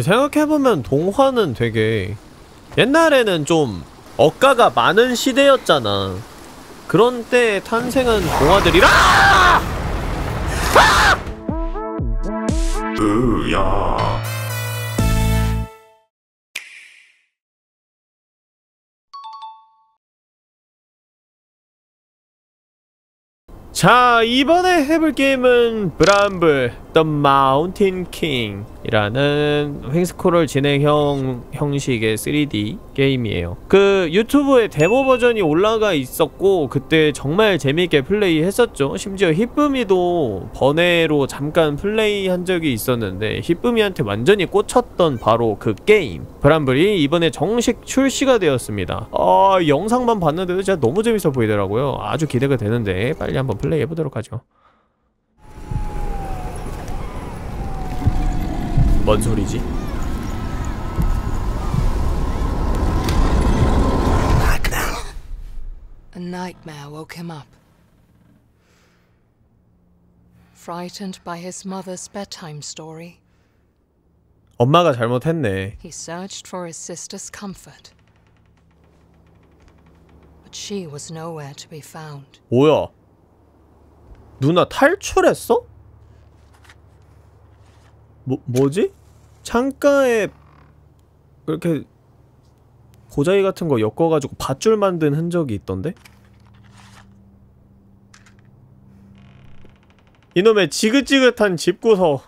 생각해보면 동화는 되게 옛날에는 좀 억가가 많은 시대였잖아. 그런 때 탄생한 동화들이라! 으야. 자 이번에 해볼 게임은 브람블 The Mountain King 이라는 횡스크롤 진행형 형식의 3D 게임이에요. 그 유튜브에 데모 버전이 올라가 있었고 그때 정말 재밌게 플레이 했었죠. 심지어 히쁨이도 번외로 잠깐 플레이 한 적이 있었는데 히쁨이한테 완전히 꽂혔던 바로 그 게임. 브람블이 이번에 정식 출시가 되었습니다. 아 영상만 봤는데도 진짜 너무 재밌어 보이더라고요. 아주 기대가 되는데 빨리 한번 플레이 해보도록 하죠 뭔 소리지? A nightmare woke him up. Frightened by his mother's bedtime story, 엄마가 잘못했네 he searched for his sister's comfort. But she was nowhere to be found. 뭐야 누나 탈출했어? 뭐, 뭐지? 창가에 그렇게 고자기 같은 거 엮어가지고 밧줄 만든 흔적이 있던데? 이놈의 지긋지긋한 집구석.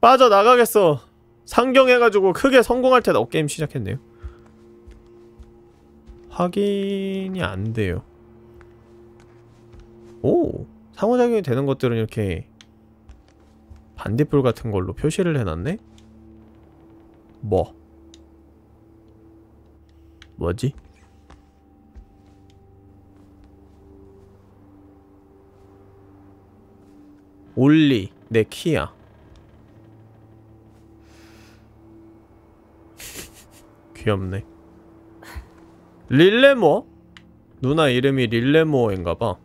빠져나가겠어. 상경해가지고 크게 성공할 테다. 어 게임 시작했네요. 확인이 안 돼요. 오 상호작용이 되는 것들은 이렇게 반딧불 같은 걸로 표시를 해놨네? 뭐? 뭐지? 올리 내 키야 귀엽네 릴레모? 누나 이름이 릴레모인가봐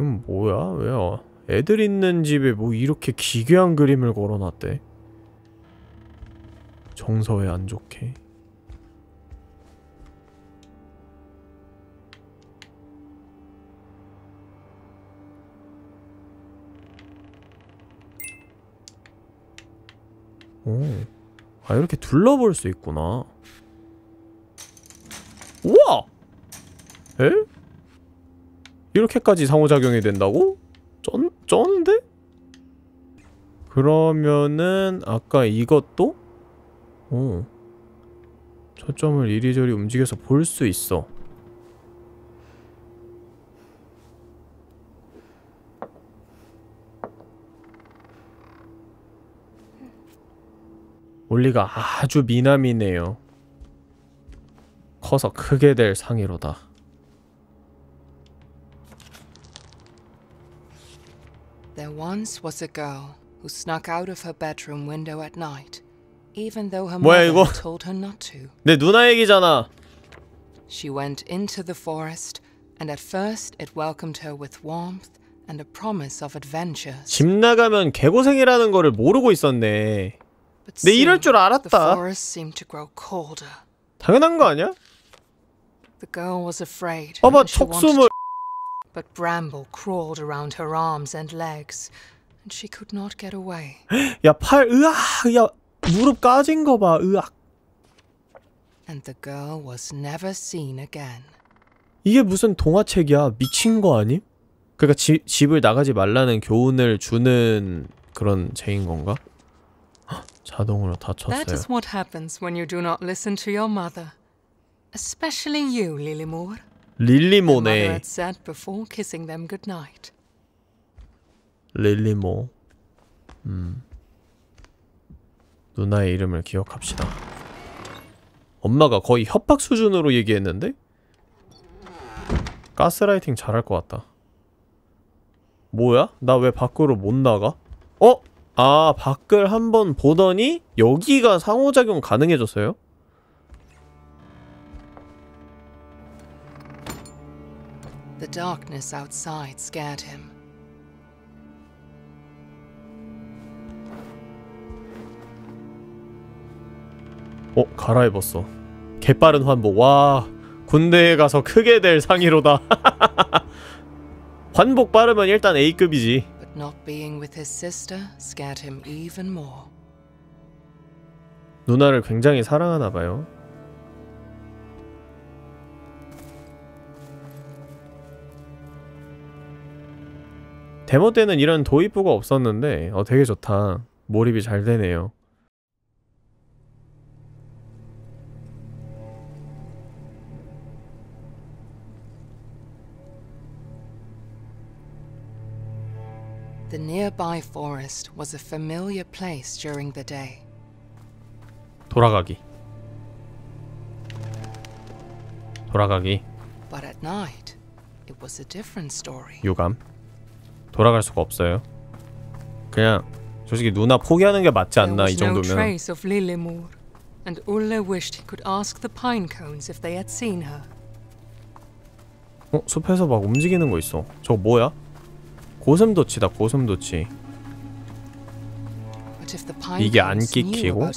음 뭐야? 왜요? 애들 있는 집에 뭐 이렇게 기괴한 그림을 걸어놨대 정서에 안 좋게 오. 아 이렇게 둘러볼 수 있구나 우와! 에? 이렇게까지 상호작용이 된다고? 쩐, 쩌는데? 그러면은 아까 이것도? 어 초점을 이리저리 움직여서 볼 수 있어 올리가 아주 미남이네요 커서 크게 될 상의로다 There once was a girl who snuck out of her bedroom window at night, even though her 뭐야, mother 이거? had told her not to. 내 누나 얘기잖아 She went into the forest, and at first it welcomed her with warmth and a promise of adventures. 집 나가면 개고생이라는 거를 모르고 있었네 But 내 이럴 soon, 줄 the 알았다 forest seemed to grow colder. 당연한 거 아니야? The girl was afraid. 봐봐 and she wanted 척숨을 But bramble crawled around her arms and legs, and she could not get away. 야 팔 으악 야 무릎 까진 거 봐 으악 And the girl was never seen again. 이게 무슨 동화책이야 미친 거 아님? 그니까 지, 집을 나가지 말라는 교훈을 주는 그런 책인 건가? 헉, 자동으로 That 닫혔어요 is what happens when you do not listen to your mother. Especially you. The mother 릴리모네. 릴리모 음 누나의 이름을 기억합시다 엄마가 거의 협박 수준으로 얘기했는데? 가스라이팅 잘할 것 같다 뭐야? 나 왜 밖으로 못 나가? 어? 아 밖을 한번 보더니 여기가 상호작용 가능해졌어요? The darkness outside scared him. 어, 갈아입었어. 개빠른 환복. 와, 군대에 가서 크게 될 상의로다. 환복 빠르면 일단 A급이지. But not being with his sister scared him even more. 누나를 굉장히 사랑하나 봐요. 데모 때는 이런 도입부가 없었는데 어 되게 좋다 몰입이 잘 되네요 The nearby forest was a familiar place during the day. 돌아가기 돌아가기 But at night, it was a different story. 유감 돌아갈 수가 없어요 그냥 솔직히 누나 포기하는 게 맞지 않나 이 no 정도면 trace of Lilimur, and Ulle wished he could ask the pine cones if they had seen her. 어? 숲에서 막 움직이는 거 있어 저거 뭐야? 고슴도치다 고슴도치 이게 안 끼키고?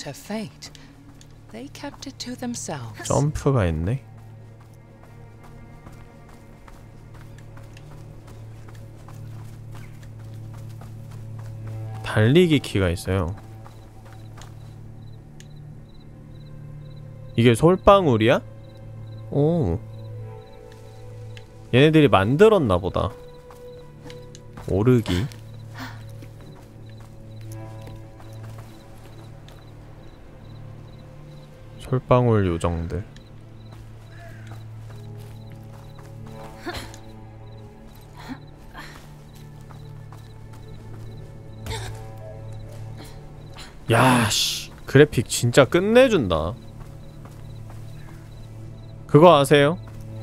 점프가 있네 달리기 키가 있어요. 이게 솔방울이야? 오. 얘네들이 만들었나 보다. 오르기. 솔방울 요정들 야씨 그래픽 진짜 끝내준다. 그거 아세요?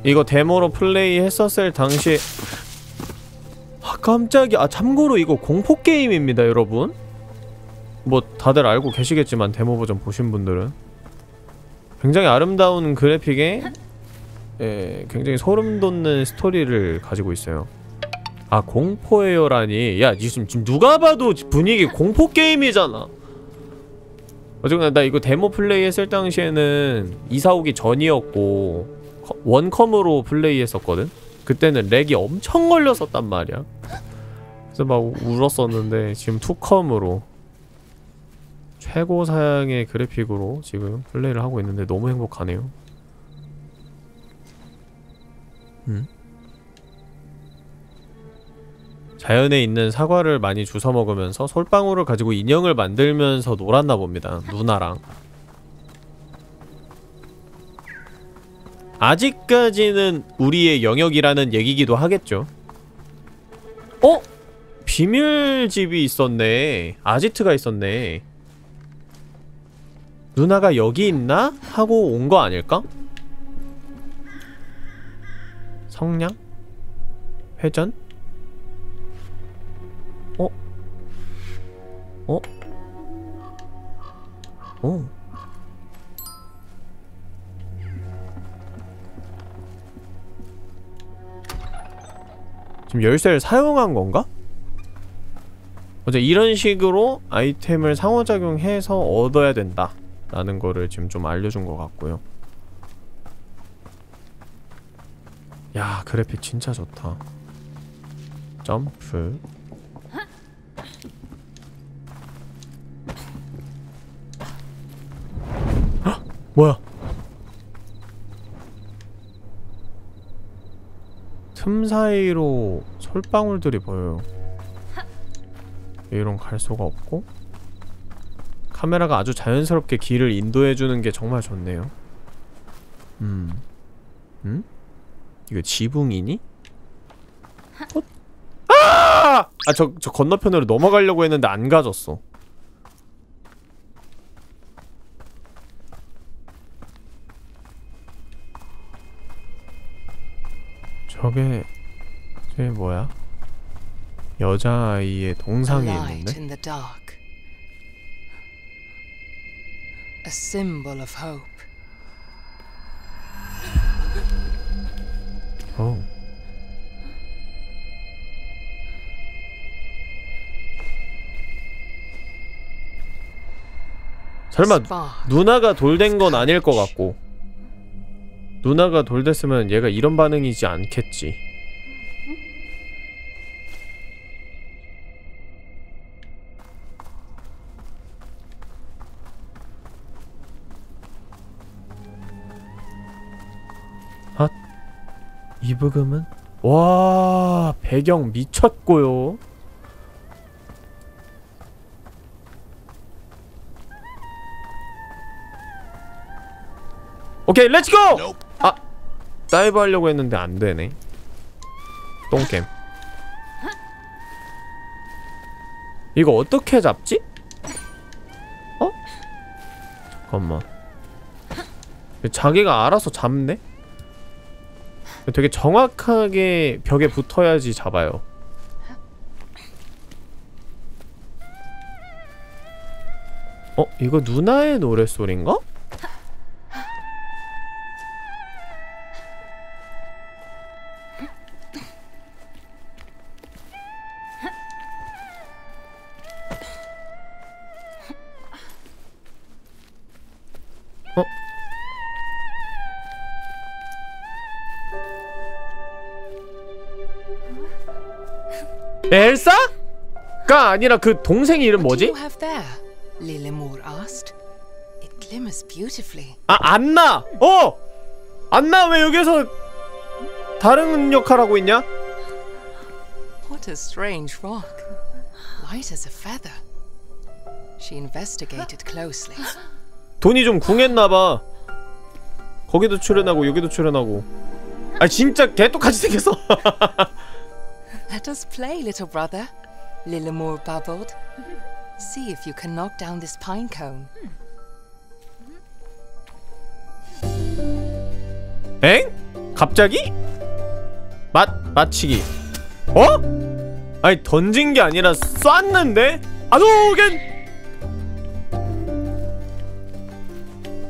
이거 데모로 플레이 했었을 당시에 아 깜짝이야. 아 참고로 이거 공포게임입니다 여러분. 뭐 다들 알고 계시겠지만 데모 버전 보신 분들은. 굉장히 아름다운 그래픽에 예, 굉장히 소름 돋는 스토리를 가지고 있어요. 아 공포예요라니. 야 지금, 지금 누가 봐도 분위기 공포게임이잖아 어쨌거나 나 이거 데모 플레이 했을 당시에는 이사 오기 전이었고 커- 원컴으로 플레이 했었거든? 그때는 렉이 엄청 걸렸었단 말이야 그래서 막 우- 울었었는데 지금 투컴으로 최고 사양의 그래픽으로 지금 플레이를 하고 있는데 너무 행복하네요 음? 자연에 있는 사과를 많이 주워 먹으면서 솔방울을 가지고 인형을 만들면서 놀았나 봅니다. 누나랑. 아직까지는 우리의 영역이라는 얘기기도 하겠죠. 어? 비밀집이 있었네. 아지트가 있었네. 누나가 여기 있나? 하고 온 거 아닐까? 성냥? 회전? 어? 어? 지금 열쇠를 사용한 건가? 어제 이런 식으로 아이템을 상호작용해서 얻어야 된다 라는 거를 지금 좀 알려준 것 같고요 야 그래픽 진짜 좋다 점프 뭐야 틈 사이로 솔방울들이 보여요 이런 갈 수가 없고 카메라가 아주 자연스럽게 길을 인도해주는 게 정말 좋네요 음 음? 이거 지붕이니? 어? 아! 아, 저, 저 건너편으로 넘어가려고 했는데 안 가졌어. 저게, 저게 뭐야? 여자아이의 동상이 있는데? A symbol of hope. 어. 설마. 누나가 돌 된 건 아닐 것 같고 누나가 돌 됐으면 얘가 이런 반응이지 않겠지 핫? 이 부금은? 와 배경 미쳤고요 오케이 let's go! 아 dive 하려고 했는데 안 되네 똥겜 이거 어떻게 잡지? 어? 잠깐만 자기가 알아서 잡네? 되게 정확하게 벽에 붙어야지 잡아요 어? 이거 누나의 노랫소리인가? 엘사가 아니라 그 동생 이름 뭐지? 아 안나! 어! 안나 왜 여기서 다른 역할 하고 있냐? What a strange rock. Light as a feather. She investigated closely. 돈이 좀 궁했나봐 거기도 출연하고 여기도 출연하고 아 진짜 개똑같이 생겼어 Let us play, little brother, Lilimur babbled. See if you can knock down this pine cone. 엥? 갑자기? 맞 맞히기 어? 아니 던진 게 아니라 쐈는데? 아노겐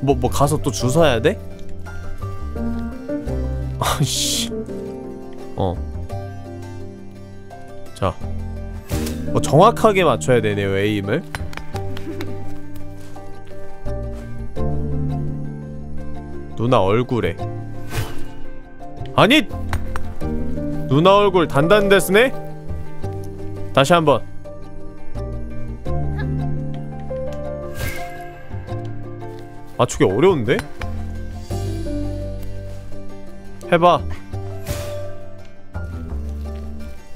뭐, 뭐 가서 또 주워야 돼? 아씨 어 자. 뭐 정확하게 맞춰야 되네요, 에임을. 누나 얼굴에. 아니! 누나 얼굴 단단데스네? 다시 한번. 맞추기 어려운데? 해봐.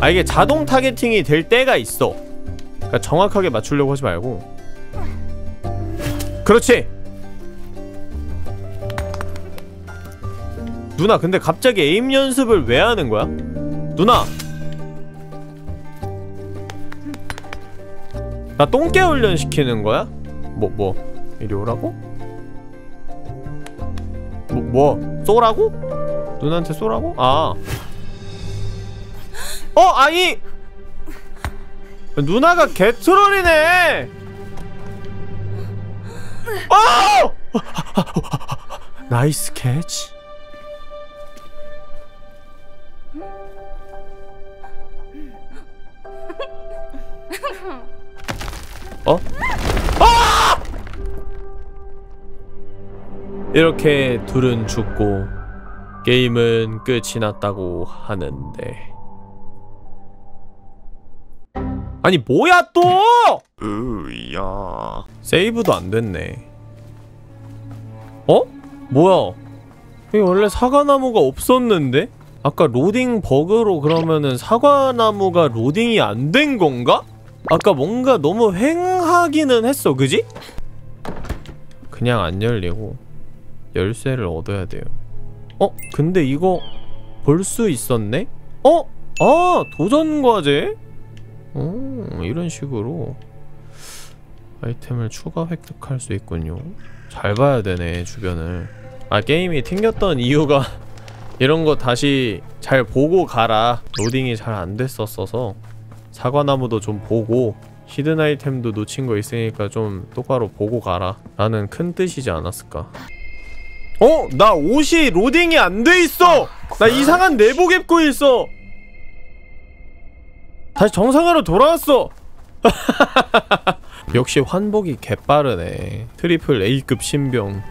아 이게 자동 타겟팅이 될 때가 있어 그러니까 정확하게 맞추려고 하지 말고 그렇지 누나 근데 갑자기 에임 연습을 왜 하는 거야? 누나 나 똥개 훈련 시키는 거야? 뭐 뭐? 이리 오라고? 뭐 뭐? 쏘라고? 누나한테 쏘라고? 아 어 아니. 누나가 개트롤이네. 어! nice catch. 어? 아! 이렇게 둘은 죽고 게임은 끝이 났다고 하는데 아니 뭐야 또! 으야 세이브도 안 됐네. 어? 뭐야? 여기 원래 사과나무가 없었는데? 아까 로딩 버그로 그러면은 사과나무가 로딩이 안 된 건가? 아까 뭔가 너무 횡하기는 했어, 그지? 그냥 안 열리고 열쇠를 얻어야 돼요. 어? 근데 이거 볼 수 있었네? 어? 아, 도전 과제? 오, 이런 식으로 아이템을 추가 획득할 수 있군요. 잘 봐야 되네, 주변을. 아, 게임이 튕겼던 이유가 이런 거 다시 잘 보고 가라. 로딩이 잘 안 됐었어서 사과나무도 좀 보고 hidden 아이템도 놓친 거 있으니까 좀 똑바로 보고 가라. 라는 큰 뜻이지 않았을까. 어? 나 옷이 로딩이 안 돼 있어! 나 이상한 내복 입고 있어! 다시 정상으로 돌아왔어! 역시 환복이 개빠르네 triple A급 신병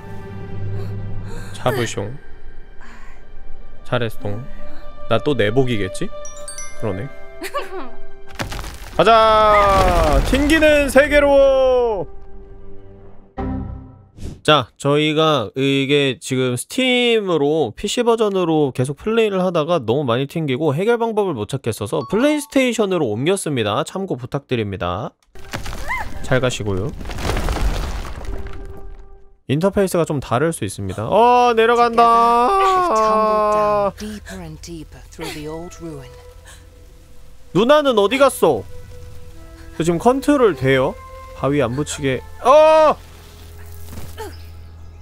차브숑 잘했어 나 또 내복이겠지? 그러네 가자! 튕기는 세계로! 자, 저희가 이게 지금 스팀으로 PC 버전으로 계속 플레이를 하다가 너무 많이 튕기고 해결 방법을 못 찾겠어서 플레이스테이션으로 옮겼습니다. 참고 부탁드립니다. 잘 가시고요. 인터페이스가 좀 다를 수 있습니다. 어, 내려간다! 누나는 어디 갔어? 저 지금 컨트롤 돼요? 바위 안 붙이게 어!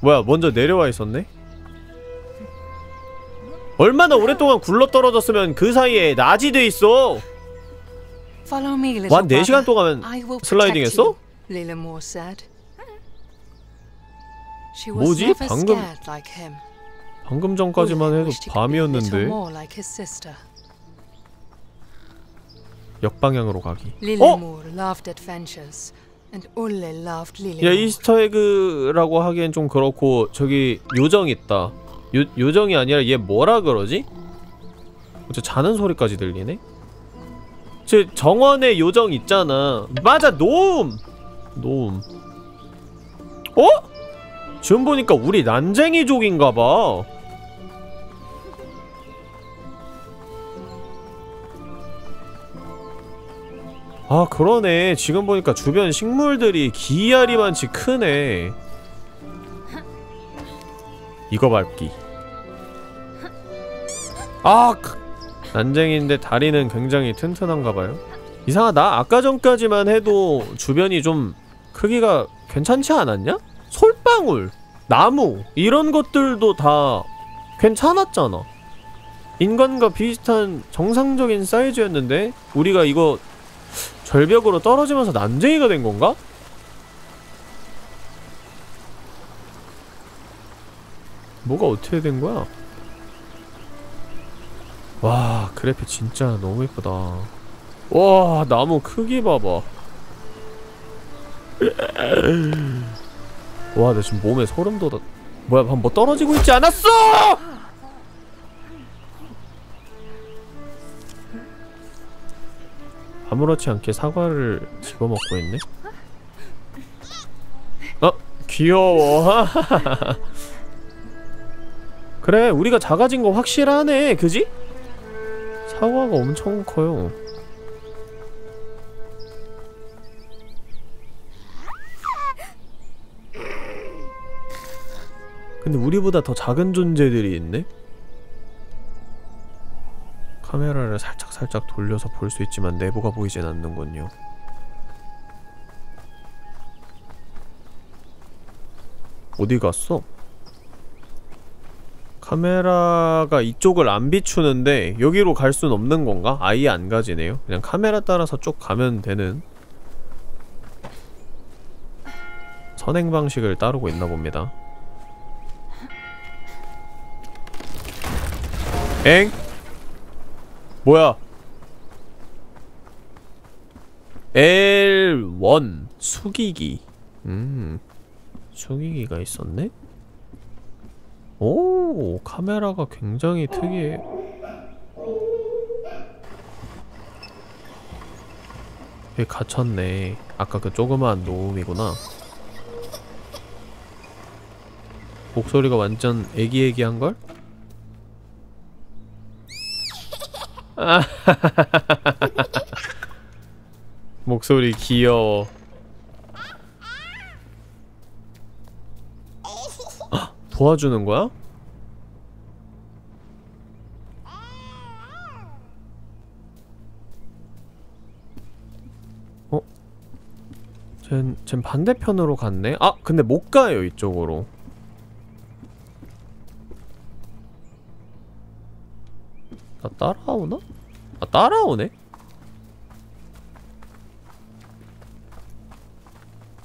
뭐야 먼저 내려와 있었네? 얼마나 오랫동안 굴러 떨어졌으면 그 사이에 낮이 돼 있어 한 4시간 brother. 동안 슬라이딩 했어? 뭐지? 방금-. 방금 전까지만 해도 밤이었는데. 역방향으로 가기 어? 야. Easter egg라고 하기엔 좀 그렇고 저기 요정 있다 요, 요정이 아니라 얘 뭐라 그러지? 저 자는 소리까지 들리네? 저 정원에 요정 있잖아 맞아 노움! 노움 어? 지금 보니까 우리 난쟁이족인가봐 아 그러네. 지금 보니까 주변 식물들이 기이하리만치 크네. 이거 밟기. 아 크. 난쟁이인데 다리는 굉장히 튼튼한가봐요. 이상하다. 아까 전까지만 해도 주변이 좀 크기가 괜찮지 않았냐? 솔방울 나무 이런 것들도 다 괜찮았잖아. 인간과 비슷한 정상적인 사이즈였는데 우리가 이거 절벽으로 떨어지면서 난쟁이가 된 건가? 뭐가 어떻게 된 거야? 와 그래픽 진짜 너무 예쁘다 와 나무 크기 봐봐 와나 지금 몸에 소름 돋아 뭐야 방금 뭐 떨어지고 있지 않았어! 아무렇지 않게 사과를 집어먹고 있네? 어? 귀여워 그래 우리가 작아진 거 확실하네 그지? 사과가 엄청 커요 근데 우리보다 더 작은 존재들이 있네? 카메라를 살짝살짝 돌려서 볼 수 있지만 내부가 보이진 않는군요 어디 갔어? 카메라가 이쪽을 안 비추는데 여기로 갈 순 없는 건가? 아예 안 가지네요 그냥 카메라 따라서 쭉 가면 되는 선행 방식을 따르고 있나 봅니다 엥? 뭐야? L1 숙이기 음 숙이기가 있었네? 오 카메라가 굉장히 특이해 여기 갇혔네 아까 그 조그마한 노음이구나 목소리가 완전 애기애기한걸? 목소리 귀여워 헉, 도와주는 거야? 어? 쟨, 쟨 반대편으로 갔네? 아! 근데 못 가요 이쪽으로 나 따라오나? 아 따라오네?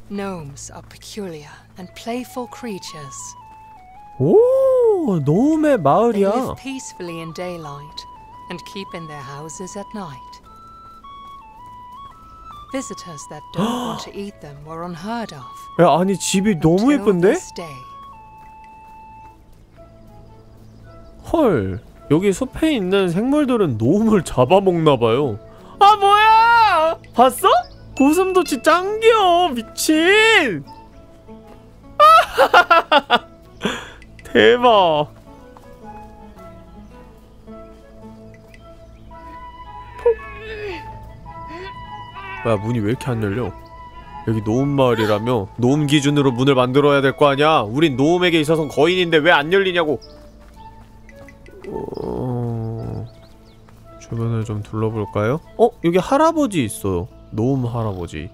Gnomes are peculiar and playful creatures. 오 노움의 They 마을이야 live peacefully in daylight and keep in their houses at night. Visitors that don't want to eat them were unheard of. 야 아니 집이 너무 until 예쁜데? this day. 헐 여기 숲에 있는 생물들은 놈을 잡아먹나봐요. 아 뭐야! 봤어? 고슴도치 짱 귀여워 미친! 대박! 뭐야 문이 왜 이렇게 안 열려? 여기 노움 마을이라며 노움 기준으로 문을 만들어야 될 거 아니야? 우린 노움에게 있어선 거인인데 왜 안 열리냐고 어... 주변을 좀 둘러볼까요? 어? 여기 할아버지 있어요 노움 할아버지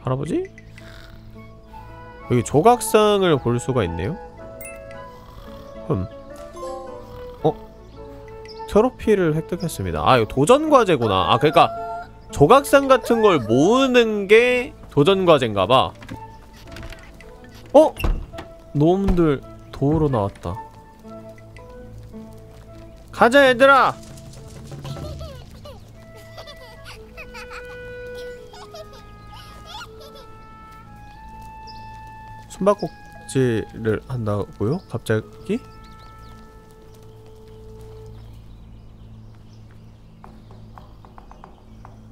할아버지? 여기 조각상을 볼 수가 있네요? 흠 어? 트로피를 획득했습니다 아 이거 도전과제구나 아 그니까 조각상 같은 걸 모으는 게 도전과제인가봐 어? 놈들 도우러 나왔다 가자 얘들아 숨바꼭질을 한다고요? 갑자기?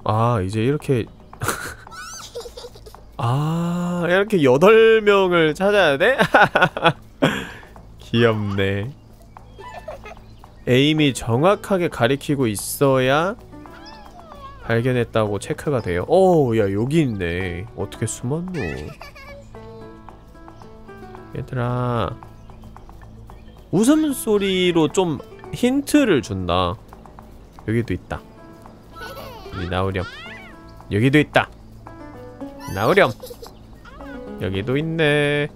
아 이제 이렇게 아 이렇게 여덟 명을 찾아야 돼? 귀엽네 에임이 정확하게 가리키고 있어야 발견했다고 체크가 돼요. 오, 야 여기 있네. 어떻게 숨었노? 얘들아, 웃음소리로 좀 힌트를 준다. 여기도 있다. 여기 나오렴. 여기도 있다. 나오렴. 여기도 있네.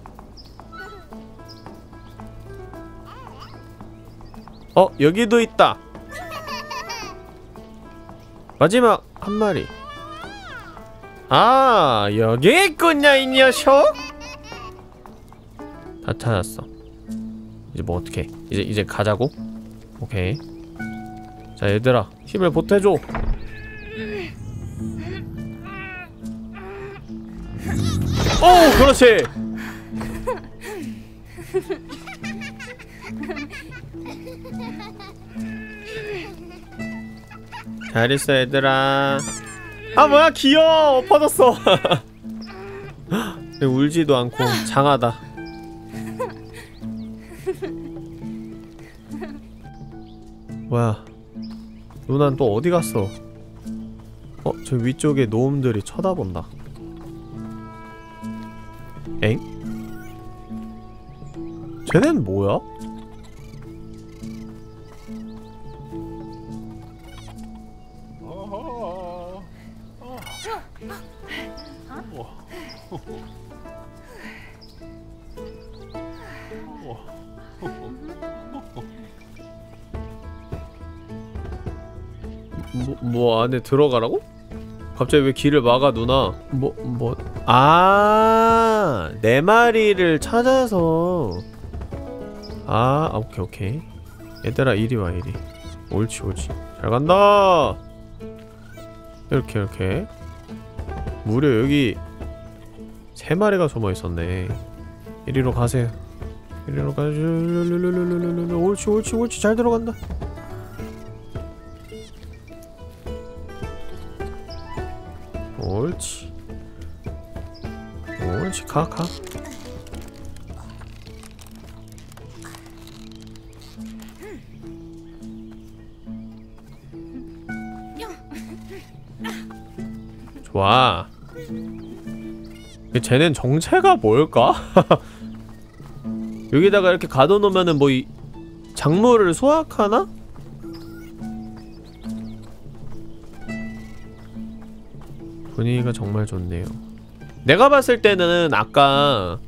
어, 여기도 있다. 마지막 한 마리. 아, 여기 있군요, 이 녀석. 다 찾았어. 이제 뭐 어떻게? 이제 이제 가자고? 오케이. 자, 얘들아, 힘을 보태줘. 오, 그렇지. 잘 있어 얘들아 아 뭐야 귀여워 엎어졌어 울지도 않고 장하다 뭐야 누난 또 어디 갔어 어? 저 위쪽에 노움들이 쳐다본다 엥? 쟤넨 뭐야? 뭐, 뭐 안에 들어가라고? 갑자기 왜 길을 막아 누나? 뭐 뭐. 아, 네 마리를 찾아서. 아, 오케이 오케이. 얘들아 이리 와 이리. 옳지 옳지. 잘 간다. 이렇게 이렇게. 무려 여기 세 마리가 숨어 있었네. 이리로 가세요. 이리로 가죠 옳지 옳지 옳지. 잘 들어간다 옳지 옳지 가가 좋아 쟤넨 정체가 뭘까? 여기다가 이렇게 가둬놓으면은 뭐 이 작물을 수확하나? 분위기가 정말 좋네요. 내가 봤을 때는 아까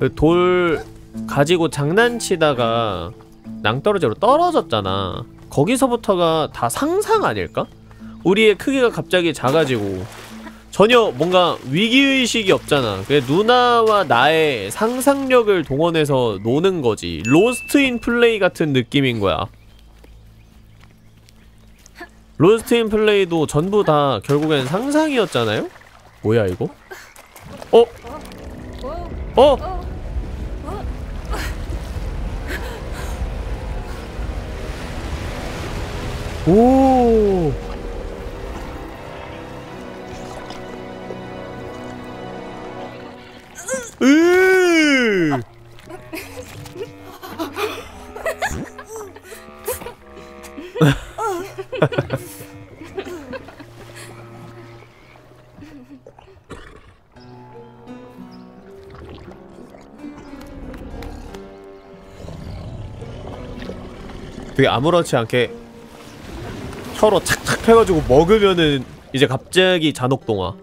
그 돌 가지고 장난치다가 낭떠러지로 떨어졌잖아. 거기서부터가 다 상상 아닐까? 우리의 크기가 갑자기 작아지고 전혀 뭔가 위기의식이 없잖아. 그 누나와 나의 상상력을 동원해서 노는 거지. Lost in Play 같은 느낌인 거야. 로스트 인 플레이도 전부 다 결국엔 상상이었잖아요? 뭐야 이거? 어? 어? 오. 으. 되게 아무렇지 않게 서로 착착 해가지고 먹으면은 이제 갑자기 잔혹동화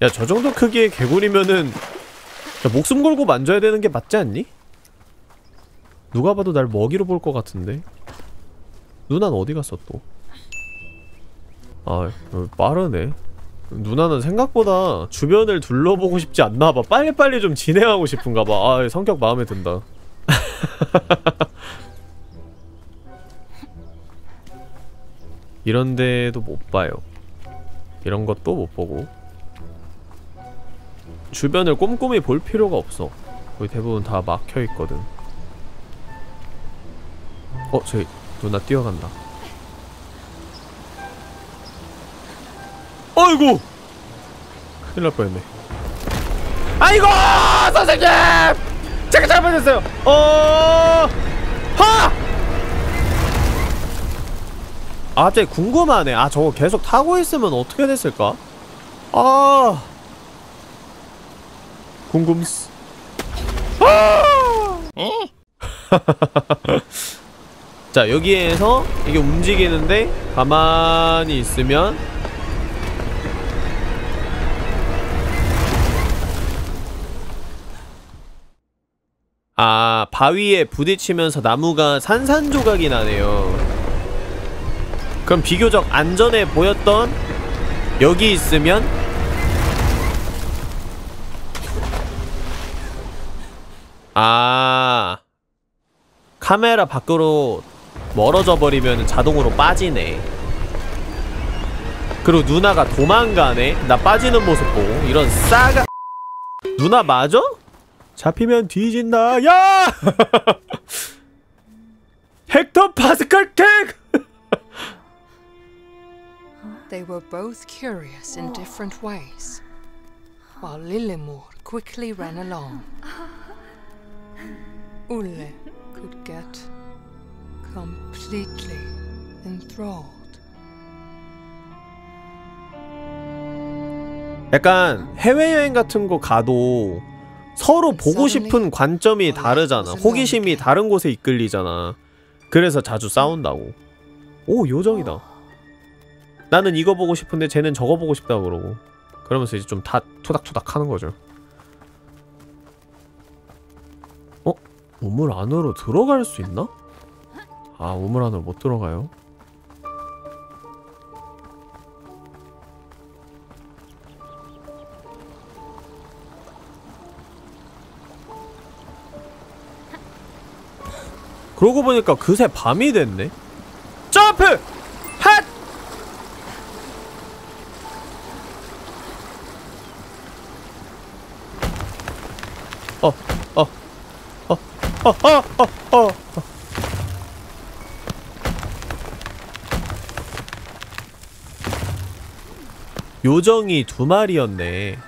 야 저 정도 크기의 개구리면은 야, 목숨 걸고 만져야 되는 게 맞지 않니? 누가 봐도 날 먹이로 볼 것 같은데? 누나는 어디 갔어 또? 아 빠르네. 누나는 생각보다 주변을 둘러보고 싶지 않나봐. 빨리빨리 좀 진행하고 싶은가봐. 아 성격 마음에 든다. 이런 데도 못 봐요. 이런 것도 못 보고. 주변을 꼼꼼히 볼 필요가 없어. 거의 대부분 다 막혀있거든 어 저기 누나 뛰어간다. 아이고 큰일 날 뻔했네. 아이고 선생님! 제가 잘못했어요. 어... 하! 아 갑자기 궁금하네. 아 저거 계속 타고 있으면 어떻게 됐을까? 아. 궁금스 아! 자 여기에서 이게 움직이는데 가만히 있으면 아 바위에 부딪히면서 나무가 산산조각이 나네요. 그럼 비교적 안전해 보였던 여기 있으면 아 카메라 밖으로 멀어져 버리면 자동으로 빠지네 그리고 누나가 도망가네 나 빠지는 모습 보고 이런 싸가 누나 맞아? 잡히면 뒤진다 야! 헥터 파스칼 객! They were both curious in different ways, while Lillemor quickly ran along. Ulle could get completely enthralled. 약간 해외여행 같은 거 가도 서로 보고 싶은 관점이 다르잖아. 호기심이 다른 곳에 이끌리잖아. 그래서 자주 싸운다고. 오, 요정이다. 나는 이거 보고 싶은데 쟤는 저거 보고 싶다 그러고. 그러면서 이제 좀 다 토닥토닥 하는 거죠. 어? 우물 안으로 들어갈 수 있나? 아, 우물 안으로 못 들어가요. 그러고 보니까 그새 밤이 됐네. 점프! 핫! 어, 어, 어, 어, 어, 어, 요정이 두 마리였네.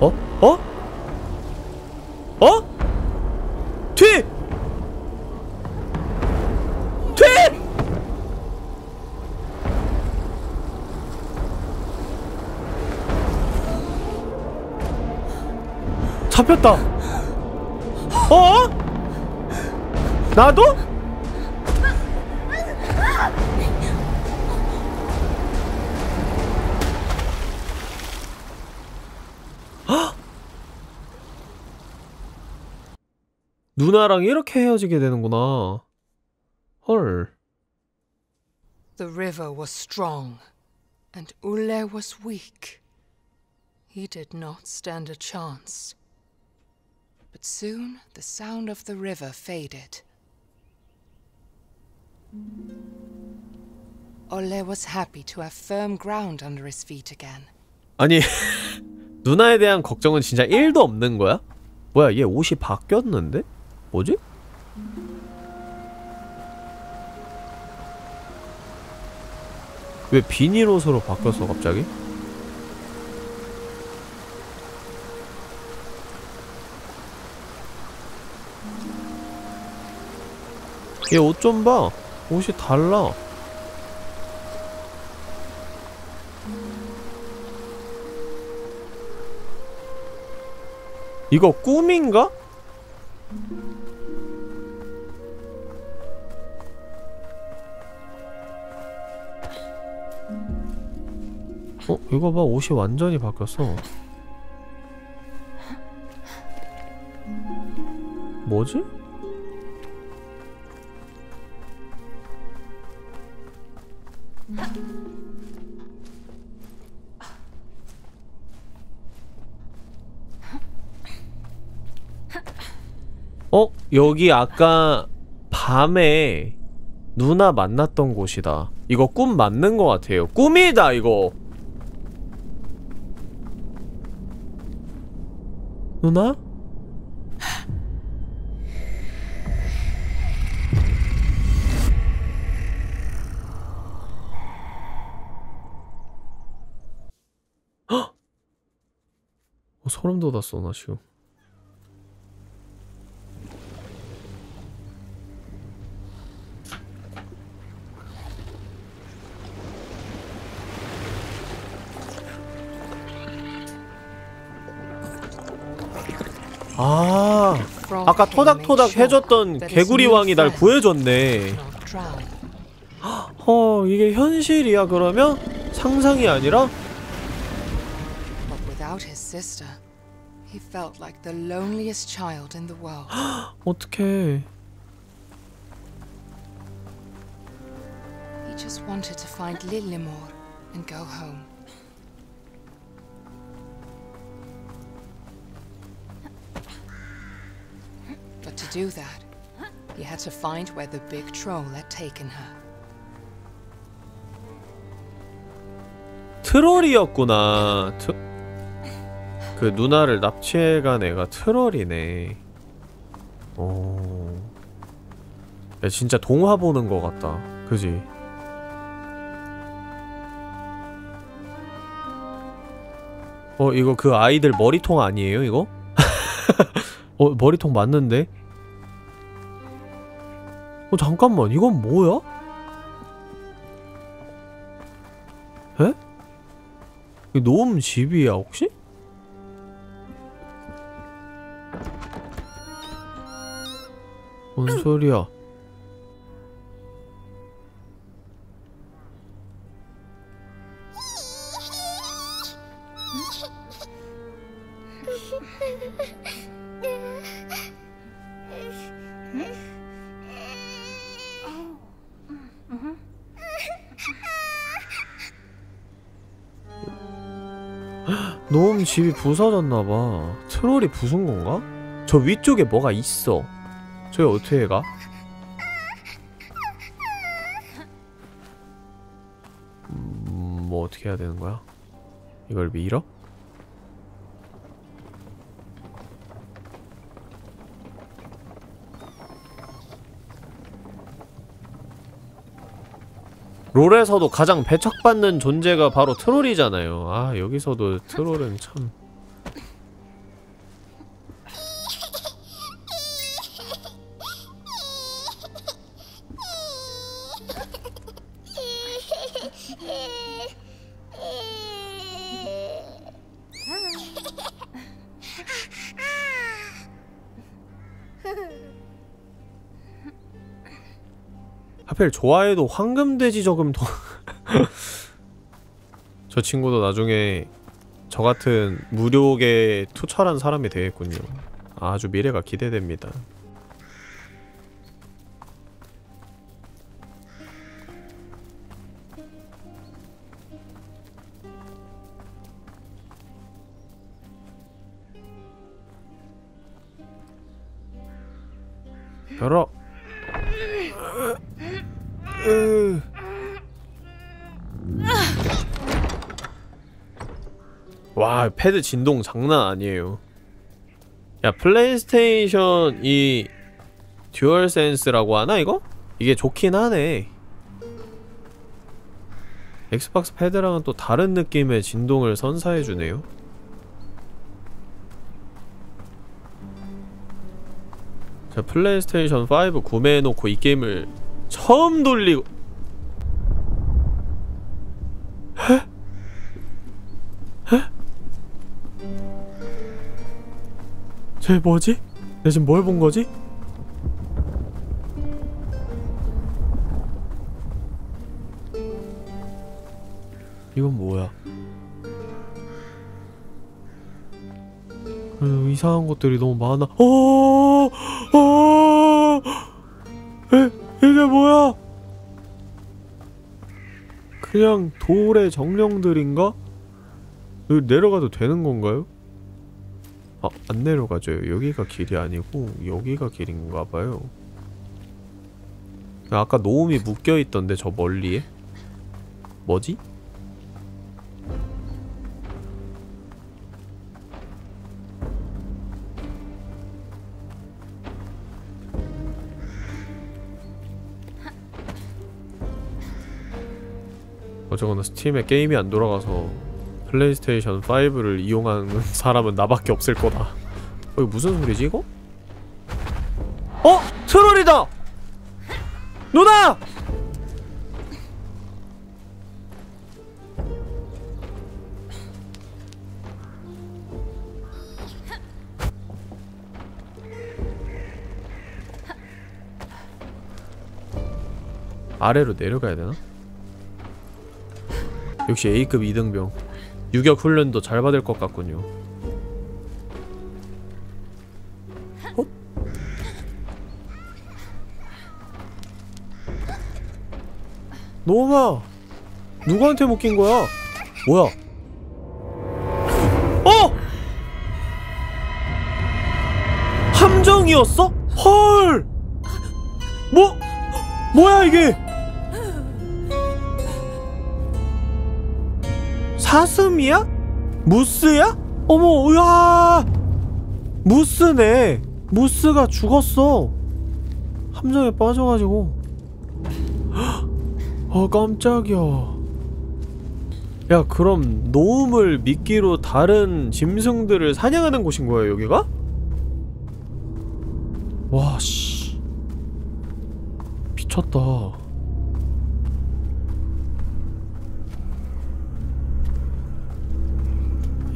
어? 어? 어? 뒤! 뒤! 잡혔다. 어? 나도? 누나랑 이렇게 헤어지게 되는구나. 헐. The river was strong, and Ulle was weak. He did not stand a chance. But soon the sound of the river faded. Ole was happy to have firm ground under his feet again. 아니 누나에 대한 걱정은 진짜 1도 없는 거야? 뭐야 얘 옷이 바뀌었는데? 뭐지? 왜 비닐 옷으로 바뀌었어 갑자기? 얘 옷 좀 봐. 옷이 달라. 이거 꿈인가? 이거 봐 옷이 완전히 바뀌었어 뭐지? 어? 여기 아까 밤에 누나 만났던 곳이다. 이거 꿈 맞는 것 같아요. 꿈이다, 이거. 누나? 헉! 어, 소름 돋았어, 나 지금. 아까 토닥토닥 해줬던 개구리 왕이 날 구해줬네. 어, 이게 현실이야, 그러면? 상상이 아니라? 어떡해. he just wanted to find Lillimore and go home. Do that, he had to find where the big troll had taken her. 트롤이었구나. 트... 그 누나를 납치해간 애가 트롤이네. 오. 야, 진짜 동화 보는 것 같다. 그지? 어, 이거 그 아이들 머리통 아니에요, 이거? 어, 머리통 맞는데? 어, 잠깐만, 이건 뭐야? 에? 이거 노음 집이야 혹시? 뭔 소리야? 집이 부서졌나봐. 트롤이 부순 건가? 저 위쪽에 뭐가 있어. 저기 어떻게 가? 음, 뭐 어떻게 해야 되는 거야? 이걸 밀어? 롤에서도 가장 배척받는 존재가 바로 트롤이잖아요. 아, 여기서도 트롤은 참. 하필 좋아해도 황금돼지 저금 돈. 저 친구도 나중에 저 같은 무료계 투철한 사람이 되겠군요. 아주 미래가 기대됩니다. 열어 으. 와 패드 진동 장난 아니에요 야 플레이스테이션 이 DualSense라고 하나 이거? 이게 좋긴 하네 Xbox 패드랑은 또 다른 느낌의 진동을 선사해주네요 자 플레이스테이션 5 구매해놓고 이 게임을 처음 돌리고 에? 에? 쟤 뭐지? 내가 지금 뭘 본 거지? 이건 뭐야? 음, 이상한 것들이 너무 많아. 어, 어, 그냥 돌의 정령들인가? 여기 내려가도 되는 건가요? 아, 안 내려가죠. 여기가 길이 아니고 여기가 길인가 봐요. 아까 노움이 묶여있던데 저 멀리에? 뭐지? 어쨌거나 스팀에 게임이 안 돌아가서 플레이스테이션 5를 이용하는 사람은 나밖에 없을 거다 어, 이거 무슨 소리지 이거? 어! 트롤이다! 누나! 아래로 내려가야 되나? 역시 A급 2등병 유격 훈련도 잘 받을 것 같군요 어? 노마 누구한테 묶인 거야? 뭐야? 어! 함정이었어? 헐! 뭐? 뭐야 이게? 사슴이야? 무스야? 어머, 으아! 무스네. 무스가 죽었어. 함정에 빠져가지고. 아, 깜짝이야. 야, 그럼 노움을 미끼로 다른 짐승들을 사냥하는 곳인 거야, 여기가? 와, 씨. 미쳤다.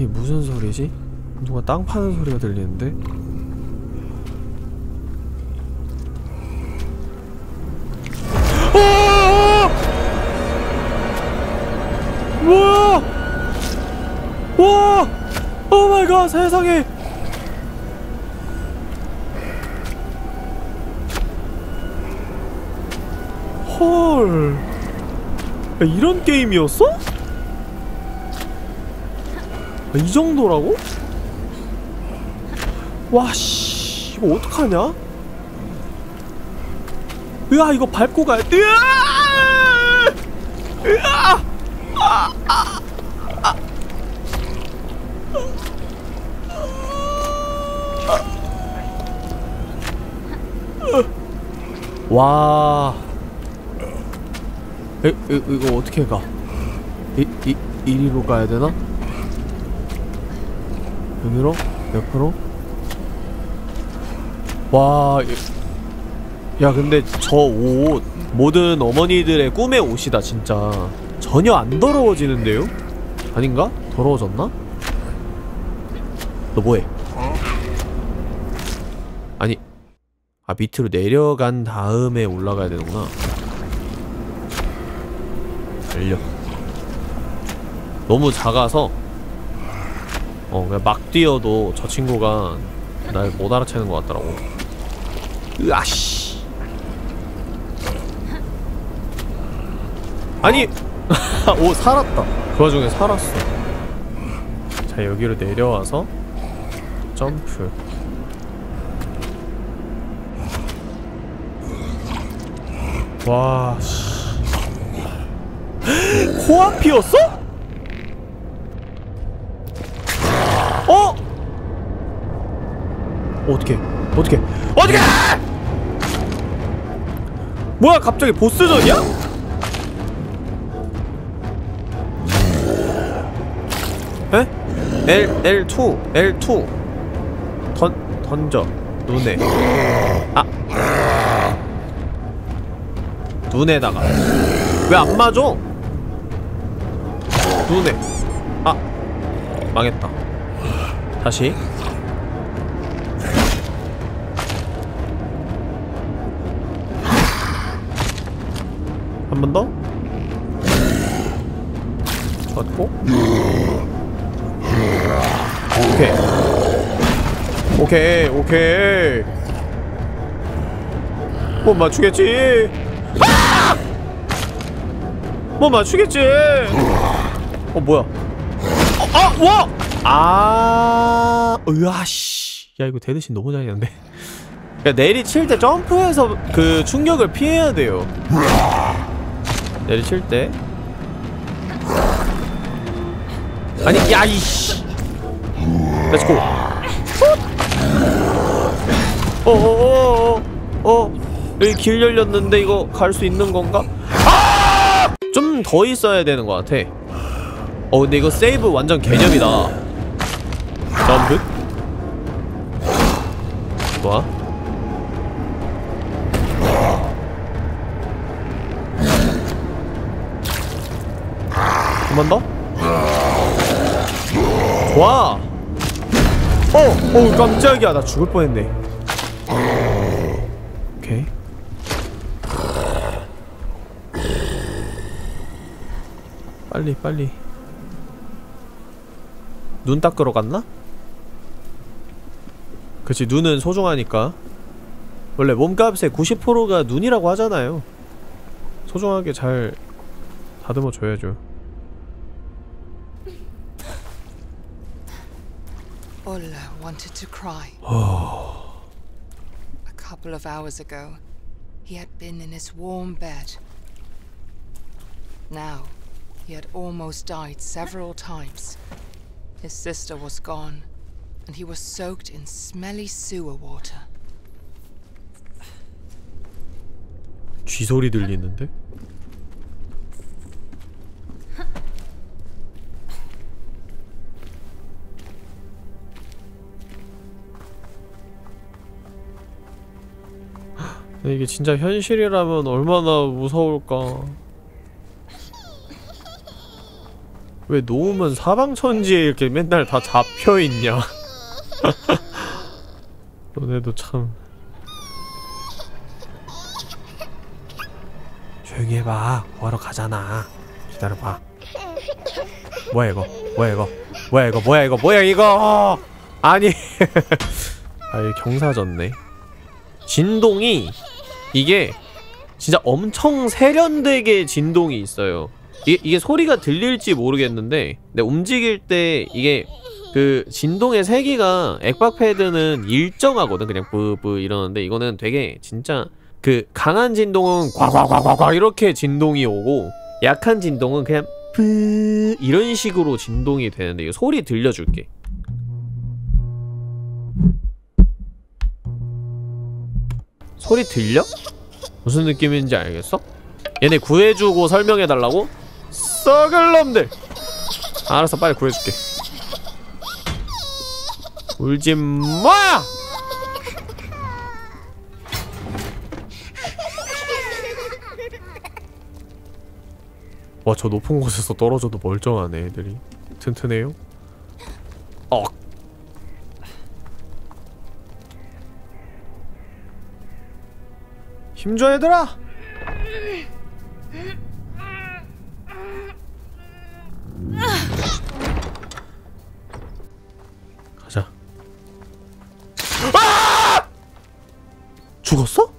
이게 무슨 소리지? 누가 땅 파는 소리가 들리는데? oh my god 세상에! 헐. 야, 이런 게임이었어? 아, 이 정도라고? 와, 씨. 이거 어떡하냐? 으아, 이거 밟고 가야 돼. 으아! 으아! 아, 아, 아. 와. 에, 에, 이거 어떻게 가? 이, 이, 이리로 가야 되나? 여기로? 옆으로? 와, 이- 야 근데 저 옷 모든 어머니들의 꿈의 옷이다 진짜 전혀 안 더러워지는데요? 아닌가? 더러워졌나? 너 뭐해? 아니 아 밑으로 내려간 다음에 올라가야 되는구나 달려 너무 작아서 어 그냥 막 뛰어도 저 친구가 날 못 알아채는 것 같더라고 으아씨 아니 오 살았다 그 와중에 살았어 자 여기로 내려와서 점프 와, 씨. 코앞이었어? 어? 어떻게? 어떻게? 뭐야 갑자기 보스전이야? 에? L L2 L2 던 던져 눈에 아 눈에다가 왜 안 맞아? 눈에 아 망했다 다시 한 번 더? 좋았고 오케이 오케이 오케이 못 맞추겠지 아! 못 맞추겠지 어 뭐야 어, 아! 와! 아 으아씨 야 이거 대대신 너무 잘했는데 야 내리 칠 때 점프해서 그 충격을 피해야 돼요 내리칠 때. 아니 야 이씨. let's go 어어어어 어. 여기 길 열렸는데 이거 갈 수 있는 건가? 아! 좀 더 있어야 되는 것 같아. 어 근데 이거 세이브 완전 개념이다 한 번 더? 좋아! 어! 어 깜짝이야 나 죽을 뻔했네 오케이 빨리 빨리 눈 닦으러 갔나? 그치 눈은 소중하니까 원래 몸값의 90%가 눈이라고 하잖아요 소중하게 잘 다듬어 줘야죠 Ulla wanted to cry. A couple of hours ago, he had been in his warm bed. Now, he had almost died several times. His sister was gone, and he was soaked in smelly sewer water. 쥐소리 들리는데? 이게 진짜 현실이라면 얼마나 무서울까. 왜 놓으면 사방천지에 이렇게 맨날 다 잡혀있냐. 너네도 참. 조용히 해봐. 뭐하러 가잖아. 기다려봐. 뭐야 이거? 뭐야 이거? 뭐야 이거? 뭐야 이거? 뭐야 이거? 아니. 아이 경사졌네. 진동이 이게 진짜 엄청 세련되게 진동이 있어요. 이게, 이게 소리가 들릴지 모르겠는데 근데 움직일 때 이게 그 진동의 세기가 액박 패드는 일정하거든. 그냥 뿌뿌 이러는데 이거는 되게 진짜 그 강한 진동은 꽉꽉꽉꽉 이렇게 진동이 오고 약한 진동은 그냥 뿌 이런 식으로 진동이 되는데 이거 소리 들려줄게 소리 들려? 무슨 느낌인지 알겠어? 얘네 구해주고 설명해달라고? 썩을 놈들! 알았어 빨리 구해줄게 울지마! 와 저 높은 곳에서 떨어져도 멀쩡하네 애들이 튼튼해요? 억 힘줘 얘들아! 가자 아! 죽었어?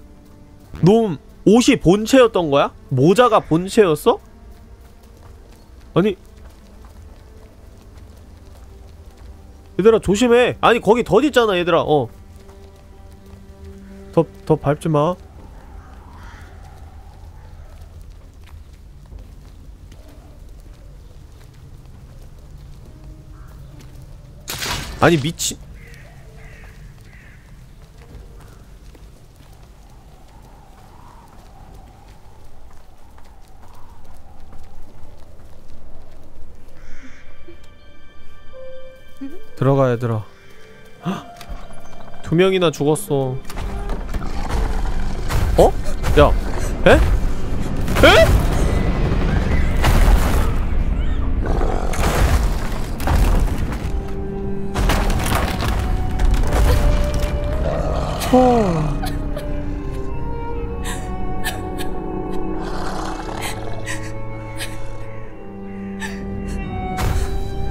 놈 옷이 본체였던 거야? 모자가 본체였어? 아니 얘들아 조심해 아니 거기 덧 있잖아 얘들아 어 더, 더 밟지마 아니 미친 들어가 얘들아 헉! 두 명이나 죽었어 어? 야 에?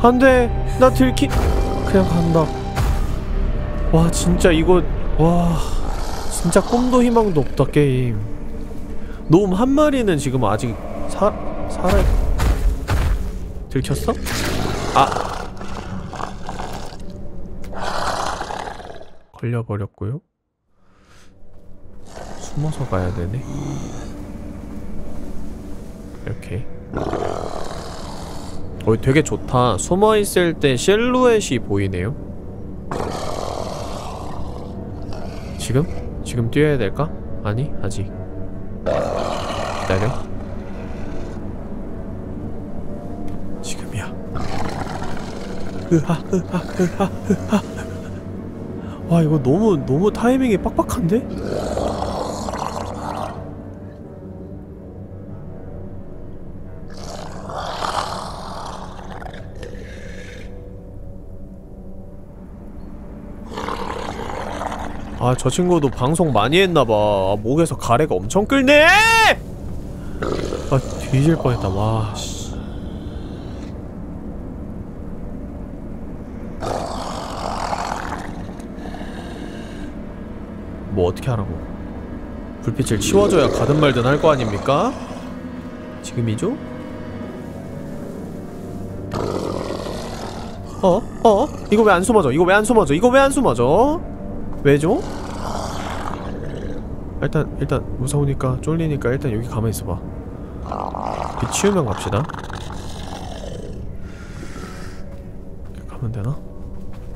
안돼. 나 들키. 그냥 간다. 와 진짜 이거 와. 진짜 꿈도 희망도 없다 게임. 놈 한 마리는 지금 아직 사 살아 들켰어? 아. 걸려버렸고요. 숨어서 가야 되네. 이렇게 어 되게 좋다 숨어있을 때 실루엣이 보이네요 지금? 지금 뛰어야 될까? 아니 아직 기다려 지금이야 으하 으하 으하 으하 와 이거 너무 너무 타이밍이 빡빡한데? 아 저 친구도 방송 많이 했나봐 아, 목에서 가래가 엄청 끓네 아 뒤질 뻔했다 와 씨. 뭐 어떻게 하라고 불빛을 치워줘야 가든 말든 할 거 아닙니까? 지금이죠? 어? 어? 이거 왜 안 숨어져? 이거 왜 안 숨어져? 이거 왜 안 숨어져? 왜죠? 일단 일단 무서우니까 쫄리니까 일단 여기 가만히 있어봐 비치우면 갑시다 가면 되나?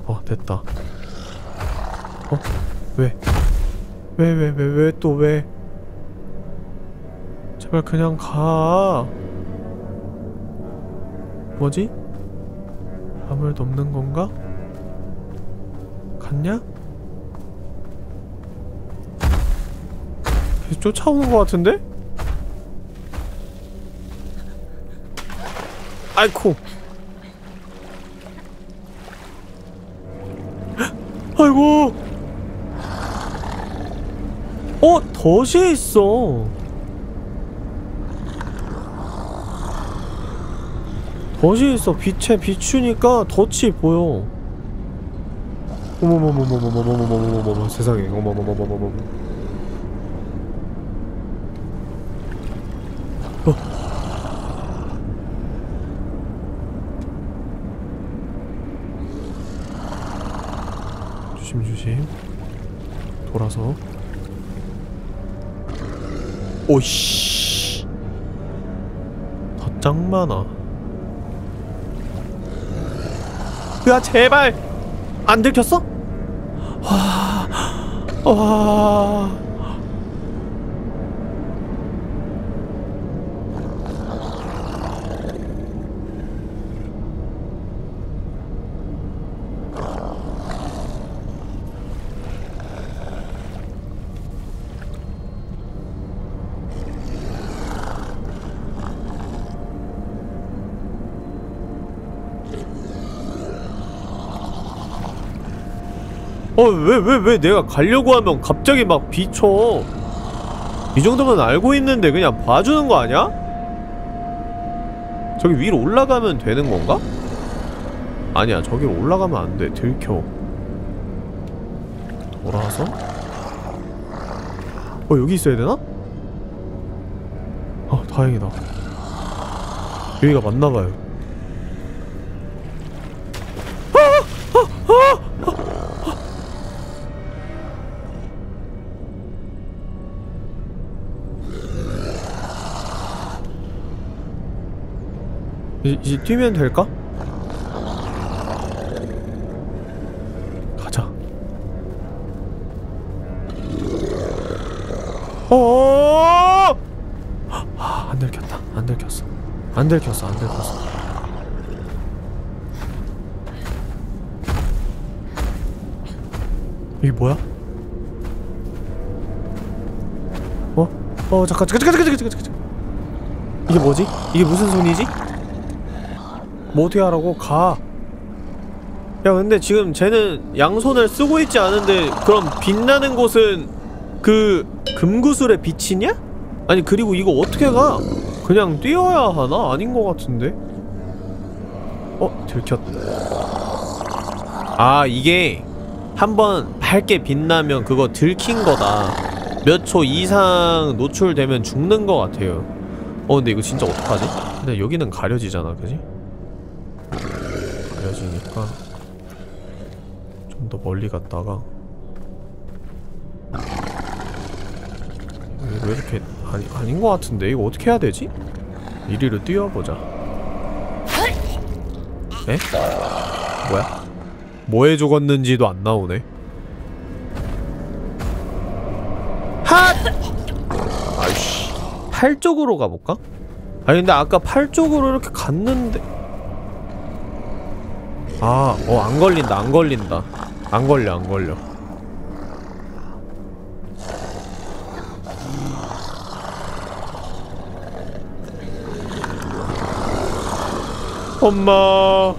어 됐다 어? 왜? 왜 왜 왜 왜 또 왜? 제발 그냥 가 뭐지? 아무 일도 없는 건가? 갔냐? 쫓아오는 것 같은데? 아이코 아이고. 어? 덫이 있어. 덫이 있어. 빛에 비추니까 덫이 보여. 어머머머머머머머머머머머머. 세상에. 어머머머머머머 조심 조심 돌아서 오씨 덧짱 많아 야 제발 안 들켰어? 와, 와. 어, 왜, 왜, 왜 내가 가려고 하면 갑자기 막 비춰. 이 정도면 알고 있는데 그냥 봐주는 거 아니야? 저기 위로 올라가면 되는 건가? 아니야, 저기로 올라가면 안 돼. 들켜. 돌아서? 어, 여기 있어야 되나? 아, 다행이다. 여기가 맞나봐요. 이제, 이제 뛰면 될까? 가자 아, 어안 들켰다 안 들켰어 안 들켰어 안 들켰어 이게 뭐야? 어? 어 잠깐 잠깐 잠깐 잠깐 잠깐 잠깐 이게 뭐지? 이게 무슨 소리지? 뭐 어떻게 하라고? 가. 야 근데 지금 쟤는 양손을 쓰고 있지 않은데 그럼 빛나는 곳은 그 금구슬의 빛이냐? 아니 그리고 이거 어떻게 가? 그냥 뛰어야 하나? 아닌 것 같은데? 어? 들켰다 아 이게 한번 밝게 빛나면 그거 들킨 거다 몇 초 이상 노출되면 죽는 것 같아요 어 근데 이거 진짜 어떡하지? 근데 여기는 가려지잖아 그지? 가려지니까 좀 더 멀리 갔다가 왜 이렇게 아니, 아닌 것 같은데 이거 어떻게 해야 되지? 이리로 뛰어보자 에? 뭐야? 뭐에 죽었는지도 안 나오네 핫! 아이씨 팔 쪽으로 가볼까? 아니 근데 아까 팔 쪽으로 이렇게 갔는데 아, 어, 안 걸린다, 안 걸린다. 안 걸려, 안 걸려. 엄마.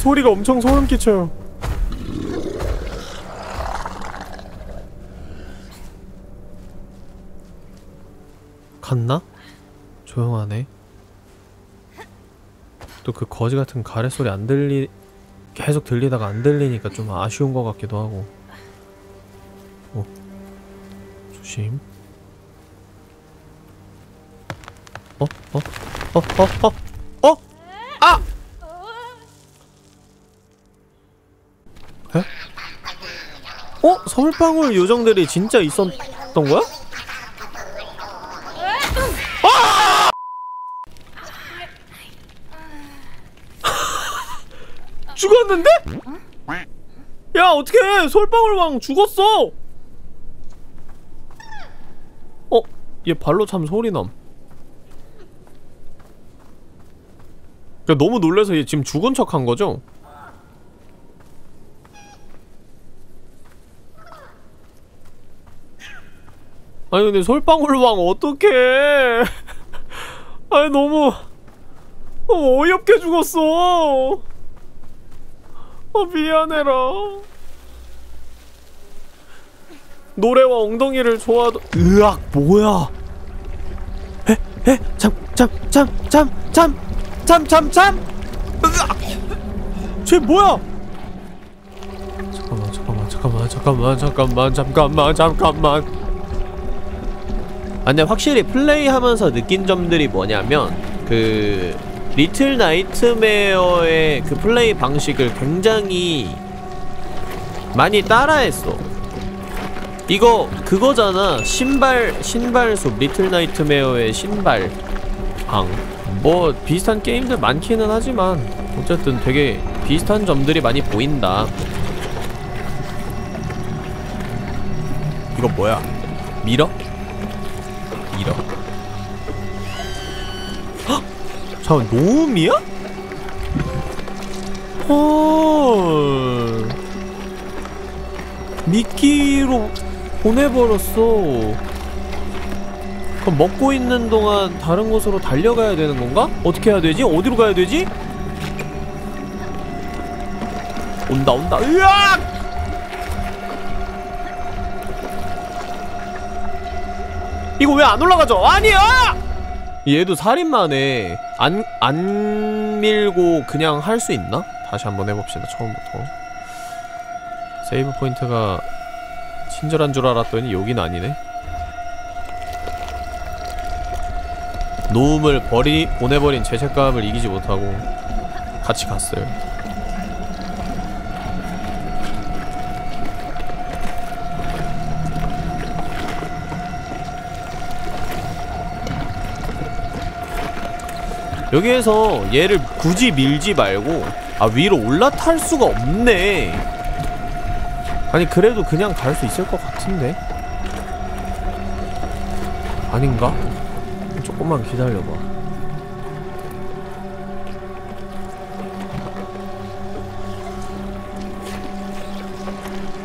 소리가 엄청 소름 끼쳐요. 갔나? 조용하네. 또 그 거지 같은 가래 소리 안 들리 계속 들리다가 안 들리니까 좀 아쉬운 것 같기도 하고. 어. 조심. 어? 어? 어? 어? 어? 어? 어? 서울방울 요정들이 진짜 있었던 거야? 아! 죽었는데? 야 어떡해 서울방울왕 죽었어 어? 얘 발로 참 소리남 그러니까 너무 놀라서 얘 지금 죽은 척한 거죠? 아니 근데 솔방울왕 어떡해. 아니 너무 어, 어이없게 죽었어. 어 미안해라. 노래와 엉덩이를 좋아하던 으악 뭐야? 에? 에? 참 으악! 쟤 뭐야? 잠깐만 잠깐만 잠깐만 잠깐만 잠깐만 잠깐만 아 근데 확실히 플레이하면서 느낀 점들이 뭐냐면 그 Little Nightmare의 그 플레이 방식을 굉장히 많이 따라했어. 이거 그거잖아. 신발 신발숲 Little Nightmare의 신발 방뭐 비슷한 게임들 많기는 하지만 어쨌든 되게 비슷한 점들이 많이 보인다. 이거 뭐야? 밀어? 잠깐 노음이야? 헐 미끼로 보내버렸어 그럼 먹고 있는 동안 다른 곳으로 달려가야 되는 건가? 어떻게 해야 되지? 어디로 가야 되지? 온다 온다 으악! 이거 왜 안 올라가죠? 아니야! 얘도 살인마네. 안, 안 밀고 그냥 할 수 있나? 다시 한번 해봅시다 처음부터. 세이브 포인트가 친절한 줄 알았더니 여긴 아니네. 노움을 버리, 보내버린 죄책감을 이기지 못하고 같이 갔어요 여기에서 얘를 굳이 밀지 말고 아 위로 올라탈 수가 없네 아니 그래도 그냥 갈 수 있을 것 같은데 아닌가? 조금만 기다려봐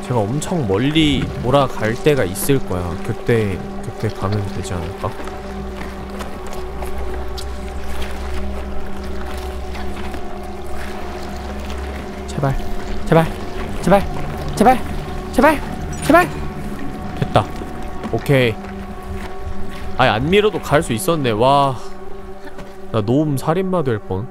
제가 엄청 멀리 몰아갈 때가 있을 거야 그때 그때 가면 되지 않을까? 제발. 제발. 제발. 제발. 제발. 제발. 됐다. 오케이. 아니 안 밀어도 갈 수 있었네. 와 나 노음 살인마 될뻔.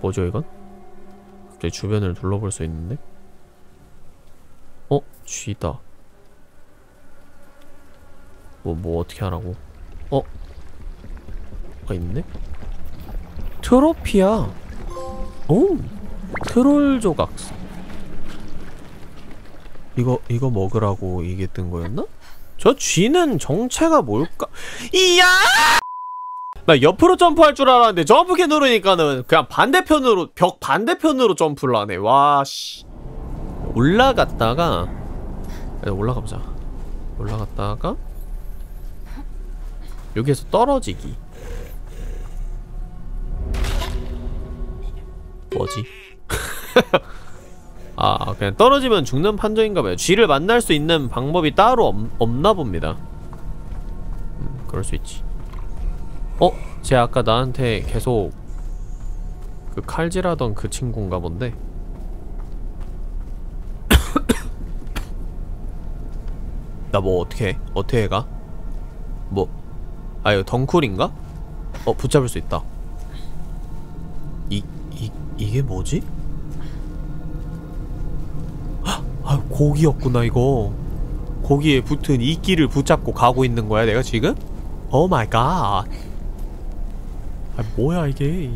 뭐죠 이건? 갑자기 주변을 둘러볼 수 있는데? 어? 쥐다. 뭐, 뭐 어떻게 하라고? 어? 뭐가 있네? 트로피야 오! 트롤 조각 이거 이거 먹으라고 이게 뜬 거였나? 저 쥐는 정체가 뭘까? 이야! 나 옆으로 점프할 줄 알았는데 점프키 누르니까는 그냥 반대편으로 벽 반대편으로 점프를 하네 와씨 올라갔다가 올라가보자 올라갔다가 여기에서 떨어지기 뭐지? 아 그냥 떨어지면 죽는 판정인가봐요 쥐를 만날 수 있는 방법이 따로 없, 없나 봅니다 음, 그럴 수 있지 어? 쟤 아까 나한테 계속 그 칼질하던 그 친구인가 본데 나 뭐 어떻게 해? 어떻게 가? 뭐 아 이거 덩쿨인가? 어 붙잡을 수 있다 이, 이, 이게 뭐지? 헉! 아 고기였구나 이거 고기에 붙은 이끼를 붙잡고 가고 있는 거야 내가 지금? oh my god 아 뭐야 이게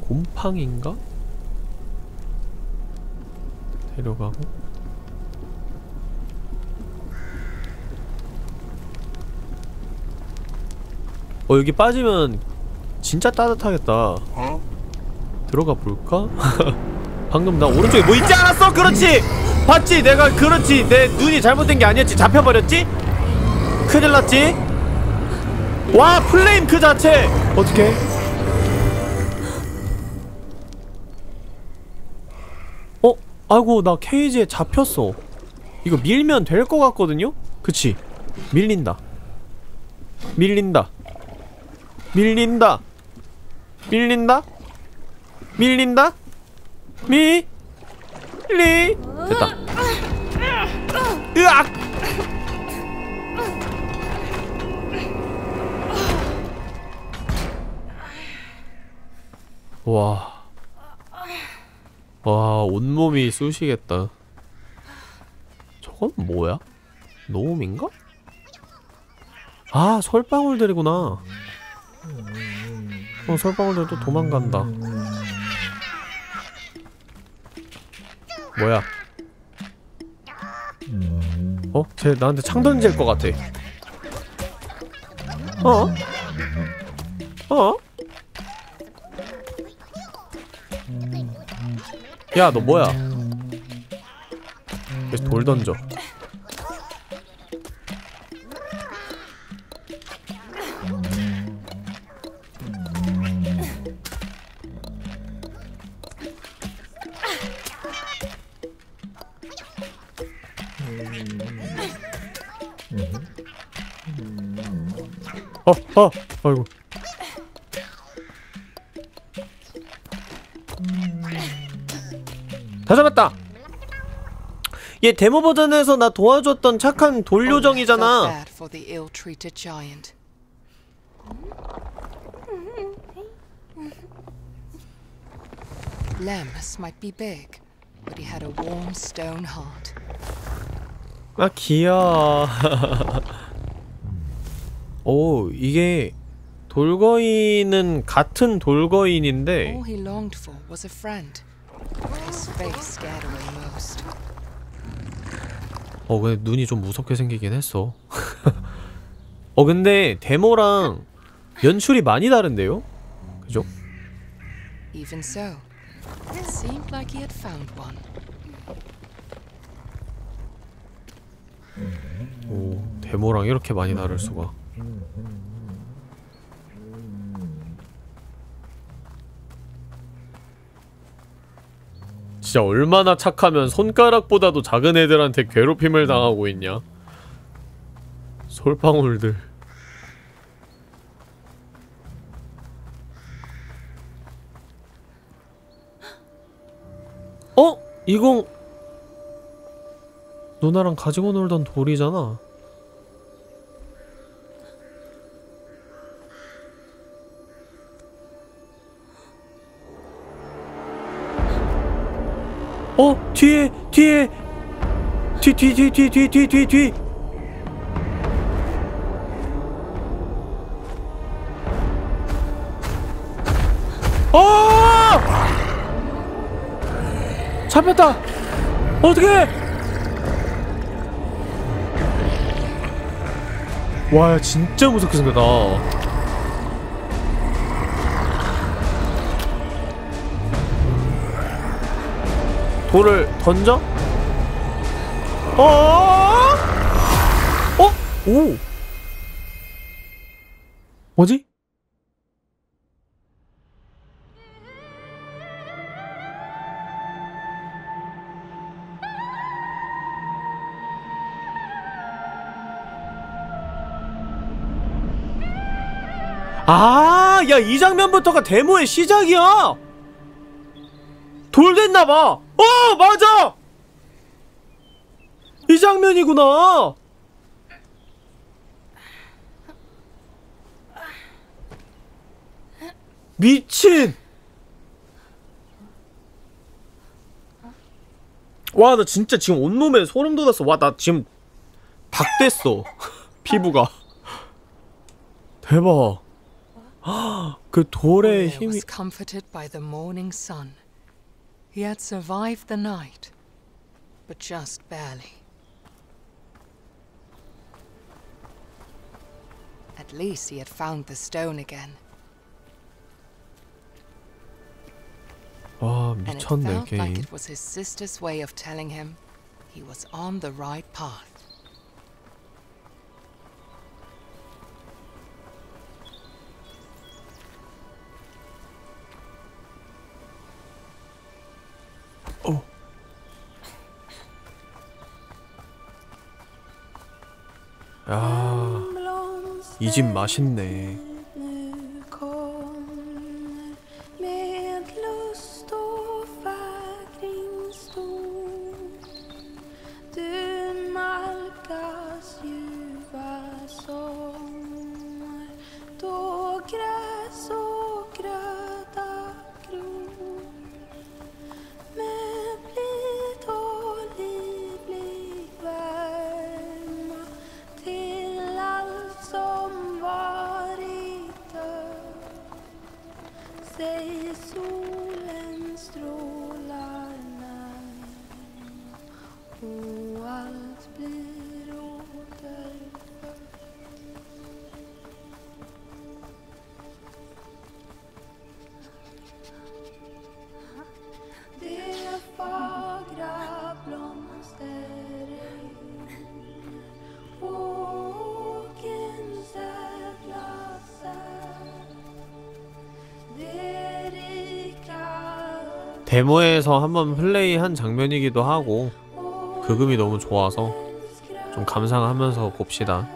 곰팡인가? 데려가고 어 여기 빠지면 진짜 따뜻하겠다 들어가 볼까? 방금 나 오른쪽에 뭐 있지 않았어? 그렇지! 봤지? 내가 그렇지 내 눈이 잘못된 게 아니었지 잡혀버렸지? 큰일 났지? 와 플레임 그 자체 어떻게? 어? 아이고 나 케이지에 잡혔어 이거 밀면 될 것 같거든요? 그치? 밀린다 밀린다 밀린다 밀린다 밀린다 미 리 됐다 으악 와. 와, 온몸이 쑤시겠다. 저건 뭐야? 노움인가? 아, 솔방울들이구나. 어, 솔방울들도 도망간다. 뭐야? 어? 쟤 나한테 창 던질 것 같아. 어? 어? 야, 너 뭐야? 계속 돌 던져. 어, 어, 아이고. 다 잡았다. 얘 데모 버전에서 나 도와줬던 착한 돌 Oh, I felt 요정이잖아. bad for the ill-treated giant. Lemus might be big, but he had a warm stone heart. 아 귀여워. 오 이게 돌거인은 같은 돌거인인데 All he longed for was a friend. His His face scared away most. 어 근데 눈이 좀 무섭게 생기긴 했어 어 근데 데모랑 연출이 많이 다른데요? 그죠? Even so, it seemed like he had found one. 오 데모랑 이렇게 많이 다를 수가 진짜 얼마나 착하면 손가락보다도 작은 애들한테 괴롭힘을 당하고 있냐? 솔방울들. 어? 이거 누나랑 가지고 놀던 돌이잖아 어? 뒤에! 뒤에! 뒤, 뒤, 뒤, 뒤, 뒤, 뒤, 뒤, 어! 잡혔다! 어떻게! 와, 진짜 무섭게 생겼다. 돌을 던져? 어? 어? 오! 뭐지? 아, 야, 이 장면부터가 데모의 시작이야! 돌 됐나봐! 어, 맞아! 이 장면이구나! 미친! 와, 나 진짜 지금 온몸에 소름 돋았어. 와, 나 지금 닭 됐어. 피부가. 대박. 그 돌의 힘이 He had survived the night, but just barely. At least he had found the stone again, 와 and it 미쳤네 felt like 게임 it was his sister's way of telling him he was on the right path. 어. 야, 이 집 맛있네. Då gräs och 데모에서 한번 플레이한 장면이기도 하고 그금이 너무 좋아서 좀 감상하면서 봅시다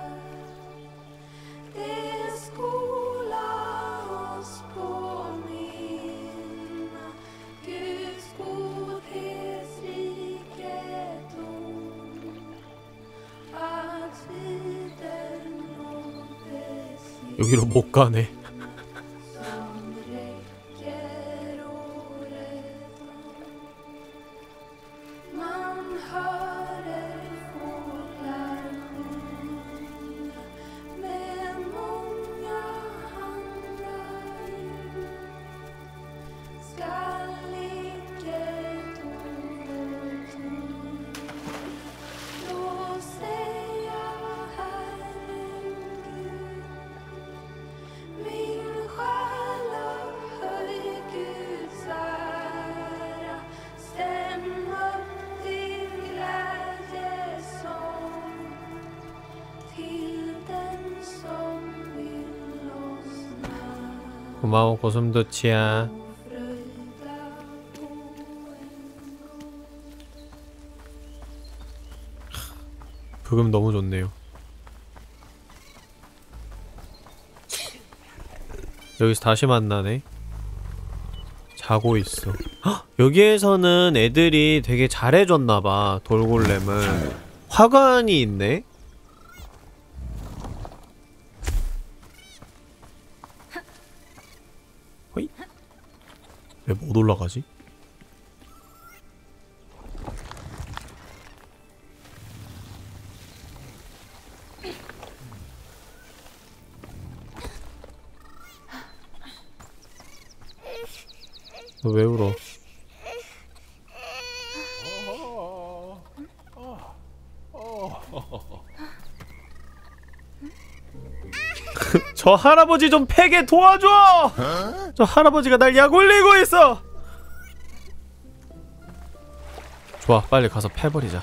여기로 못 가네 고슴도치야. 부금 너무 좋네요. 여기서 다시 만나네. 자고 있어. 헉! 여기에서는 애들이 되게 잘해줬나봐 돌골렘을 화관이 있네 올라가지? 너 왜 울어? 저 할아버지 좀 패게 도와줘! 저 할아버지가 날 약올리고 있어! 좋아, 빨리 가서 패버리자.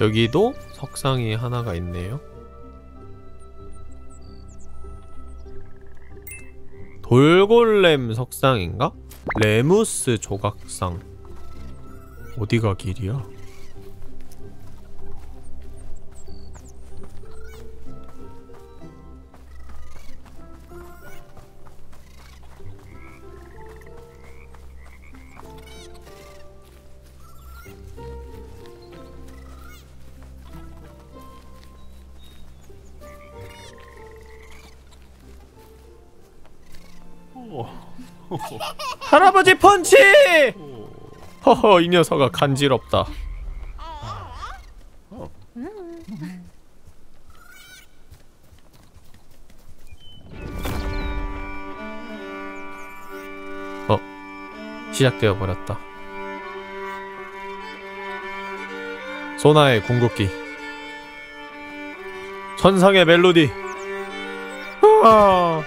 여기도 석상이 하나가 있네요. 돌골렘 석상인가? 레무스 조각상 어디가 길이야? 이 녀석아 간지럽다. 어 시작되어 버렸다. 소나의 궁극기. 천상의 멜로디. 으아.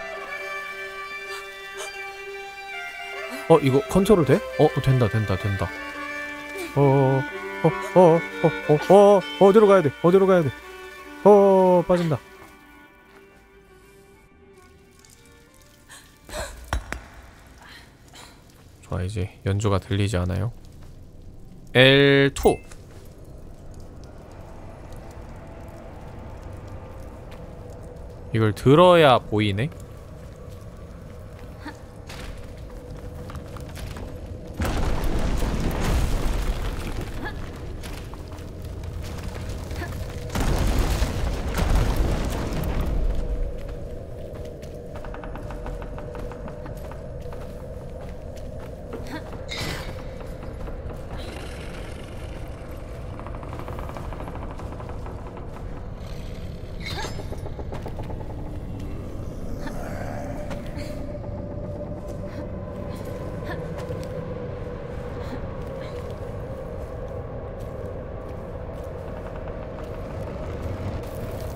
어 이거 컨트롤 돼? 어 된다 된다 된다 어어어 어 어 어 어 어디로 가야 돼 어디로 가야 돼 어 빠진다 좋아 이제 연주가 들리지 않아요 L2 이걸 들어야 보이네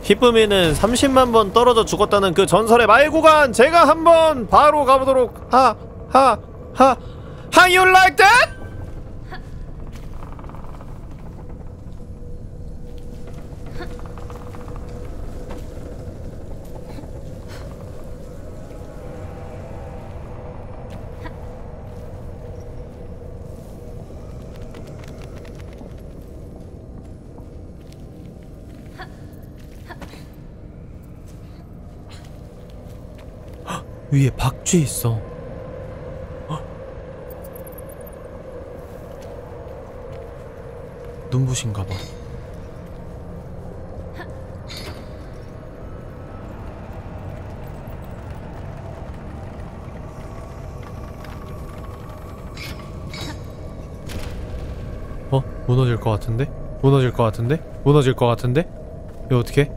히쁨이는 30만 번 떨어져 죽었다는 그 전설의 마의 구간 제가 한번 바로 가보도록 하 하 하 How you like that? 박쥐 있어. 헉! 눈부신가 봐. 어? 무너질 것 같은데? 무너질 것 같은데? 무너질 것 같은데? 이거 어떻게?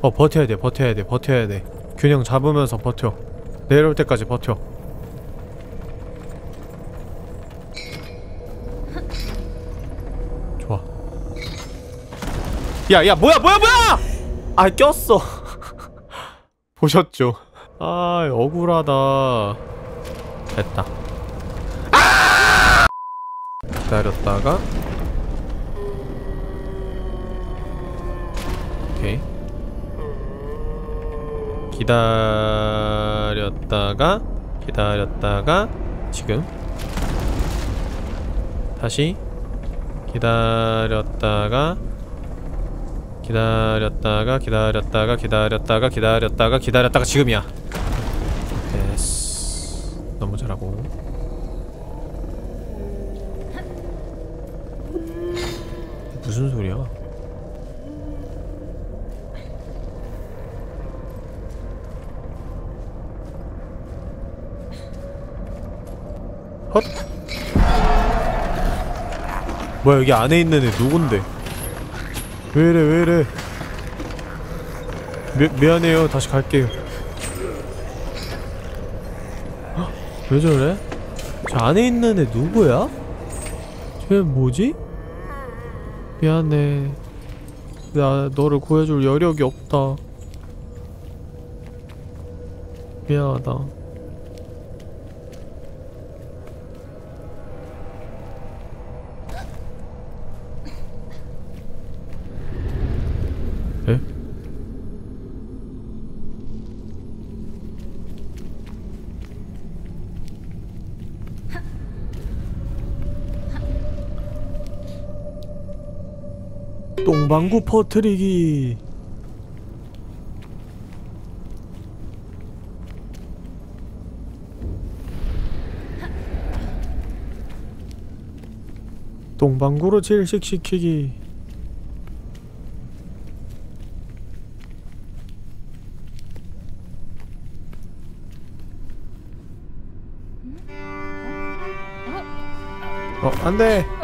어 버텨야 돼 버텨야 돼 버텨야 돼 균형 잡으면서 버텨. 내려올 때까지 버텨. 좋아. 야야 뭐야 뭐야 뭐야! 아 꼈어. 보셨죠? 아 억울하다. 됐다. 기다렸다가 기다렸다가 기다렸다가 지금 다시 기다렸다가 기다렸다가 기다렸다가 기다렸다가 기다렸다가 기다렸다가 지금이야 됐어 너무 잘하고 무슨 소리야 헛. 뭐야 여기 안에 있는 애 누군데? 왜이래 왜이래? 미, 미안해요. 다시 갈게요. 헉, 왜 저래? 저 안에 있는 애 누구야? 쟤 뭐지? 미안해. 나 너를 구해줄 여력이 없다. 미안하다 에? 똥방구 퍼트리기. 똥방구로 질식시키기. 어 안돼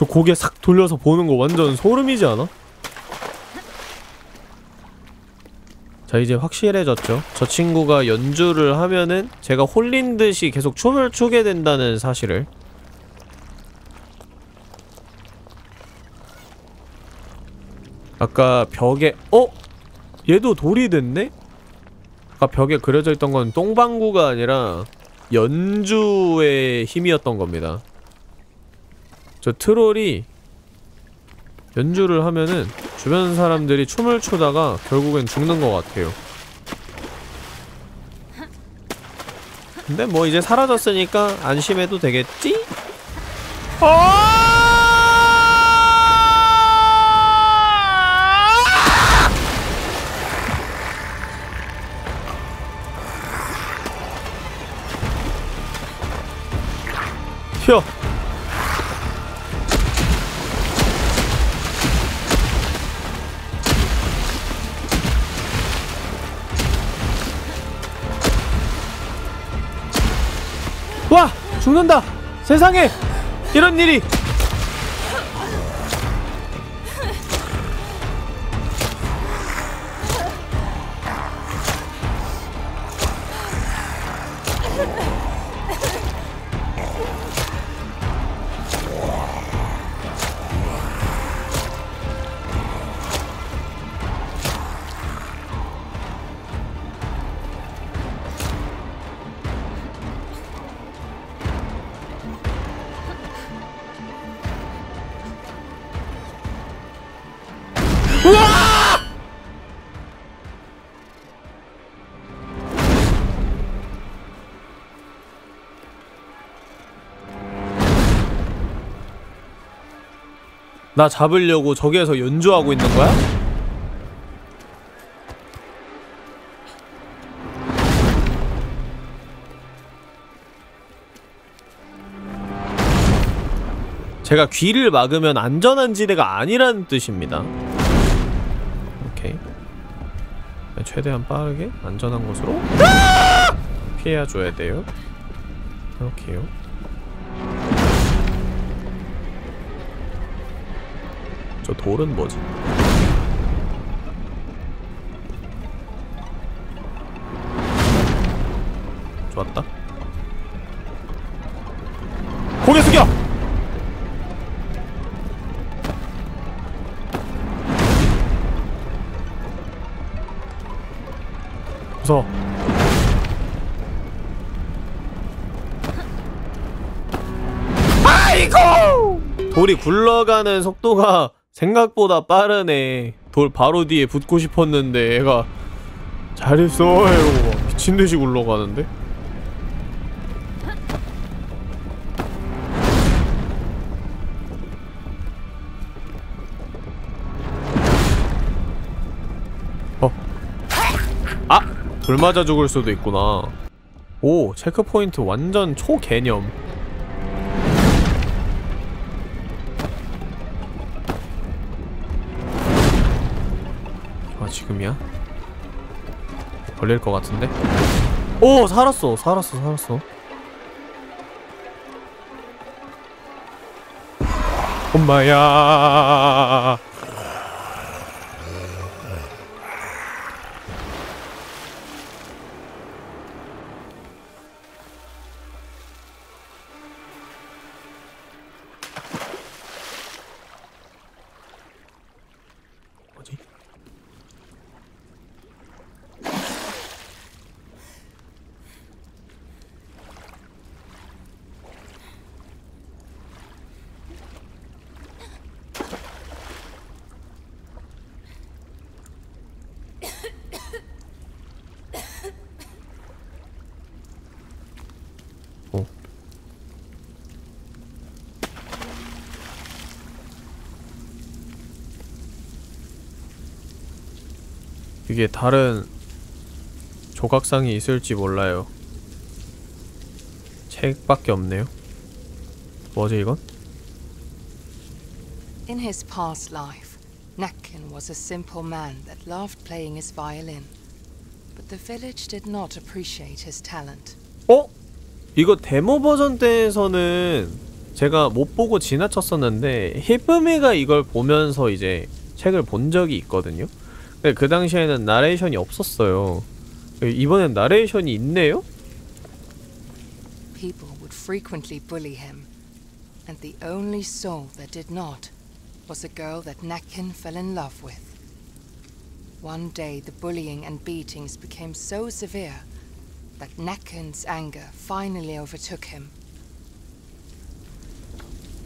저 고개 싹 돌려서 보는 거 완전 소름이지 않아? 자 이제 확실해졌죠 저 친구가 연주를 하면은 제가 홀린 듯이 계속 춤을 추게 된다는 사실을 아까 벽에 어? 얘도 돌이 됐네? 아까 벽에 그려져 있던 건 똥방구가 아니라 연주의 힘이었던 겁니다 저 트롤이 연주를 하면은 주변 사람들이 춤을 추다가 결국엔 죽는 것 같아요. 근데 뭐 이제 사라졌으니까 안심해도 되겠지? 튀어! 죽는다! 세상에! 이런 일이! 나 잡으려고 저기에서 연주하고 있는 거야? 제가 귀를 막으면 안전한 지대가 아니라는 뜻입니다. 오케이. 최대한 빠르게 안전한 곳으로 피해줘야 돼요. 오케이요. 돌은 뭐지? 좋았다 고개 숙여! 무서워 돌이 굴러가는 속도가 생각보다 빠르네 돌 바로 뒤에 붙고 싶었는데 얘가 잘했어 이러고 막 미친듯이 굴러가는데? 어? 아! 돌 맞아 죽을 수도 있구나 오 체크포인트 완전 초개념 지금이야? 걸릴 것 같은데? 오 살았어 살았어 살았어 엄마야 이게 다른 조각상이 있을지 몰라요. 책밖에 없네요. 뭐지 이건? In his past life, Nakin was a simple man that loved playing his violin. But the village did not appreciate his talent. 어? 이거 데모 버전 때에서는 제가 못 보고 지나쳤었는데 히프미가 이걸 보면서 이제 책을 본 적이 있거든요. 근데 그 당시에는 나레이션이 없었어요. 이번엔 나레이션이 있네요? People would frequently bully him, and the only soul that did not was a girl that Nakin fell in love with. One day, the bullying and beatings became so severe that Nakin's anger finally overtook him.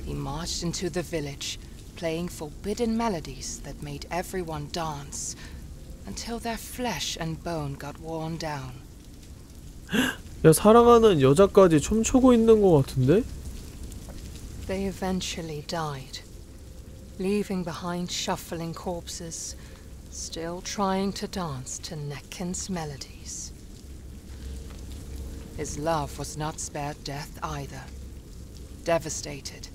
He marched into the village, playing forbidden melodies that made everyone dance until their flesh and bone got worn down. 야 사랑하는 여자까지 춤추고 있는 것 같은데? They eventually died, leaving behind shuffling corpses, still trying to dance to Nekin's melodies. His love was not spared death either. Devastated,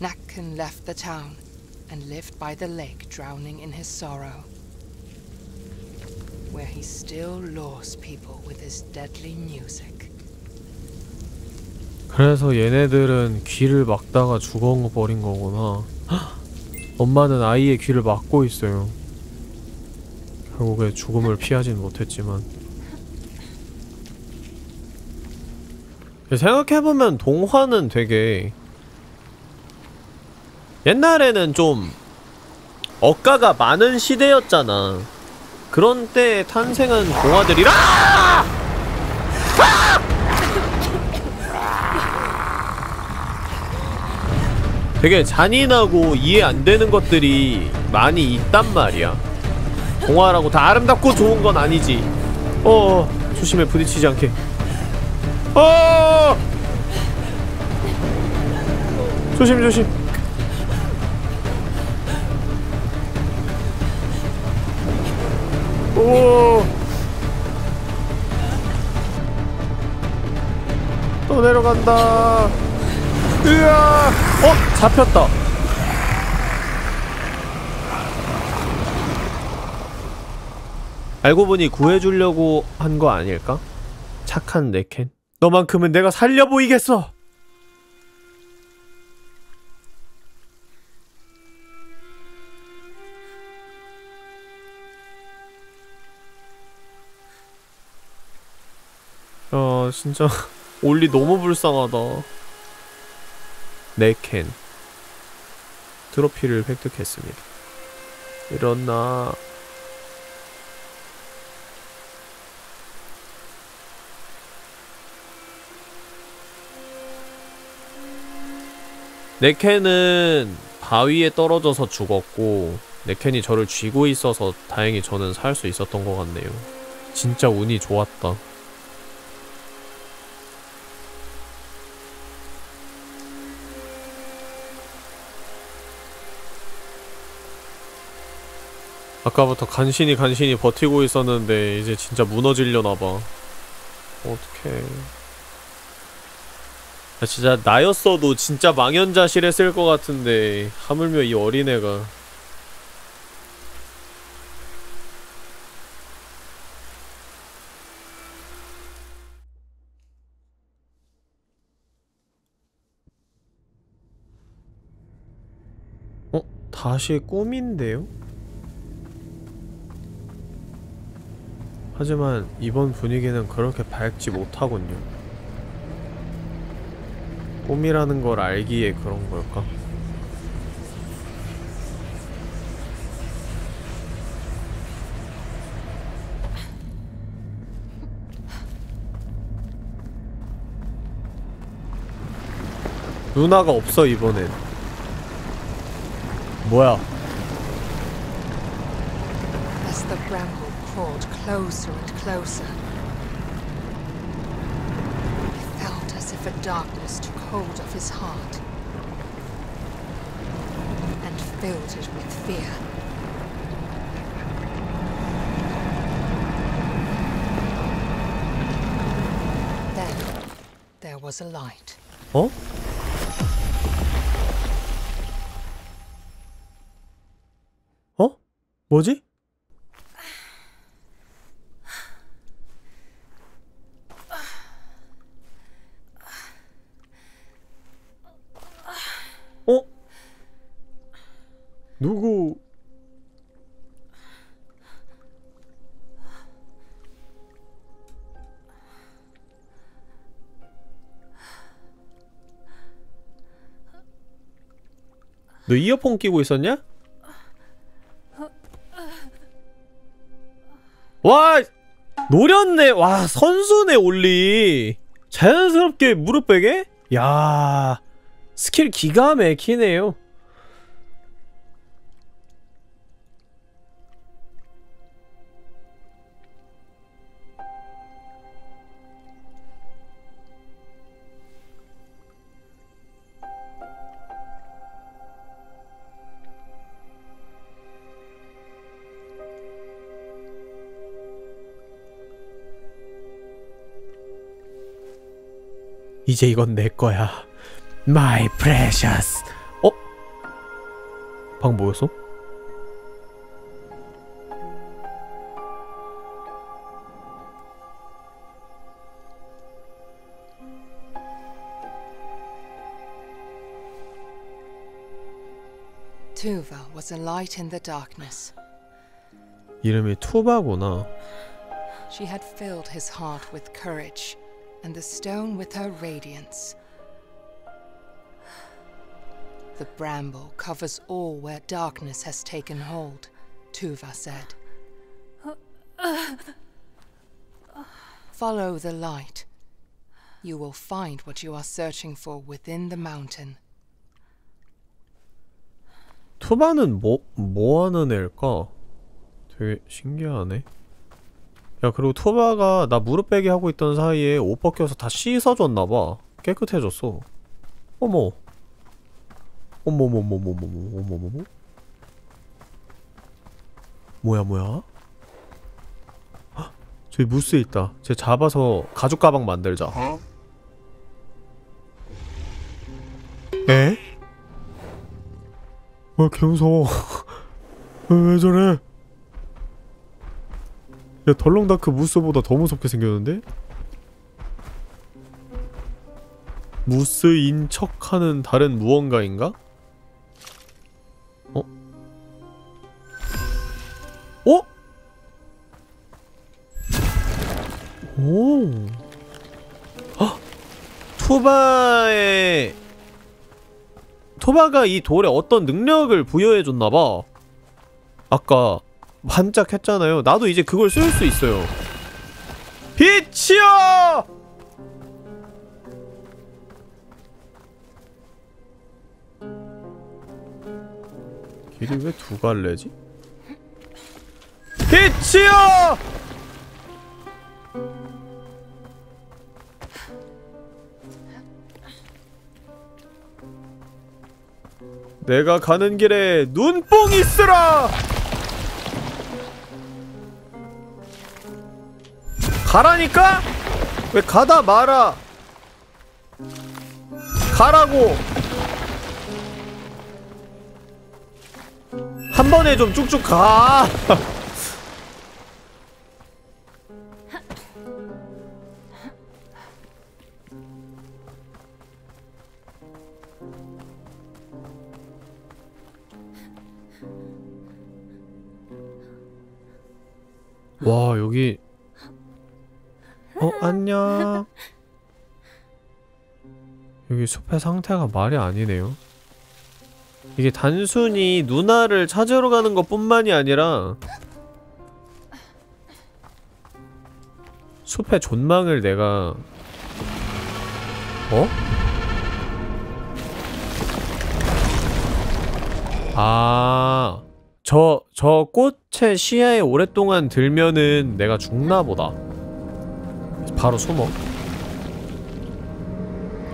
Nakin left the town and lived by the lake, drowning in his sorrow, where he still lures people with his deadly music. 그래서 얘네들은 귀를 막다가 죽어버린 거구나. 헉! 엄마는 아이의 귀를 막고 있어요. 결국에 죽음을 피하진 못했지만. 생각해보면 동화는 되게 옛날에는 좀 억가가 많은 시대였잖아. 그런 때 탄생한 동화들이라 되게 잔인하고 이해 안 되는 것들이 많이 있단 말이야. 동화라고 다 아름답고 좋은 건 아니지. 어, 조심해 부딪히지 않게. 어! 조심 조심. 오. 또 내려간다. 으아! 어? 잡혔다. 알고 보니 구해주려고 한 거 아닐까? 착한 네켄. 너만큼은 내가 살려 보이겠어. 야 진짜. 올리 너무 불쌍하다. 네캔. 트로피를 획득했습니다. 일어나. 네켄은 바위에 떨어져서 죽었고 네켄이 저를 쥐고 있어서 다행히 저는 살 수 있었던 것 같네요. 진짜 운이 좋았다 아까부터 간신히 간신히 버티고 있었는데 이제 진짜 무너지려나봐 어떡해 아, 진짜 나였어도 진짜 망연자실했을 것 같은데 하물며 이 어린애가 어? 다시 꿈인데요? 하지만 이번 분위기는 그렇게 밝지 못하군요. 꿈이라는 걸 알기에 그런 걸까? 누나가 없어 이번엔 뭐야 closer and closer. He felt as if a darkness took hold of his heart and filled it with fear. Then there was a light. Oh? oh? What? 누구 너 이어폰 끼고 있었냐? 와 노렸네 와 선수네 올리 자연스럽게 무릎 베게? 야 스킬 기가 막히네요 이제 이건 내 거야. My precious. 어? 방 뭐였어? Tuva was a light in the darkness. 이름이 투바구나. She had filled his heart with courage, and the stone with her radiance. The bramble covers all where darkness has taken hold, Tuva said. Follow the light. You will find what you are searching for within the mountain. 투바는 뭐, 뭐 하는 애일까? 되게 신기하네. 야, 그리고 투바가 나 무릎 베기 하고 있던 사이에 옷 벗겨서 다 씻어줬나봐. 깨끗해졌어. 어머. 어머머머머머머, 어머머머. 뭐야, 뭐야? 헉, 저기 무스 있다. 쟤 잡아서 가죽 가방 만들자. 에? 와, 개 무서워. 왜, 왜 저래? 야, 덜렁다크 무스보다 더 무섭게 생겼는데? 무스인 척하는 다른 무언가인가? 어? 어? 오. 토바의 토바가 이 돌에 어떤 능력을 부여해줬나봐 아까 반짝했잖아요 나도 이제 그걸 쓸 수 있어요 빛이여! 길이 왜 두 갈래지? 빛이여! 내가 가는 길에 눈뽕이 쓰라! 가라니까? 왜 가다 말아? 가라고! 한 번에 좀 쭉쭉 가! 와 여기 어 안녕. 여기 숲의 상태가 말이 아니네요. 이게 단순히 누나를 찾으러 가는 것 뿐만이 아니라 숲의 존망을 내가 어? 아... 저, 저 꽃의 시야에 오랫동안 들면은 내가 죽나보다 바로 숨어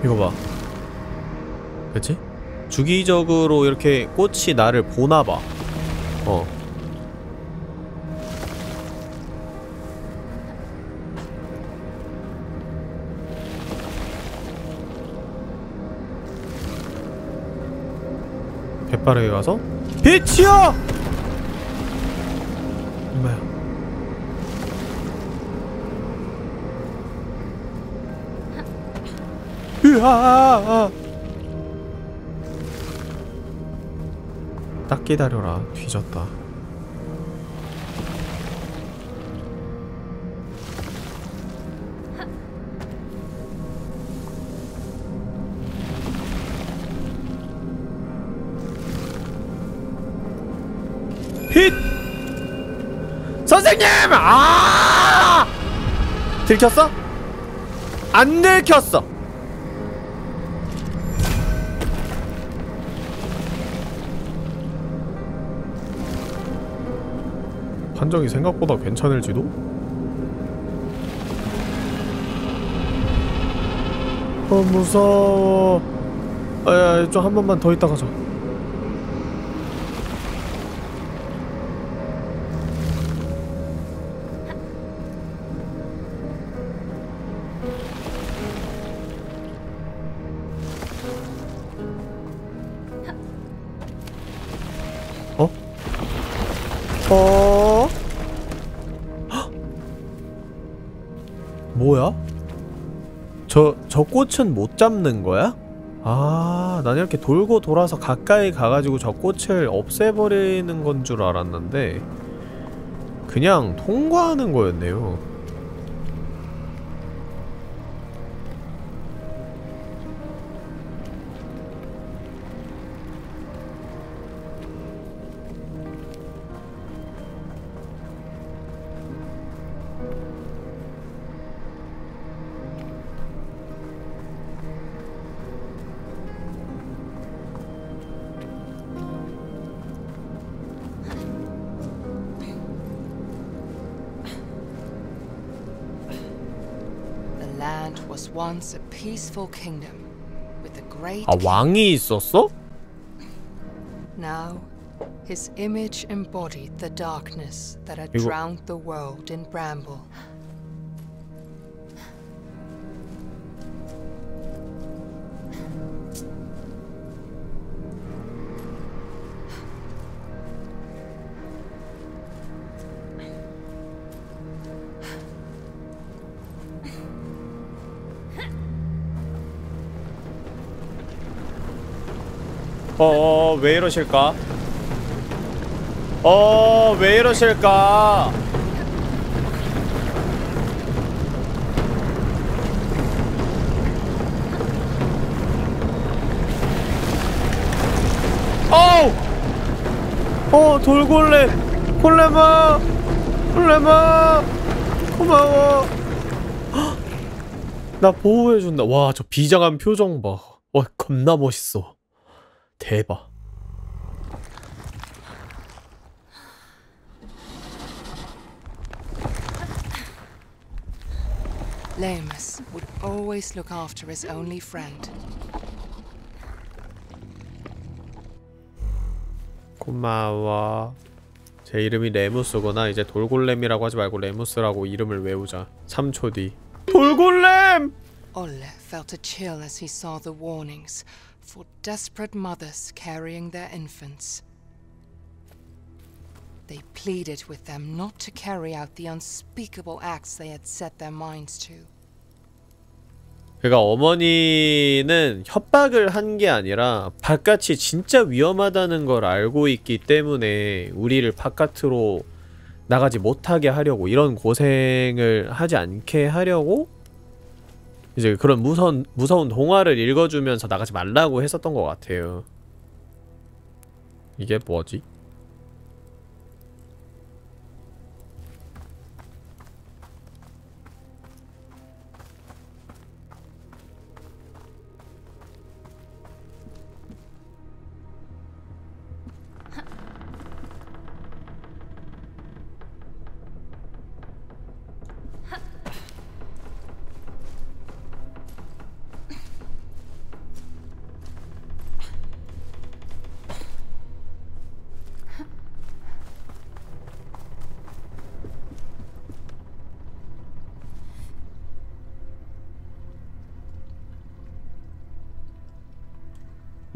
이거 봐. 그치? 주기적으로 이렇게 꽃이 나를 보나봐. 어. 배빠르게 가서 빛이야! 엄마야 으아 딱 기다려라 뒤졌다 힛! 선생님! 아! 들켰어? 안 들켰어! 판정이 생각보다 괜찮을지도? 어 무서워 아야 좀 한 번만 더 있다 가자 저, 저 꽃은 못 잡는 거야? 아, 난 이렇게 돌고 돌아서 가까이 가가지고 저 꽃을 없애버리는 건 줄 알았는데 그냥 통과하는 거였네요. once a peaceful kingdom with a great 아, 왕이 있었어? Now, his image embodied the darkness that had 이거- drowned the world in bramble. 왜 이러실까? 어, 왜 이러실까? 어 돌고래. 콜레마 콜레마 고마워. 나 보호해준다. 와 저 비장한 표정 봐와 겁나 멋있어. 대박. Lemus would always look after his only friend. 고마워 제 이름이 레무스구나 이제 돌골렘이라고 하지 말고 레무스라고 이름을 외우자 3초 뒤 돌골렘! Olle felt a chill as he saw the warnings for desperate mothers carrying their infants. They pleaded with them not to carry out the unspeakable acts they had set their minds to. 그러니까 어머니는 협박을 한 게 아니라 바깥이 진짜 위험하다는 걸 알고 있기 때문에 우리를 바깥으로 나가지 못하게 하려고 이런 고생을 하지 않게 하려고 이제 그런 무서운 무서운 동화를 읽어주면서 나가지 말라고 했었던 것 같아요. 이게 뭐지?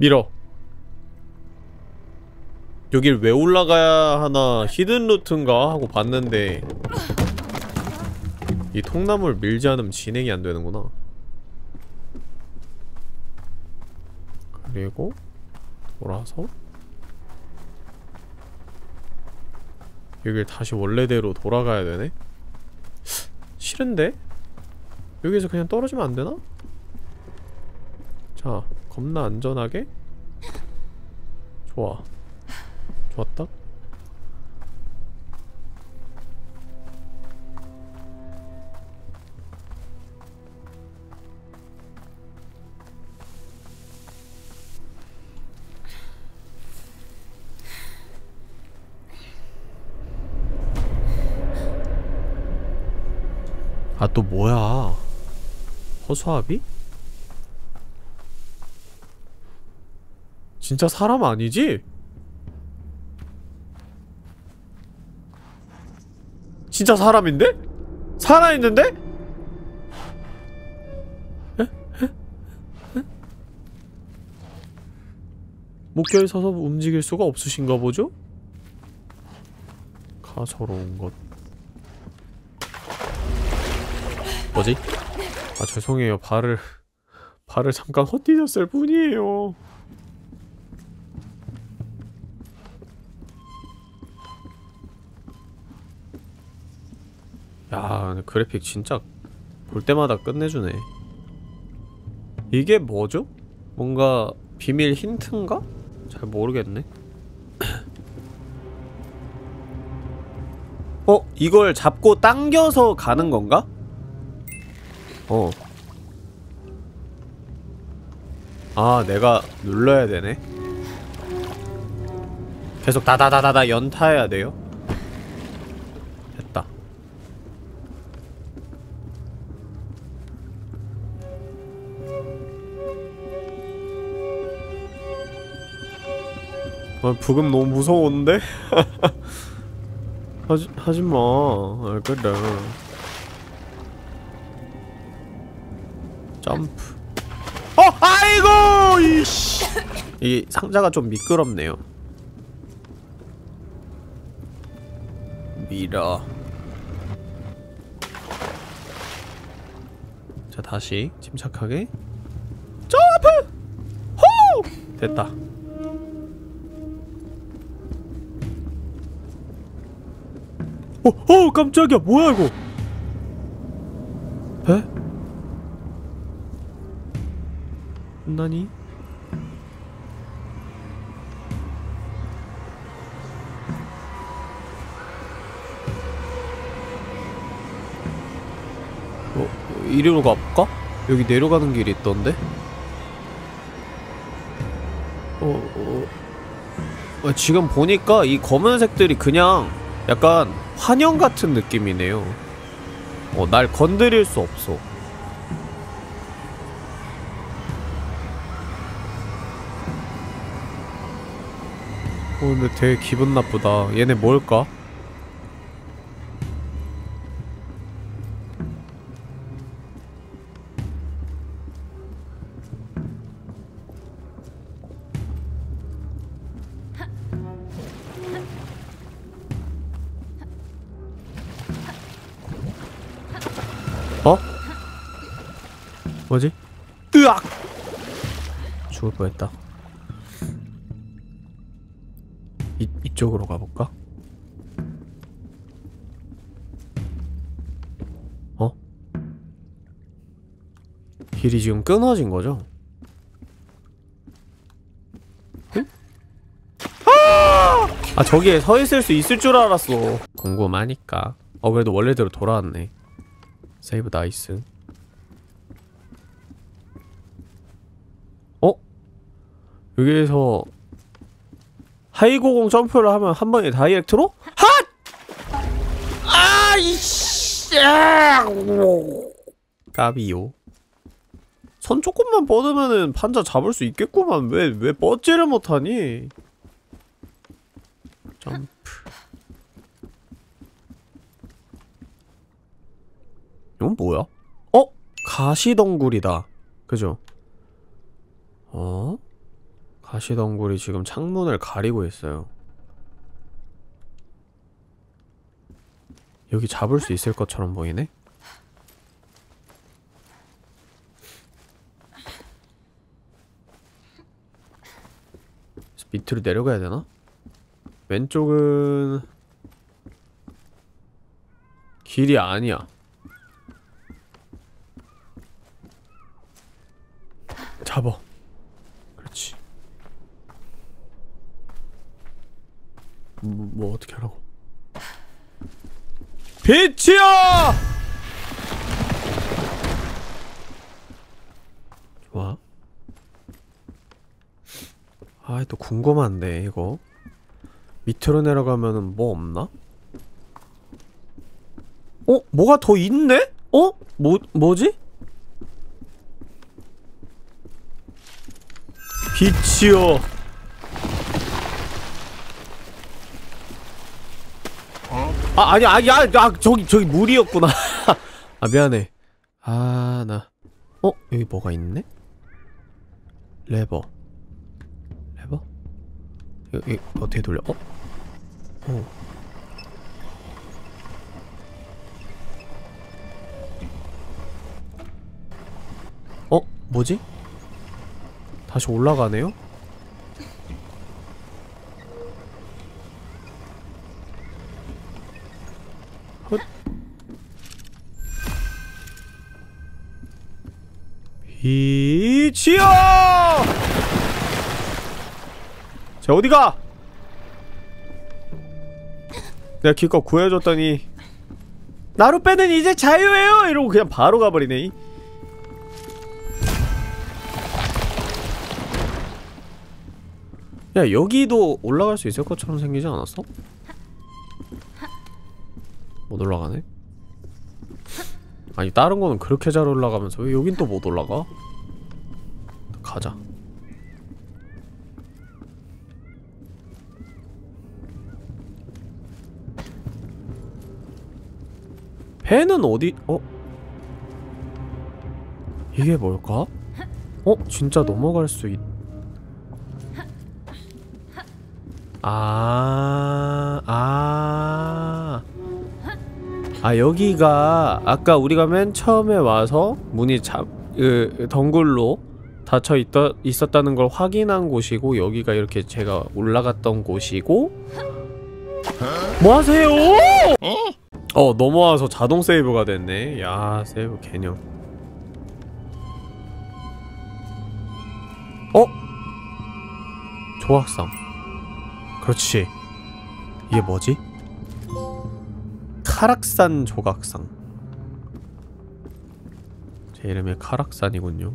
밀어. 여길 왜 올라가야 하나 히든 루트인가 하고 봤는데 이 통나무를 밀지 않으면 진행이 안 되는구나. 그리고 돌아서 여길 다시 원래대로 돌아가야 되네? 싫은데? 여기서 그냥 떨어지면 안 되나? 자, 겁나 안전하게? 좋아. 좋았다. 아 또 뭐야? 허수아비? 진짜 사람 아니지? 진짜 사람인데? 살아있는데? 목결 서서 움직일 수가 없으신가 보죠? 가서로운 것 뭐지? 아 죄송해요 발을 발을 잠깐 헛디뎠을 뿐이에요 근데 그래픽 진짜 볼 때마다 끝내주네 이게 뭐죠? 뭔가 비밀 힌트인가? 잘 모르겠네 어? 이걸 잡고 당겨서 가는 건가? 어. 아, 내가 눌러야 되네. 계속 다다다다다 연타해야 돼요? 아, 부금 너무 무서운데? 하지, 하지마. 아, 그래. 점프. 어! 아이고! 이씨! 이 상자가 좀 미끄럽네요. 밀어. 자, 다시 침착하게. 점프! 호! 됐다. 어, 어 깜짝이야 뭐야 이거 에? 나니? 어, 이리로 가볼까? 여기 내려가는 길이 있던데? 어, 어. 아, 지금 보니까 이 검은색들이 그냥 약간 환영 같은 느낌이네요. 어, 날 건드릴 수 없어. 어, 근데 되게 기분 나쁘다. 얘네 뭘까? 뻔했다. 이, 이쪽으로 가볼까? 어? 길이 지금 끊어진 거죠? 응? 아! 아 저기에 서 있을 수 있을 줄 알았어 궁금하니까 어 그래도 원래대로 돌아왔네 세이브 nice 여기에서 하이고공 점프를 하면 한 번에 다이렉트로? 핫! 아 이씨! 까비요 손 조금만 뻗으면은 판자 잡을 수 있겠구만 왜, 왜 뻗지를 못하니? 점프 이건 뭐야? 어? 가시덩굴이다 그죠? 어? 가시덩굴이 지금 창문을 가리고 있어요. 여기 잡을 수 있을 것처럼 보이네? 밑으로 내려가야 되나? 왼쪽은 길이 아니야. 잡아. 그렇지. 뭐, 뭐 어떻게 하라고? 빛이야! 좋아. 아, 또 궁금한데 이거 밑으로 내려가면은 뭐 없나? 어? 뭐가 더 있네? 어? 뭐, 뭐지? 빛이요 아 아니 아니 야, 야 저기 저기 물이었구나 아 미안해 아나 어? 여기 뭐가 있네? 레버 레버? 여기 어떻게 돌려? 어? 어. 어? 뭐지? 다시 올라가네요? 헛. 빛이요! 자, 어디가? 내가 기껏 구해줬더니 나루빼는 이제 자유예요! 이러고 그냥 바로 가버리네 이. 야 여기도 올라갈 수 있을 것처럼 생기지 않았어? 못 올라가네? 아니 다른 거는 그렇게 잘 올라가면서 왜 여긴 또 못 올라가? 가자 배는 어디.. 어? 이게 뭘까? 어? 진짜 넘어갈 수 있.. 아, 아. 아, 여기가 아까 우리가 맨 처음에 와서 문이 잡, 그, 덩굴로 닫혀 있다, 있었다는 걸 확인한 곳이고, 여기가 이렇게 제가 올라갔던 곳이고, 뭐 하세요? 어, 넘어와서 자동 세이브가 됐네. 야, 세이브 개념. 어? 조각상. 그렇지 이게 뭐지? 카락산 조각상. 제 이름이 카락산이군요.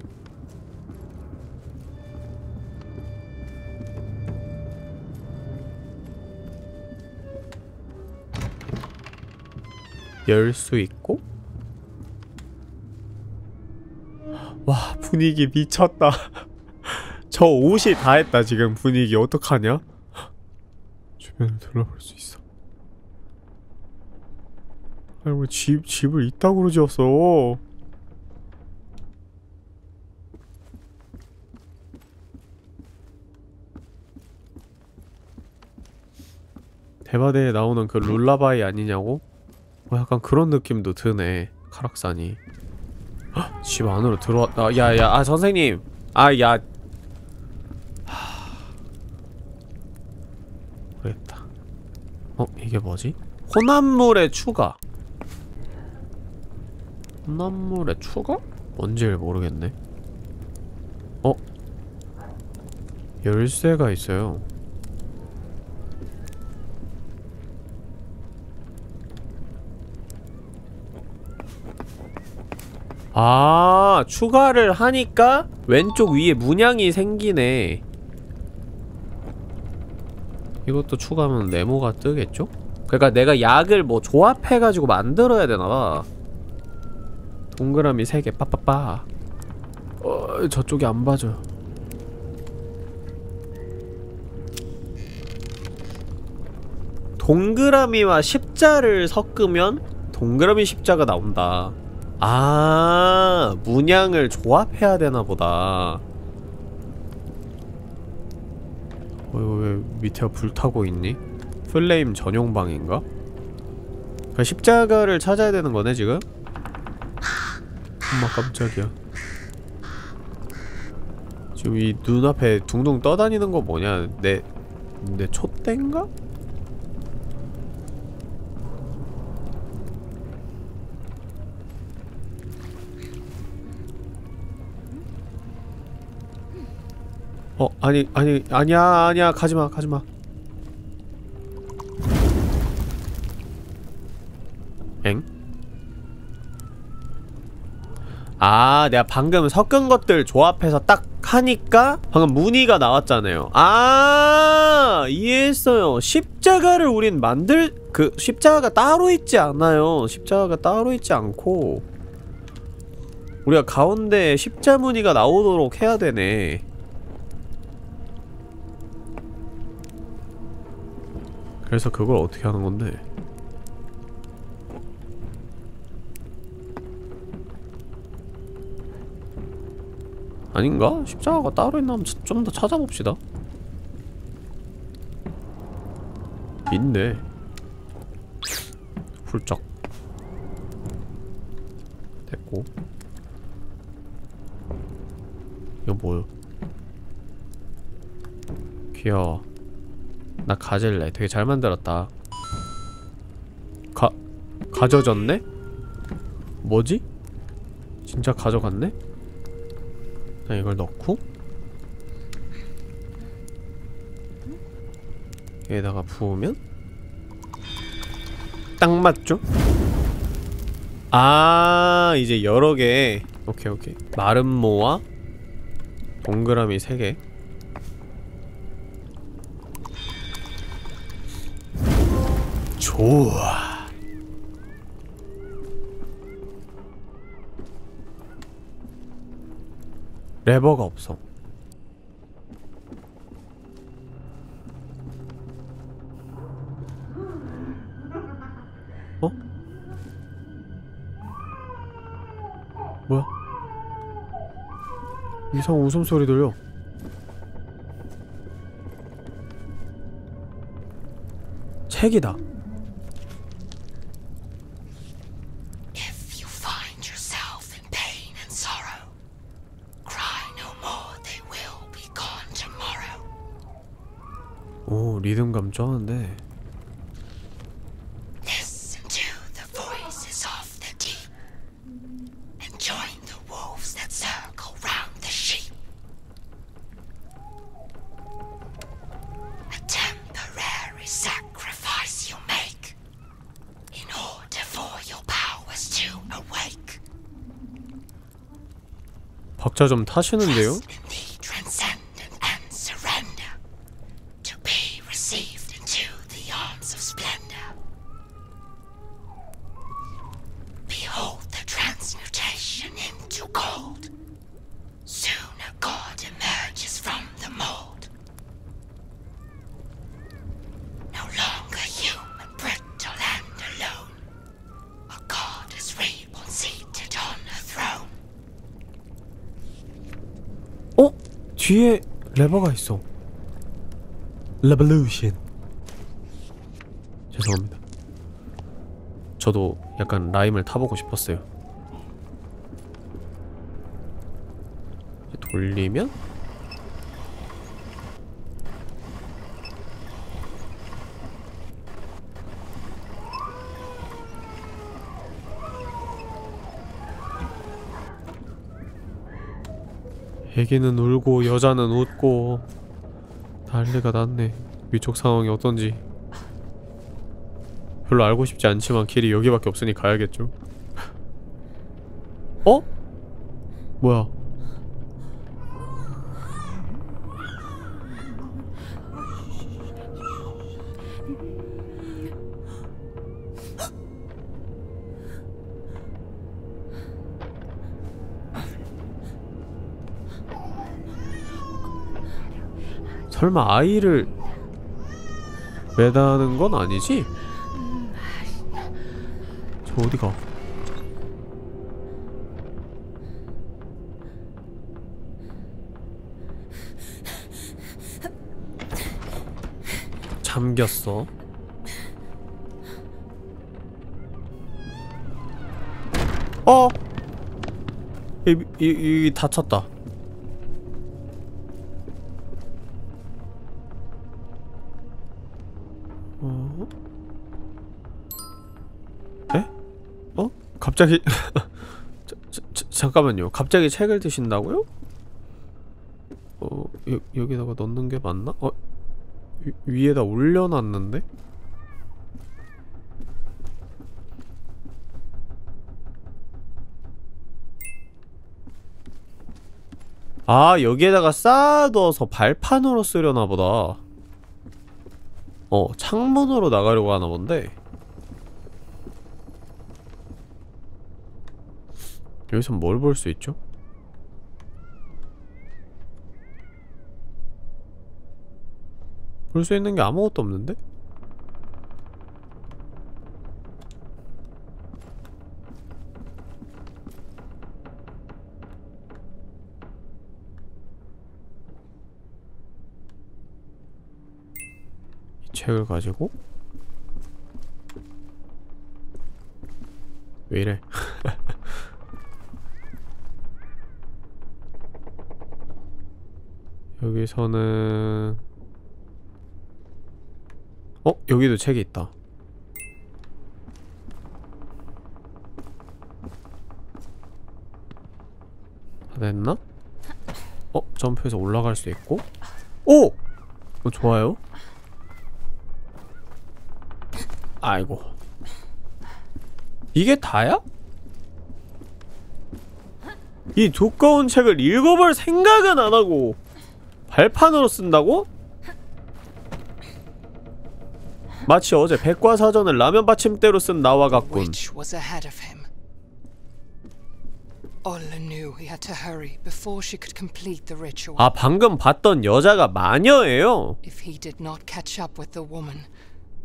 열 수 있고? 와 분위기 미쳤다. 저 옷이 다 했다 지금 분위기. 어떡하냐? 주변을 둘러볼 수 있어 아니 뭐 집, 집을 이따구로 지었어? 대바대에 나오는 그 룰라바이 아니냐고? 뭐 약간 그런 느낌도 드네 카락산이. 헉, 집 안으로 들어왔다 야야 아 선생님! 아야! 그랬다. 어 이게 뭐지? 혼합물의 추가 혼합물의 추가? 뭔지를 모르겠네 어? 열쇠가 있어요 아 추가를 하니까 왼쪽 위에 문양이 생기네 이것도 추가하면 네모가 뜨겠죠? 그러니까 내가 약을 뭐 조합해가지고 만들어야 되나봐 동그라미 3개 빠빠빠 어 저쪽이 안 봐줘 동그라미와 십자를 섞으면 동그라미 십자가 나온다 아 문양을 조합해야 되나 보다 어 왜 밑에가 불타고 있니? 플레임 전용 방인가? 그 십자가를 찾아야 되는 거네 지금? 엄마 깜짝이야 지금 이 눈앞에 둥둥 떠다니는 거 뭐냐 내... 내 촛대인가? 어 아니 아니 아니야 아니야 가지마 가지마 엥? 아 내가 방금 섞은 것들 조합해서 딱 하니까 방금 무늬가 나왔잖아요. 아 이해했어요. 십자가를 우린 만들 그 십자가가 따로 있지 않아요. 십자가가 따로 있지 않고 우리가 가운데 십자 무늬가 나오도록 해야 되네. 그래서 그걸 어떻게 하는 건데? 아닌가? 십자가가 따로 있나 한번 좀 더 찾아봅시다. 있네. 훌쩍. 됐고. 이거 뭐요? 귀여워. 나 가질래. 되게 잘 만들었다. 가... 가져졌네? 뭐지? 진짜 가져갔네? 자, 이걸 넣고 여기다가 부으면 딱 맞죠? 아 이제 여러 개 오케이 오케이 마른 모와 동그라미 3개 좋아. 레버가 없어. 어? 뭐야? 이상 웃음소리 들려. 책이다. In order for your powers to awake. 박자 좀 타시는데요? 뒤에 레버가 있어. 레볼루션. 죄송합니다. 저도 약간 라임을 타보고 싶었어요. 돌리면 애기는 울고 여자는 웃고 난리가 났네. 위쪽 상황이 어떤지. 별로 알고 싶지 않지만 길이 여기밖에 없으니 가야겠죠. 어? 뭐야 설마 아이를 매다는 건 아니지? 저 어디가? 잠겼어. 어! 이, 이, 이 다쳤다. 갑자기 자, 자, 자, 잠깐만요. 갑자기 책을 드신다고요? 어, 여, 여기다가 넣는 게 맞나? 어, 위, 위에다 올려놨는데? 아, 여기에다가 쌓아둬서 발판으로 쓰려나 보다. 어, 창문으로 나가려고 하나 본데. 여기서 뭘 볼 수 있죠? 볼 수 있는 게 아무것도 없는데? 이 책을 가지고 왜 이래? 여기서는 어? 여기도 책이 있다 다 됐나? 어? 점프해서 올라갈 수 있고 오! 어, 좋아요 아이고 이게 다야? 이 두꺼운 책을 읽어볼 생각은 안 하고 발판으로 쓴다고? 마치 어제 백과사전을 라면 받침대로 쓴 나와 같군. 아 방금 봤던 여자가 마녀예요.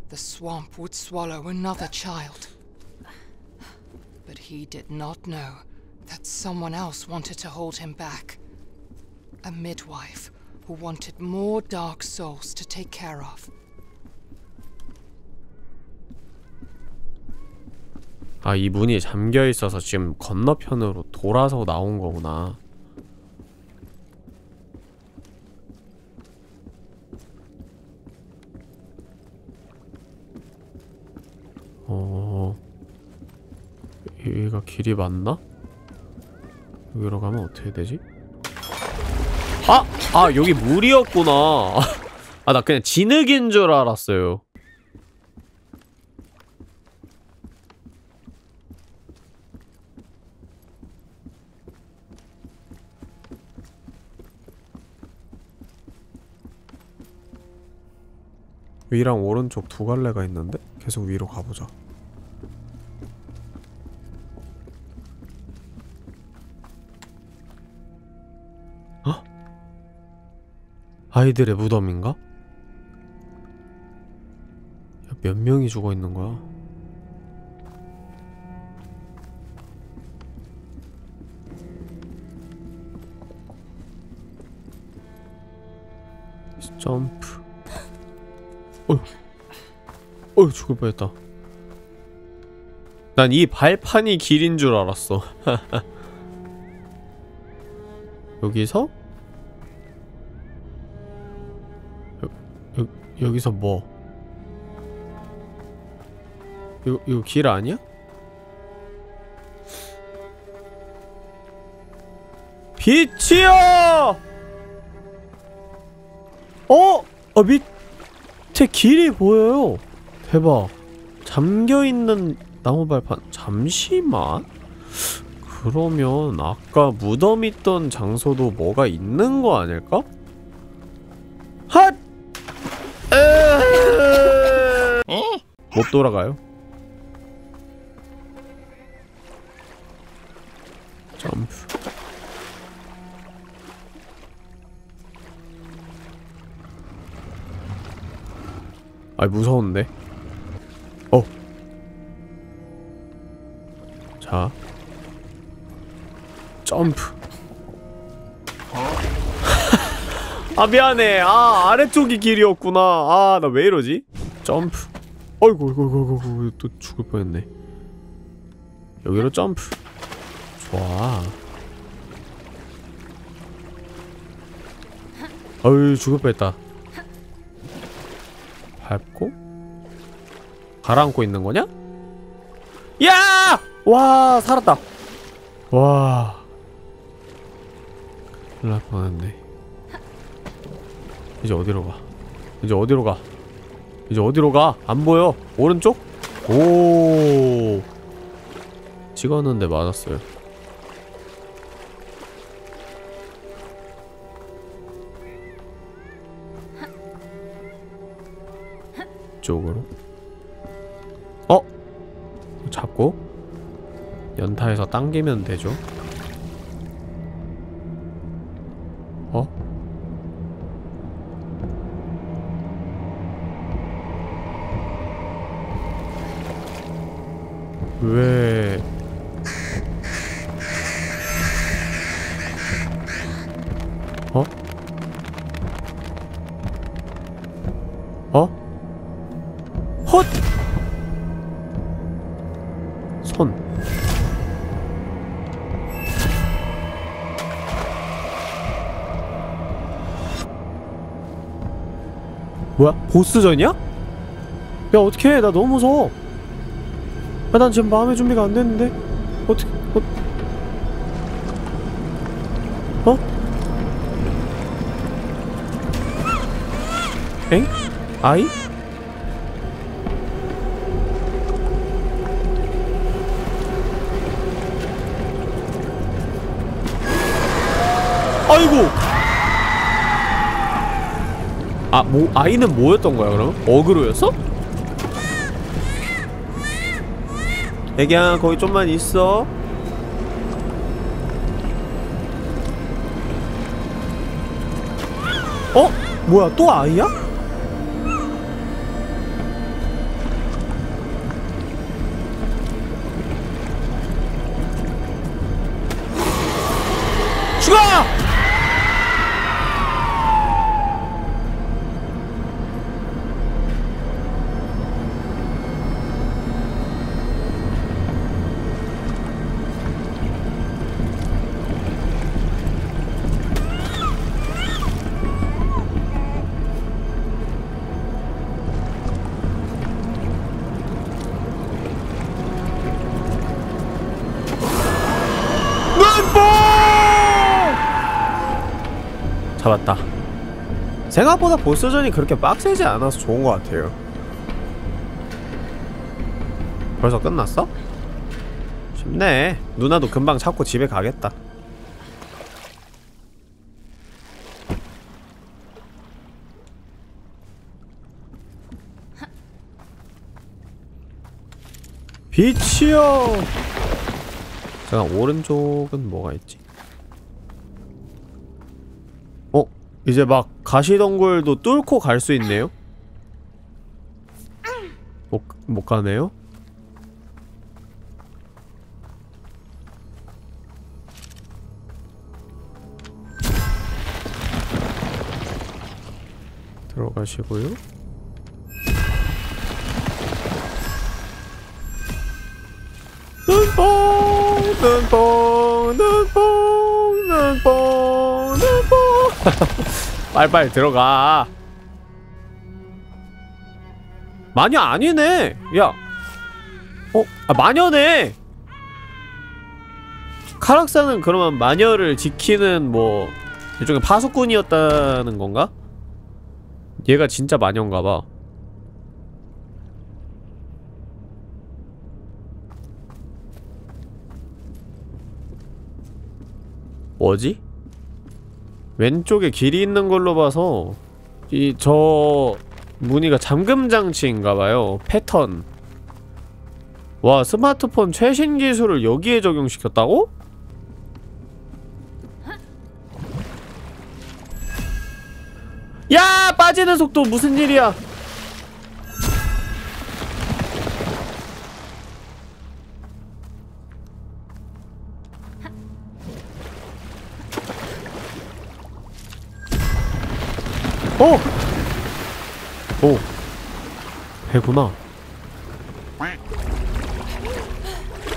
The swamp would swallow another child. But he did not know that someone else wanted to hold him back. A midwife who wanted more dark souls to take care of. 아 이 문이 잠겨 있어서 지금 건너편으로 돌아서 나온 거구나. 어 여기가 길이 맞나? 여기로 가면 어떻게 되지? 아! 아 여기 물이었구나 아 나 그냥 진흙인 줄 알았어요 위랑 오른쪽 두 갈래가 있는데? 계속 위로 가보자 아이들의 무덤인가? 야, 몇 명이 죽어 있는 거야? 점프. 어휴. 어휴, 죽을 뻔했다. 난 이 발판이 길인 줄 알았어. 여기서? 여, 여기서 뭐? 이거, 이거 길 아니야? 빛이여! 어? 어, 밑에 길이 보여요. 대박. 잠겨있는 나무 발판. 잠시만. 그러면 아까 무덤 있던 장소도 뭐가 있는 거 아닐까? 핫! 에으! 못 돌아가요. 점프. 아이 무서운데. 어. 자. 점프. 아 미안해. 아 아래쪽이 길이었구나. 아 나 왜 이러지? 점프. 어이구 어이구 어이구 어이구 또 죽을 뻔했네. 여기로 점프. 좋아. 어이 죽을 뻔했다. 밟고 가라앉고 있는 거냐? 야! 와 살았다. 와. 큰일 날 뻔했네. 이제 어디로 가? 이제 어디로 가? 이제 어디로 가? 안 보여. 오른쪽? 오. 찍었는데 맞았어요. 쪽으로. 어? 잡고 연타해서 당기면 되죠. 어? 왜 어? 어? 헛! 손 뭐야? 보스전이야? 야 어떡해 나 너무 무서워 아, 난 지금 마음의 준비가 안 됐는데 어떻게 어? 어? 엥? 아이? 아이고 아, 뭐, 아이는 뭐였던 거야, 그럼? 어그로였어? 애기야, 거기 좀만 있어. 어? 뭐야, 또 아이야? 생각보다 보스전이 그렇게 빡세지 않아서 좋은 것 같아요 벌써 끝났어? 쉽네 누나도 금방 찾고 집에 가겠다 빛이요! 제가 오른쪽은 뭐가 있지? 어? 이제 막 가시덩굴도 뚫고 갈 수 있네요? 못, 못 가네요? 들어가시고요 눈뽕 눈뽕 눈뽕 눈뽕 눈뽕 빨빨 들어가 마녀 아니네 야 어? 아 마녀네 카락사는 그러면 마녀를 지키는 뭐 일종의 파수꾼이었다는 건가? 얘가 진짜 마녀인가봐 뭐지? 왼쪽에 길이 있는 걸로 봐서 이 저 무늬가 잠금 장치인가봐요. 패턴. 와 스마트폰 최신 기술을 여기에 적용시켰다고? 야 빠지는 속도 무슨 일이야 오! 오 배구나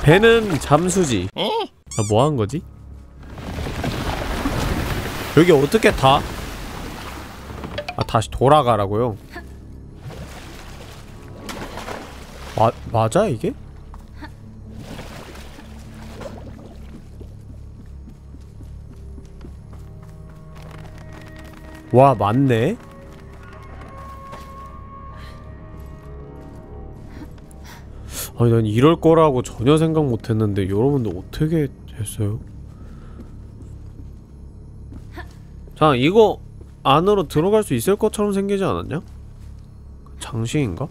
배는 잠수지 아 뭐하는 거지? 여기 어떻게 타? 아 다시 돌아가라고요? 마, 맞아 이게? 와 맞네? 아니 난 이럴 거라고 전혀 생각 못했는데 여러분들 어떻게 했어요? 자 이거 안으로 들어갈 수 있을 것처럼 생기지 않았냐? 장식인가?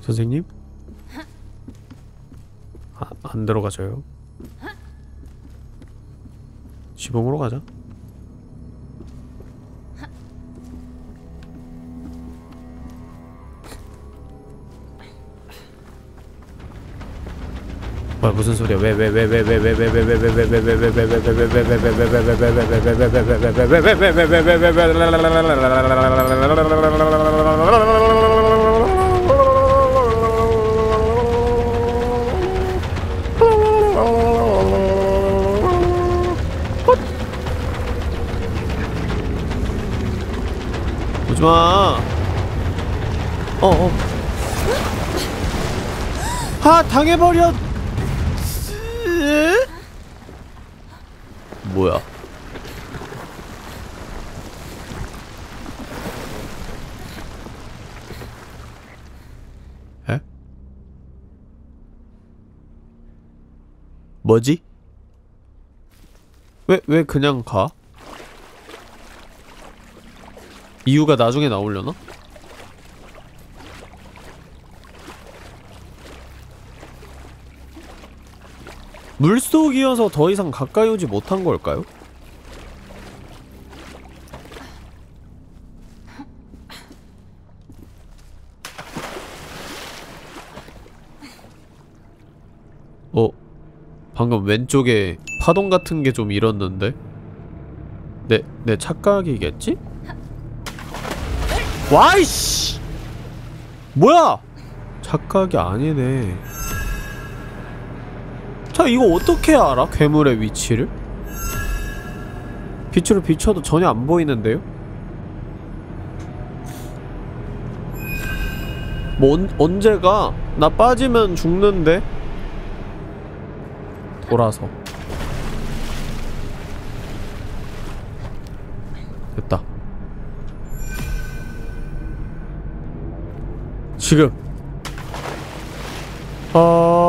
선생님? 아, 안 들어가져요 지붕으로 가자 뭐야 무슨 소리야 왜 왜 왜 왜 왜 왜 왜 왜 왜 왜 왜 왜 왜 왜 오지마 어어 아 당해버려 뭐야 에? 뭐지? 왜, 왜 그냥 가? 이유가 나중에 나오려나? 물속이어서 더 이상 가까이 오지 못한 걸까요? 어? 방금 왼쪽에 파동 같은 게 좀 일었는데? 내, 내 착각이겠지? 와이씨! 뭐야! 착각이 아니네. 자 이거 어떻게 알아? 괴물의 위치를? 빛으로 비춰도 전혀 안 보이는데요? 뭐 언, 언제가? 나 빠지면 죽는데? 돌아서 됐다 지금 어...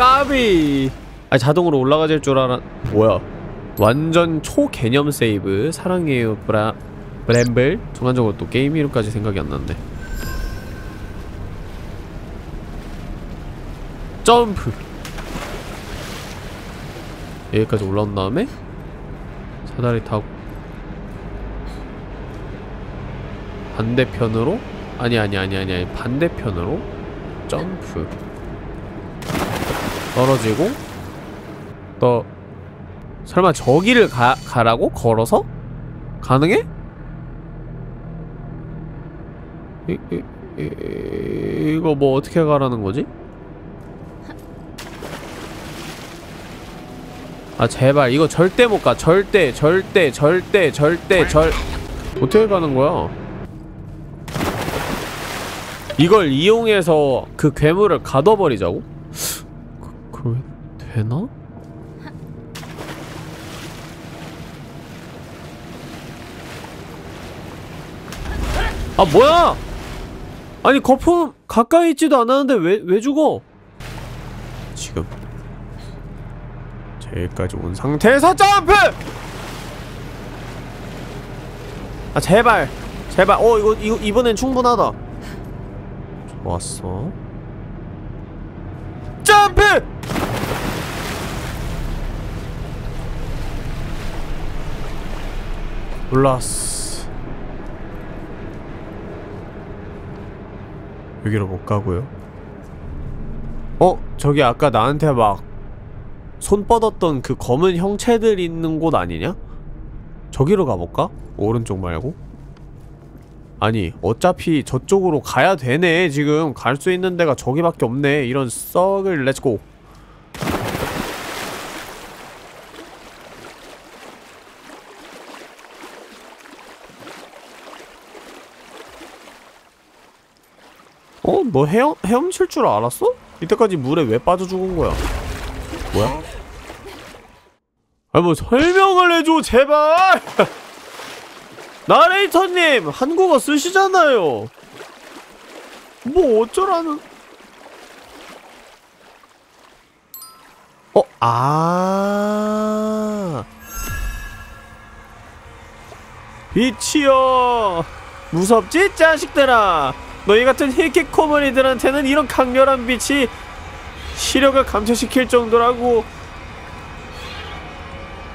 가! 까비. 아 자동으로 올라가질 줄 알아. 뭐야? 완전 초개념 세이브. 사랑해요, 브라. 브램블 순간적으로 또 게임 이름까지 생각이 안 나는데 점프 여기까지 올라온 다음에 사다리 타고 반대편으로 아니 아니 아니 아니 아니 반대편으로 점프 떨어지고 또 설마 저기를 가, 가라고? 걸어서? 가능해? 이, 이, 이, 이거 뭐 어떻게 가라는 거지? 아 제발 이거 절대 못 가 절대 절대 절대 절대 절 어떻게 가는 거야? 이걸 이용해서 그 괴물을 가둬버리자고? 그, 되나? 아 뭐야! 아니 거품 가까이 있지도 않았는데 왜, 왜 죽어? 지금 제일까지 온 상태에서 점프! 아 제발 제발 어 이거 이거 이번엔 충분하다 좋았어 점프! 올라왔어 여기로 못 가고요 어? 저기 아까 나한테 막 손 뻗었던 그 검은 형체들 있는 곳 아니냐? 저기로 가볼까? 오른쪽 말고? 아니 어차피 저쪽으로 가야 되네 지금 갈 수 있는 데가 저기밖에 없네 이런 썩을 let's go 어? 너 헤엄, 헤엄칠 줄 알았어? 이때까지 물에 왜 빠져 죽은 거야? 뭐야? 아뭐 설명을 해줘 제발! 나레이터님 한국어 쓰시잖아요. 뭐 어쩌라는? 어, 아. 빛이여 무섭지 자식들아 너희 같은 히키코머니들한테는 이런 강렬한 빛이 시력을 감퇴시킬 정도라고.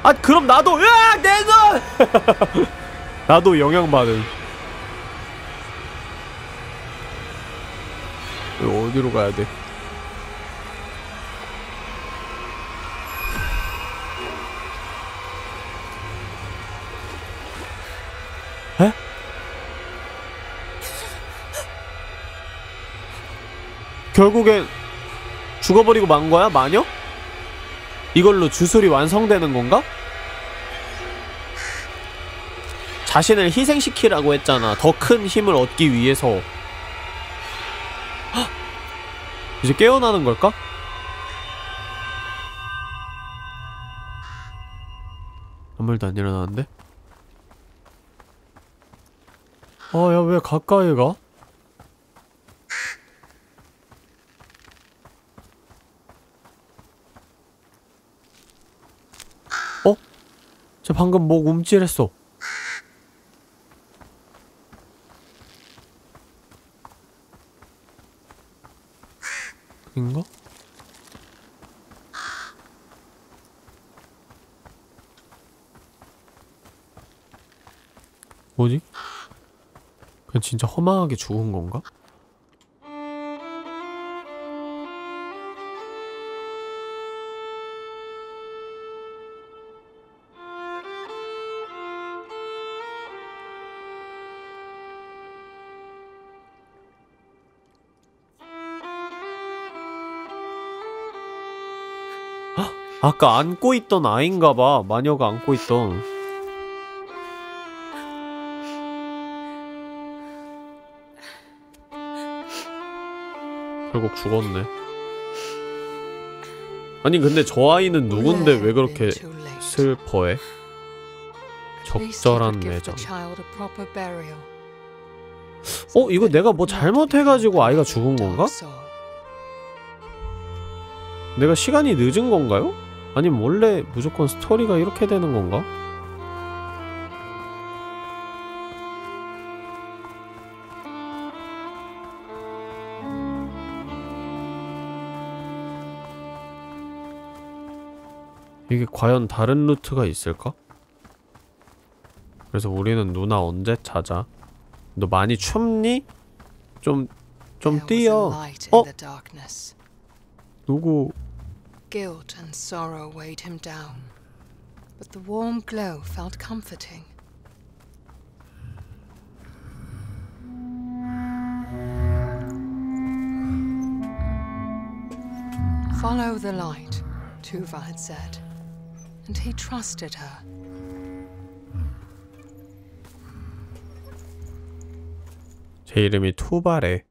아 그럼 나도 으악 내눈 나도 영향받은. 어디로 가야 돼? 결국엔 죽어버리고 만 거야? 마녀? 이걸로 주술이 완성되는 건가? 자신을 희생시키라고 했잖아. 더 큰 힘을 얻기 위해서. 헉! 이제 깨어나는 걸까? 아무 일도 안 일어나는데? 아, 야, 왜 가까이 가? 저 방금 목 움찔했어. 인가? 뭐지? 그냥 진짜 허망하게 죽은 건가? 아까 안고 있던 아인가봐 마녀가 안고 있던 결국 죽었네 아니 근데 저 아이는 누군데 왜 그렇게 슬퍼해? 적절한 매장 어? 이거 내가 뭐 잘못해가지고 아이가 죽은 건가? 내가 시간이 늦은 건가요? 아니 원래 무조건 스토리가 이렇게 되는 건가? 이게 과연 다른 루트가 있을까? 그래서 우리는 누나 언제 찾아? 너 많이 춥니? 좀, 좀 뛰어. 어? 누구, Guilt and sorrow weighed him down, but the warm glow felt comforting. Follow the light, Tuva had said, and he trusted her. 제 이름이 투바래.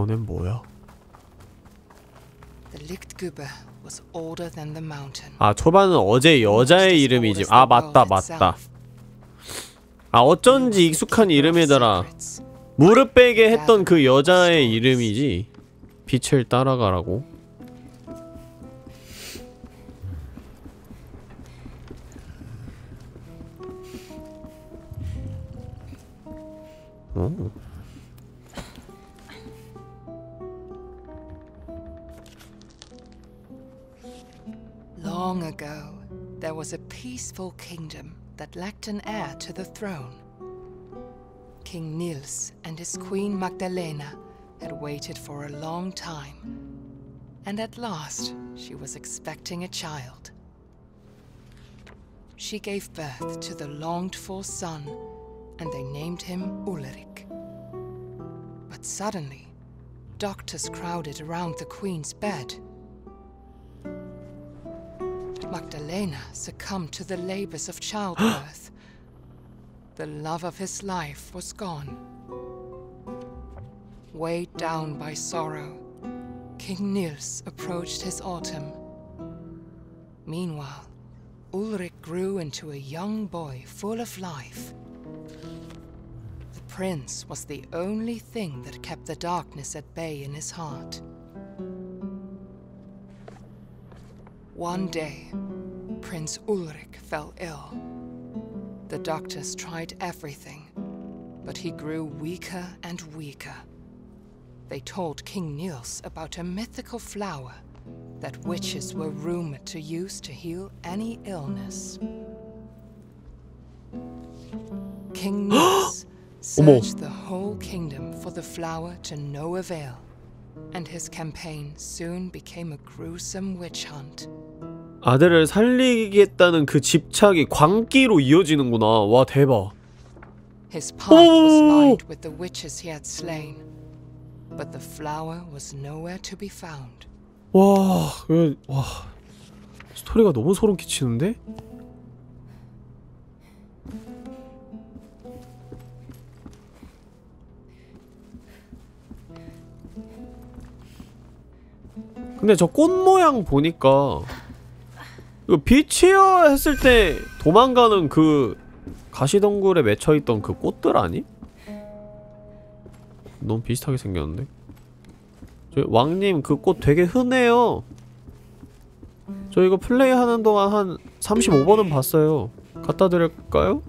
너는 뭐야? 아, 초반은 어제 여자의 이름이지. 아, 맞다, 맞다. 아, 어쩐지 익숙한 이름이더라. 무릎 베게 했던 그 여자의 이름이지. 빛을 따라가라고. 어. Long ago, there was a peaceful kingdom that lacked an heir to the throne. King Nils and his queen Magdalena had waited for a long time, and at last she was expecting a child. She gave birth to the longed for son, and they named him Ulrich. But suddenly, doctors crowded around the queen's bed. Magdalena succumbed to the labors of childbirth. the love of his life was gone. Weighed down by sorrow, King Nils approached his autumn. Meanwhile, Ulrich grew into a young boy full of life. The prince was the only thing that kept the darkness at bay in his heart. One day, Prince Ulrich fell ill. The doctors tried everything, but he grew weaker and weaker. They told King Niels about a mythical flower that witches were rumored to use to heal any illness. King Niels searched the whole kingdom for the flower to no avail, and his campaign soon became a gruesome witch hunt. 아들을 살리겠다는 그 집착이 광기로 이어지는구나. 와, 대박. His path was Oh! lined with the witches he had slain, but the flower was nowhere to be found. 와, 그, 와. 스토리가 너무 소름 끼치는데? 근데 저 꽃 모양 보니까 이거 빛이야 했을 때 도망가는 그 가시덩굴에 맺혀있던 그 꽃들 아니? 너무 비슷하게 생겼는데? 저 왕님 그 꽃 되게 흔해요 저 이거 플레이하는 동안 한 35번은 봤어요 갖다 드릴까요?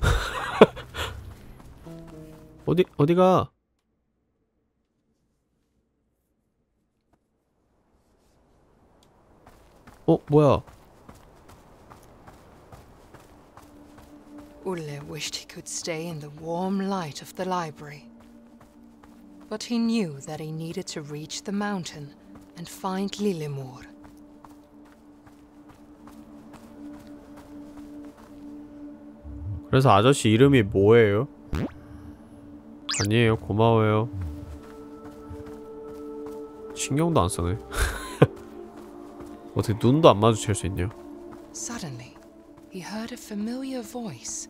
어디 어디가 어 뭐야 Ulle wished he could stay in the warm light of the library. But he knew that he needed to reach the mountain and find Lillemor. 그래서 아저씨 이름이 뭐예요? 아니에요 고마워요 신경도 안 쓰네 어떻게 눈도 안 마주칠 수 있냐 Suddenly, he heard a familiar voice.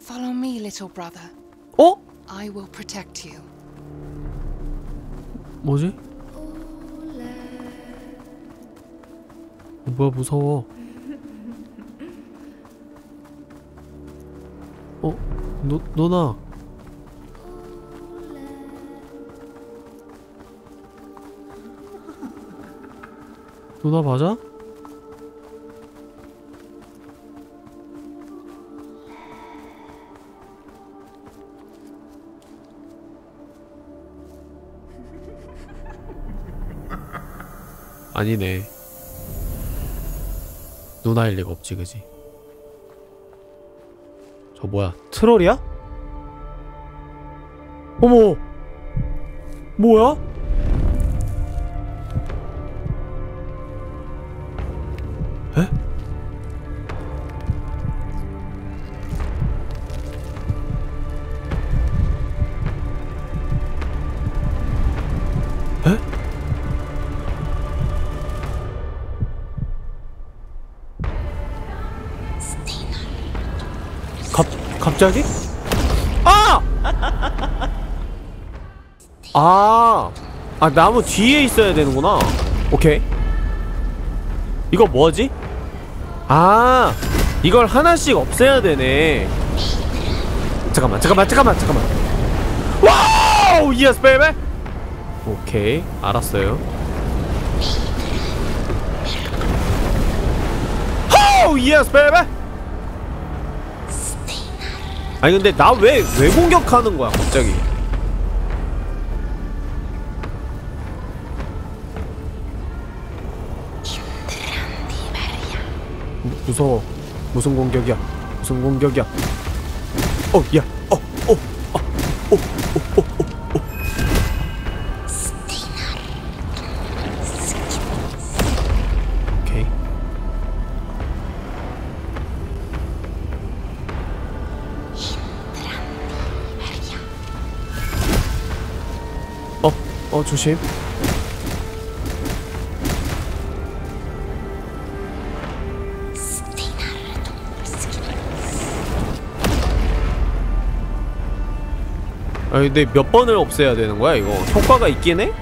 Follow me, little brother. 어? I will protect you. 뭐지? 어, 뭐야 무서워 어? 너, 너나 누나 맞아? 아니네 누나일 리가 없지 그지 저 뭐야 트롤이야? 어머 뭐야? 갑자기? 아! 아, 아 나무 뒤에 있어야 되는구나. 오케이. 이거 뭐지? 아, 이걸 하나씩 없애야 되네. 잠깐만, 잠깐만, 잠깐만, 잠깐만. 와우, yes baby. 오케이, 알았어요. 호우, yes baby. 아니 근데 나 왜 왜 공격하는 거야 갑자기? 무, 무서워. 무슨 공격이야? 무슨 공격이야? 어, 야, 조심. 아 근데 몇 번을 없애야 되는 거야 이거 효과가 있긴 해?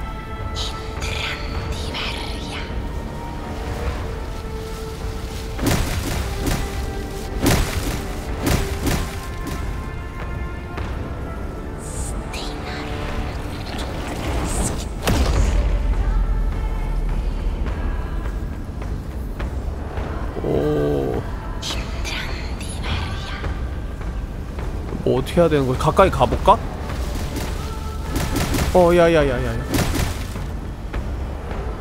해야 되는 거야? 가까이 가볼까? 어, 야야야야야.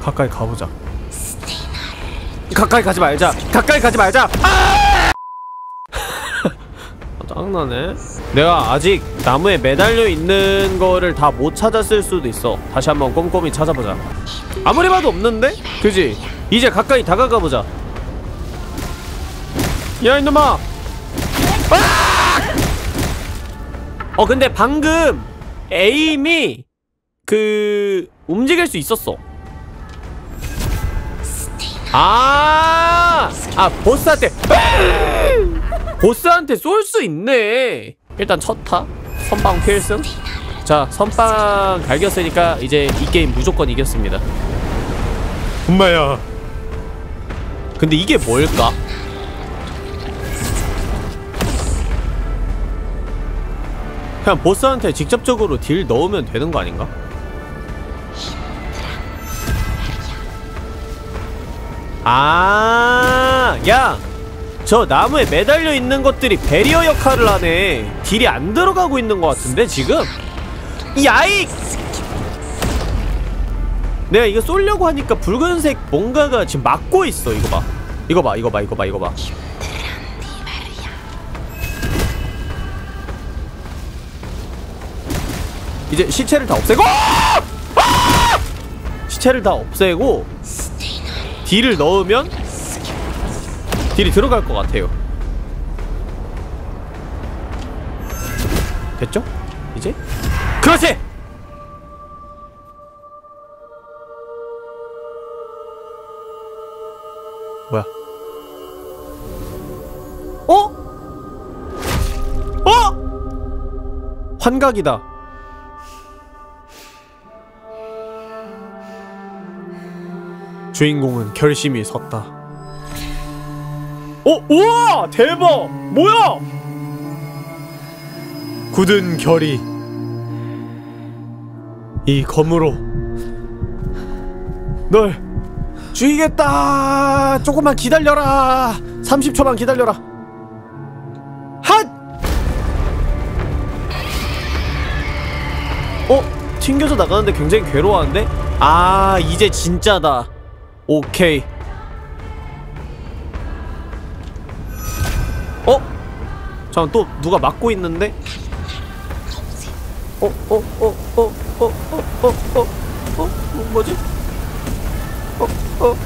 가까이 가보자. 가까이 가지 말자. 가까이 가지 말자. 아! 아, 짜증나네. 내가 아직 나무에 매달려 있는 거를 다 못 찾았을 수도 있어. 다시 한번 꼼꼼히 찾아보자. 아무리 봐도 없는데? 그지? 이제 가까이 다가가 보자. 야 이놈아! 아! 어 근데 방금 에임이 그 움직일 수 있었어. 아, 아 보스한테 보스한테 쏠 수 있네. 일단 첫타 선빵 필승. 자 선빵 갈겼으니까 이제 이 게임 무조건 이겼습니다. 엄마야. 근데 이게 뭘까? 그냥 보스한테 직접적으로 딜 넣으면 되는 거 아닌가? 아, 야, 저 나무에 매달려 있는 것들이 베리어 역할을 하네. 딜이 안 들어가고 있는 것 같은데 지금? 야이! 내가 이거 쏠려고 하니까 붉은색 뭔가가 지금 막고 있어. 이거 봐. 이거 봐. 이거 봐. 이거 봐. 이거 봐. 이제 시체를 다 없애고 아! 시체를 다 없애고 딜을 넣으면 딜이 들어갈 것 같아요 됐죠? 이제? 그렇지! 뭐야 어? 어? 환각이다 주인공은 결심이 섰다. 어, 우와, 대박! 뭐야? 굳은 결이 이 검으로 널 죽이겠다. 조금만 기다려라. 30초만 기다려라. 핫! 어? 튕겨져 나가는데 굉장히 괴로워하는데? 아, 이제 진짜다. 오케이 어? 잠깐 또 누가 막고 있는데? 어? 어? 어? 어? 어? 어? 어? 어? 어? 어? 뭐지? 어? 어?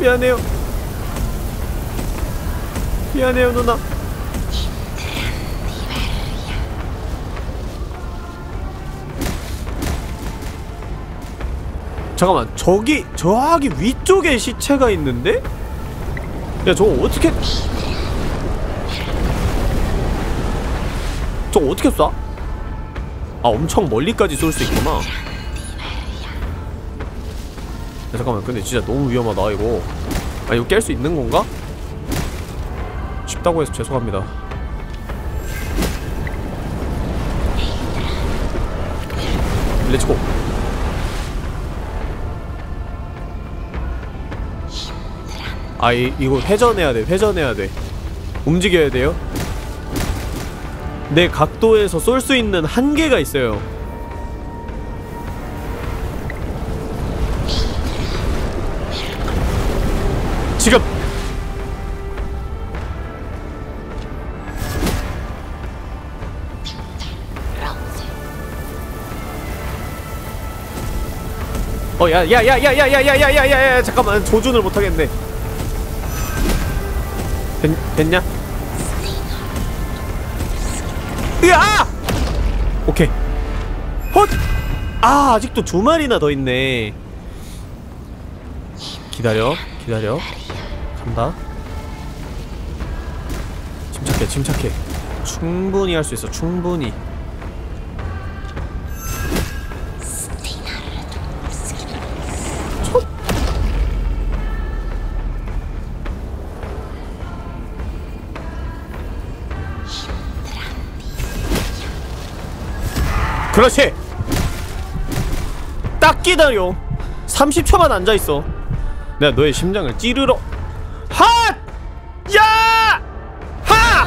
미안해요 미안해요 누나 잠깐만 저기 저기 위쪽에 시체가 있는데? 야 저거 어떻게 저거 어떻게 쏴? 아 엄청 멀리까지 쏠 수 있구나 야, 잠깐만 근데 진짜 너무 위험하다 이거 아 이거 깰 수 있는 건가? 쉽다고 해서 죄송합니다 let's go 아 이, 이거 회전해야 돼 회전해야 돼 움직여야 돼요 내 각도에서 쏠 수 있는 한계가 있어요 지금 어, 야, 야, 야, 야, 야, 야, 야, 야, 야, 야, 야, 잠깐만, 조준을 못하겠네. 됐, 됐냐? 으아! 오케이. 헛! 아, 아직도 두 마리나 더 있네. 기다려, 기다려. 간다. 침착해, 침착해. 충분히 할 수 있어, 충분히. 그렇지! 딱 기다려! 30초만 앉아있어. 내가 너의 심장을 찌르러. 핫! 야! 하!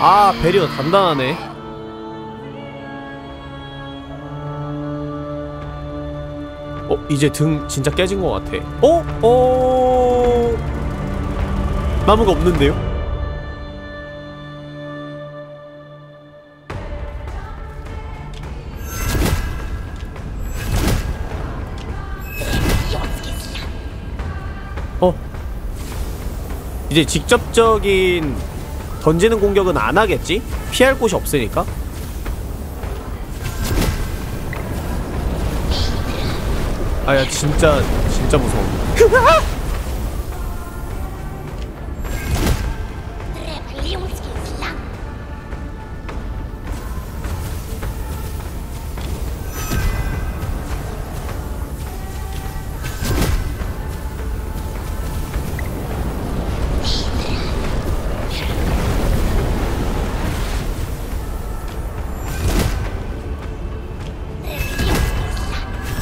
아, 배리어 단단하네. 어, 이제 등 진짜 깨진 것 같아. 어? 어? 나무가 없는데요? 이제 직접적인 던지는 공격은 안 하겠지? 피할 곳이 없으니까 아야 진짜 진짜 무서워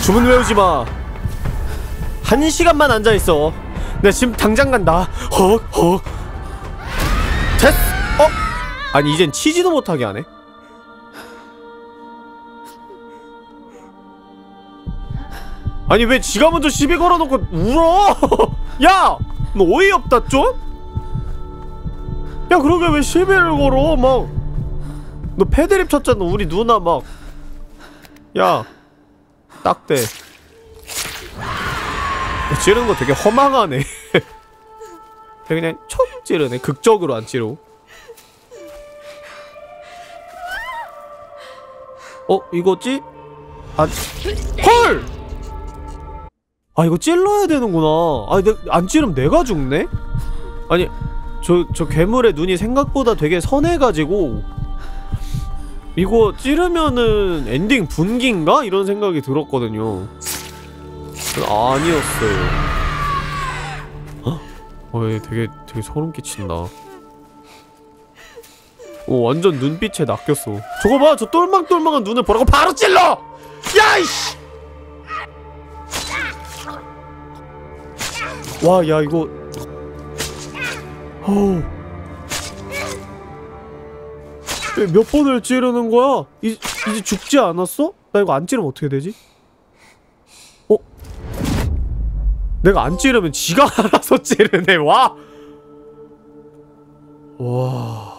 주문 외우지 마. 한 시간만 앉아 있어. 나 지금 당장 간다. 헉, 헉. 됐어. 어? 아니 이젠 치지도 못하게 하네. 아니 왜 지가 먼저 시비 걸어놓고 울어? 야, 너 어이없다 좀? 야 그러게 왜 시비를 걸어? 막 너 패드립 쳤잖아 우리 누나 막. 야. 딱대 찌르는 거 되게 허망하네 그냥 척 찌르네 극적으로 안 찌르고 어? 이거지? 아 헐! 아 이거 찔러야 되는구나 아니 내, 안 찌르면 내가 죽네? 아니 저, 저 괴물의 눈이 생각보다 되게 선해가지고 이거 찌르면은 엔딩 분기인가? 이런 생각이 들었거든요 아니었어요 헉? 어, 얘 되게 되게 소름 끼친다 오 완전 눈빛에 낚였어 저거 봐! 저 똘망똘망한 눈을 보라고 바로 찔러! 야이씨! 와 야 이거 어우 몇 번을 찌르는 거야? 이, 이제 죽지 않았어? 나 이거 안 찌르면 어떻게 되지? 어? 내가 안 찌르면 지가 알아서 찌르네 와. 와.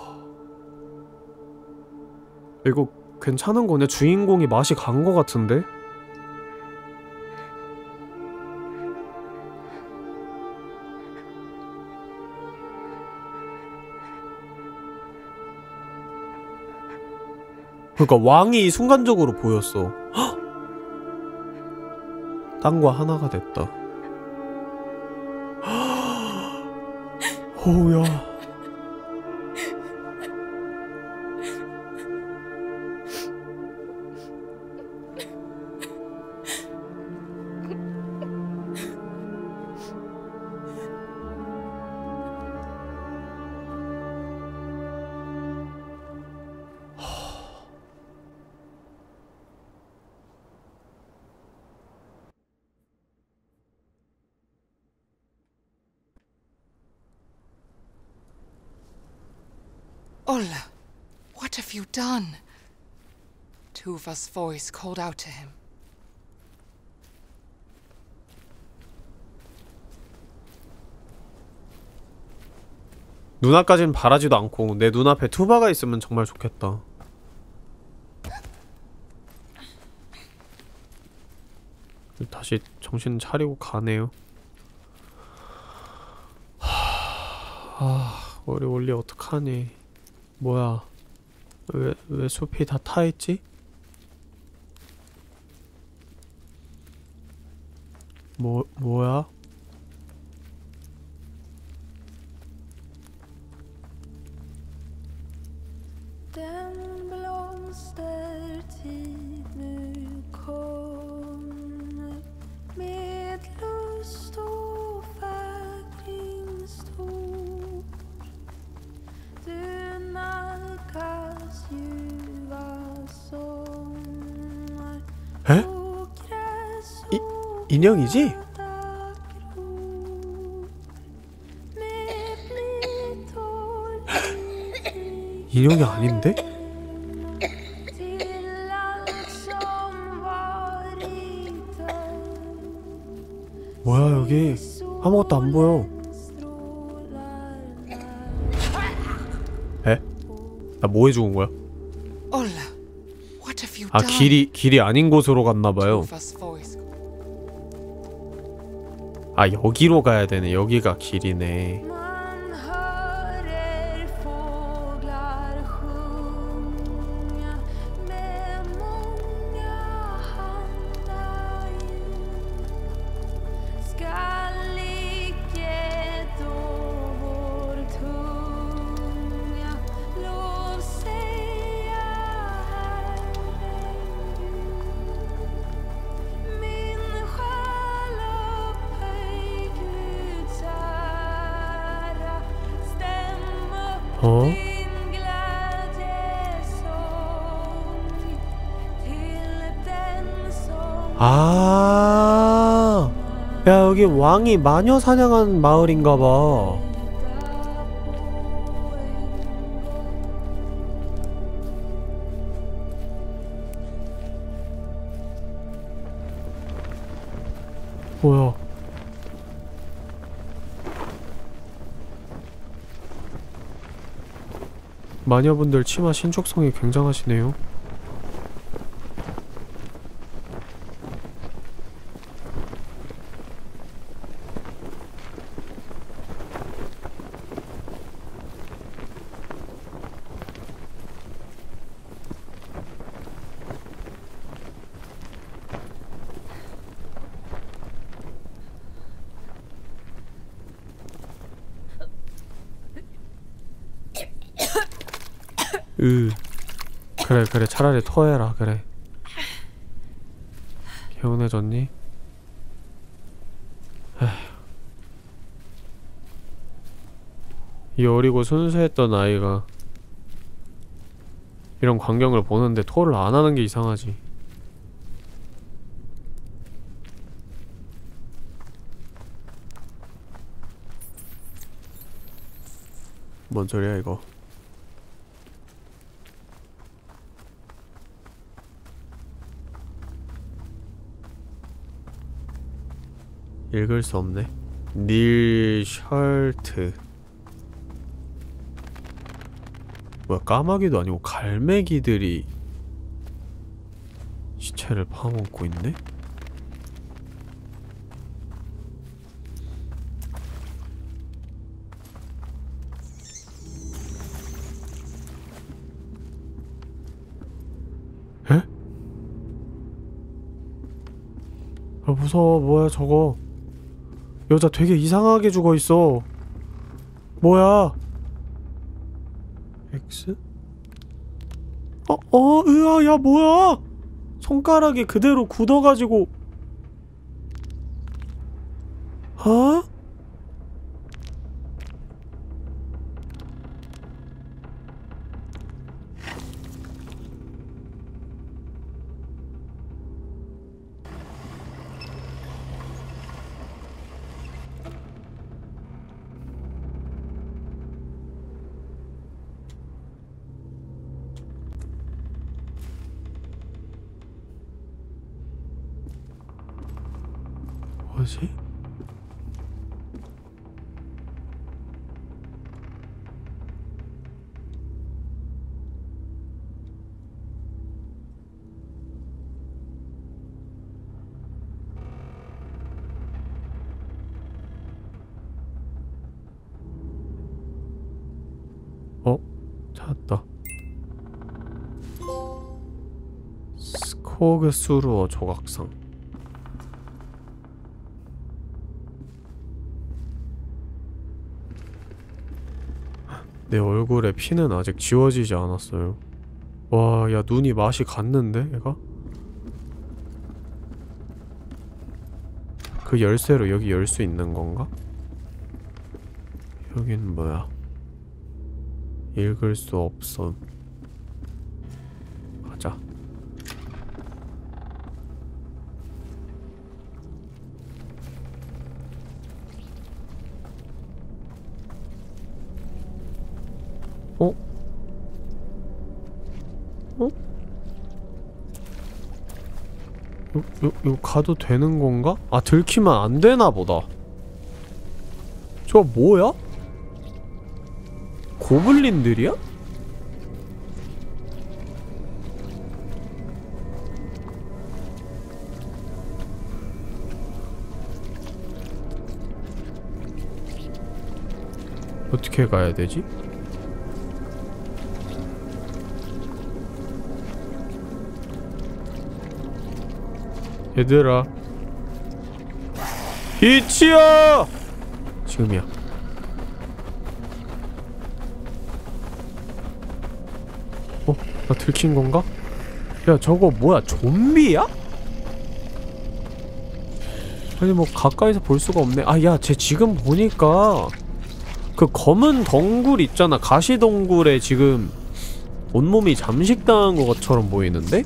이거 괜찮은 거네. 주인공이 맛이 간 거 같은데. 그러니까 왕이 순간적으로 보였어. 헉! 땅과 하나가 됐다. 어우야. Ola, what have you done? Tuva's voice called out to him. 누나까진 바라지도 않고 내 눈앞에 투바가 있으면 정말 좋겠다. 다시 정신 차리고 가네요. 하... 아, 원리 어떡하니? 뭐야? 왜, 왜 숲이 다 타있지? 뭐, 뭐야? 인형이지? 인형이 아닌데? 뭐야 여기 아무것도 안 보여. 에? 나 뭐해 죽은 거야? 아? 길이 길이 아닌 곳으로 갔나 봐요. 아 여기로 가야 되네. 여기가 길이네. 여기 왕이 마녀 사냥한 마을인가 봐. 뭐야? 마녀분들 치마 신축성이 굉장하시네요. 으 그래 그래 차라리 토해라 그래. 개운해졌니? 이 어리고 순수했던 아이가 이런 광경을 보는데 토를 안 하는 게 이상하지. 뭔 소리야 이거 읽을 수 없네 닐 셜트 뭐야 까마귀도 아니고 갈매기들이 시체를 파먹고 있네? 에? 아 무서워 뭐야 저거 여자 되게 이상하게 죽어있어 뭐야 X? 어, 어, 으아, 야, 뭐야! 손가락이 그대로 굳어가지고. 스코그스루어 조각상. 내 얼굴에 피는 아직 지워지지 않았어요. 와, 야 눈이 맛이 갔는데, 얘가? 그 열쇠로 여기 열 수 있는 건가? 여긴 뭐야? 읽을 수 없어. 가도 되는 건가? 아 들키면 안 되나 보다 저 뭐야? 고블린들이야? 어떻게 가야 되지? 얘들아 이치야 지금이야 어? 나 들킨 건가? 야 저거 뭐야 좀비야? 아니 뭐 가까이서 볼 수가 없네 아 야 쟤 지금 보니까 그 검은 덩굴 있잖아 가시덩굴에 지금 온몸이 잠식당한 것처럼 보이는데?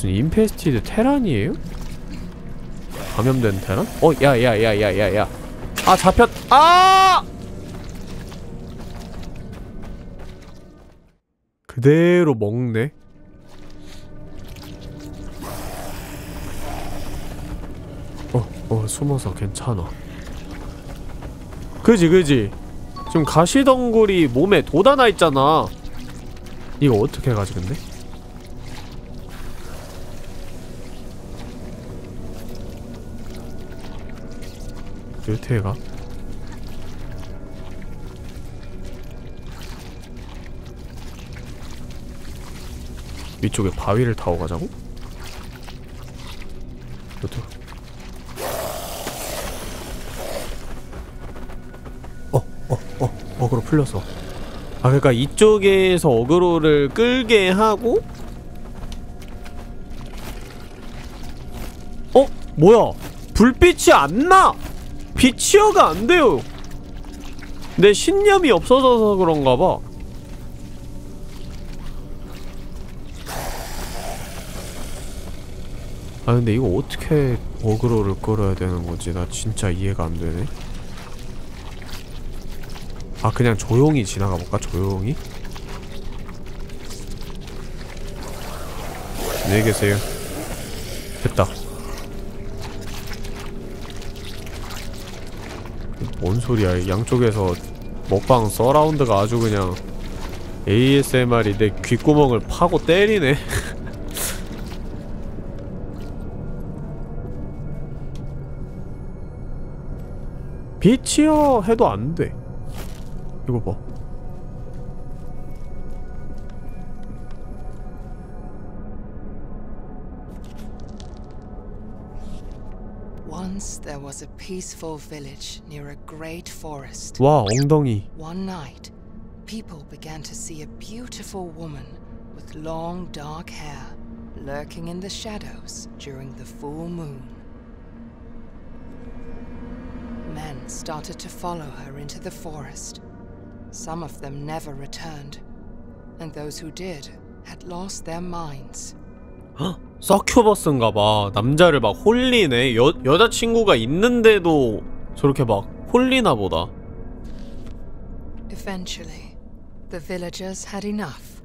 무슨 인페스티드 테란이에요? 감염된 테란? 어, 야, 야, 야, 야, 야, 야. 아, 잡혔, 아! 그대로 먹네. 어, 어, 숨어서 괜찮아. 그지, 그지. 지금 가시덩굴이 몸에 돋아나 있잖아. 이거 어떻게 가지, 근데? 어떻게 가? 위쪽에 바위를 타고 가자고? 어떻게? 어, 어, 어, 어그로 풀렸어. 아, 그러니까 이쪽에서 어그로를 끌게 하고 어? 뭐야? 불빛이 안 나! 빛이어가 안 돼요. 내 신념이 없어져서 그런가 봐. 아 근데 이거 어떻게 어그로를 끌어야 되는 거지? 나 진짜 이해가 안 되네. 아 그냥 조용히 지나가 볼까? 조용히? 안녕히 계세요. 됐다. 뭔 소리야. 양쪽에서 먹방 서라운드가 아주 그냥 ASMR이 내 귓구멍을 파고 때리네. 빛이요 해도 안돼. 이거 봐 peaceful village near a great forest. 와 엉덩이 One night, people began to see a beautiful woman with long dark hair lurking in the shadows during the full moon. Men started to follow her into the forest. Some of them never returned, and those who did had lost their minds. 서큐버스인가 봐 남자를 막 홀리네 여, 여자친구가 있는데도 저렇게 막 홀리나 보다 Eventually, the villagers had enough.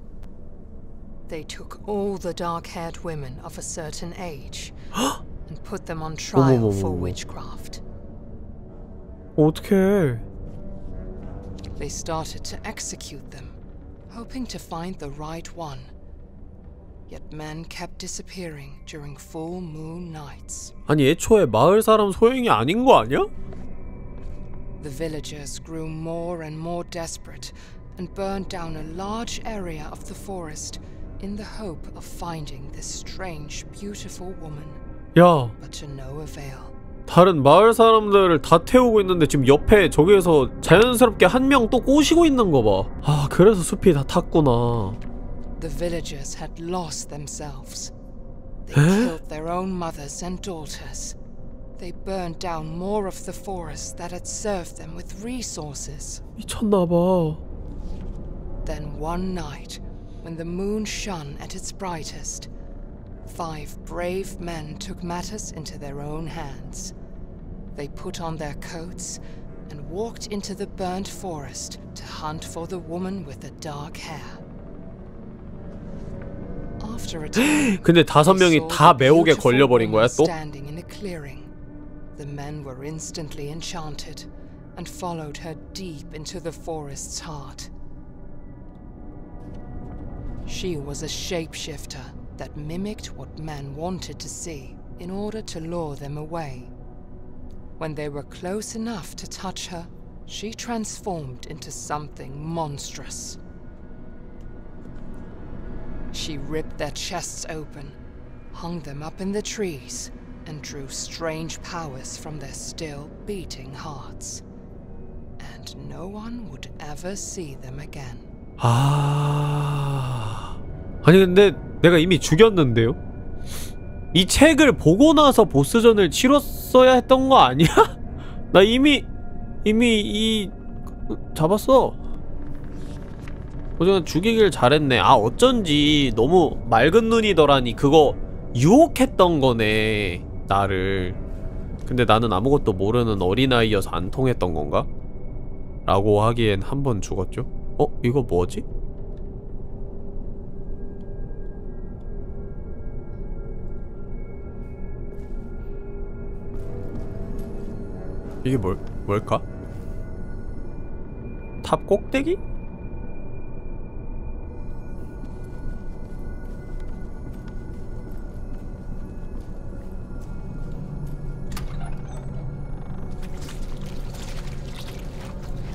They took all the dark haired women of a certain age and put them on trial for witchcraft. 어떡해 They started to execute them, hoping to find the right one. Yet men kept disappearing during full moon nights. 아니 애초에 마을 사람 소행이 아닌 거 아니야? The villagers grew more and more desperate and burned down a large area of the forest in the hope of finding this strange, beautiful woman, 야 but to no avail. 다른 마을 사람들을 다 태우고 있는데 지금 옆에 저기에서 자연스럽게 한 명 또 꼬시고 있는 거봐아 그래서 숲이 다 탔구나 The villagers had lost themselves. They Huh? killed their own mothers and daughters. They burned down more of the forest that had served them with resources. 미쳤나봐 Then one night, when the moon shone at its brightest, five brave men took matters into their own hands. They put on their coats and walked into the burnt forest to hunt for the woman with the dark hair. After a time, 근데 다섯 they 명이 saw 다 the 매혹에 beautiful 걸려버린 거야 woman 또? Standing in a clearing, the men were instantly enchanted and followed her deep into the forest's heart. She was a shapeshifter that mimicked what men wanted to see in order to lure them away. When they were close enough to touch her, she transformed into something monstrous. She ripped their chests open, hung them up in the trees, and drew strange powers from their still beating hearts. And no one would ever see them again. 아... 아니 근데 내가 이미 죽였는데요? 이 책을 보고 나서 보스전을 치렀어야 했던 거 아니야? 나 이미 이미 이 잡았어 어쨌든 죽이길 잘했네 아 어쩐지 너무 맑은 눈이더라니 그거 유혹했던 거네 나를 근데 나는 아무것도 모르는 어린아이여서 안 통했던 건가? 라고 하기엔 한 번 죽었죠? 어? 이거 뭐지? 이게 뭘, 뭘까? 탑 꼭대기?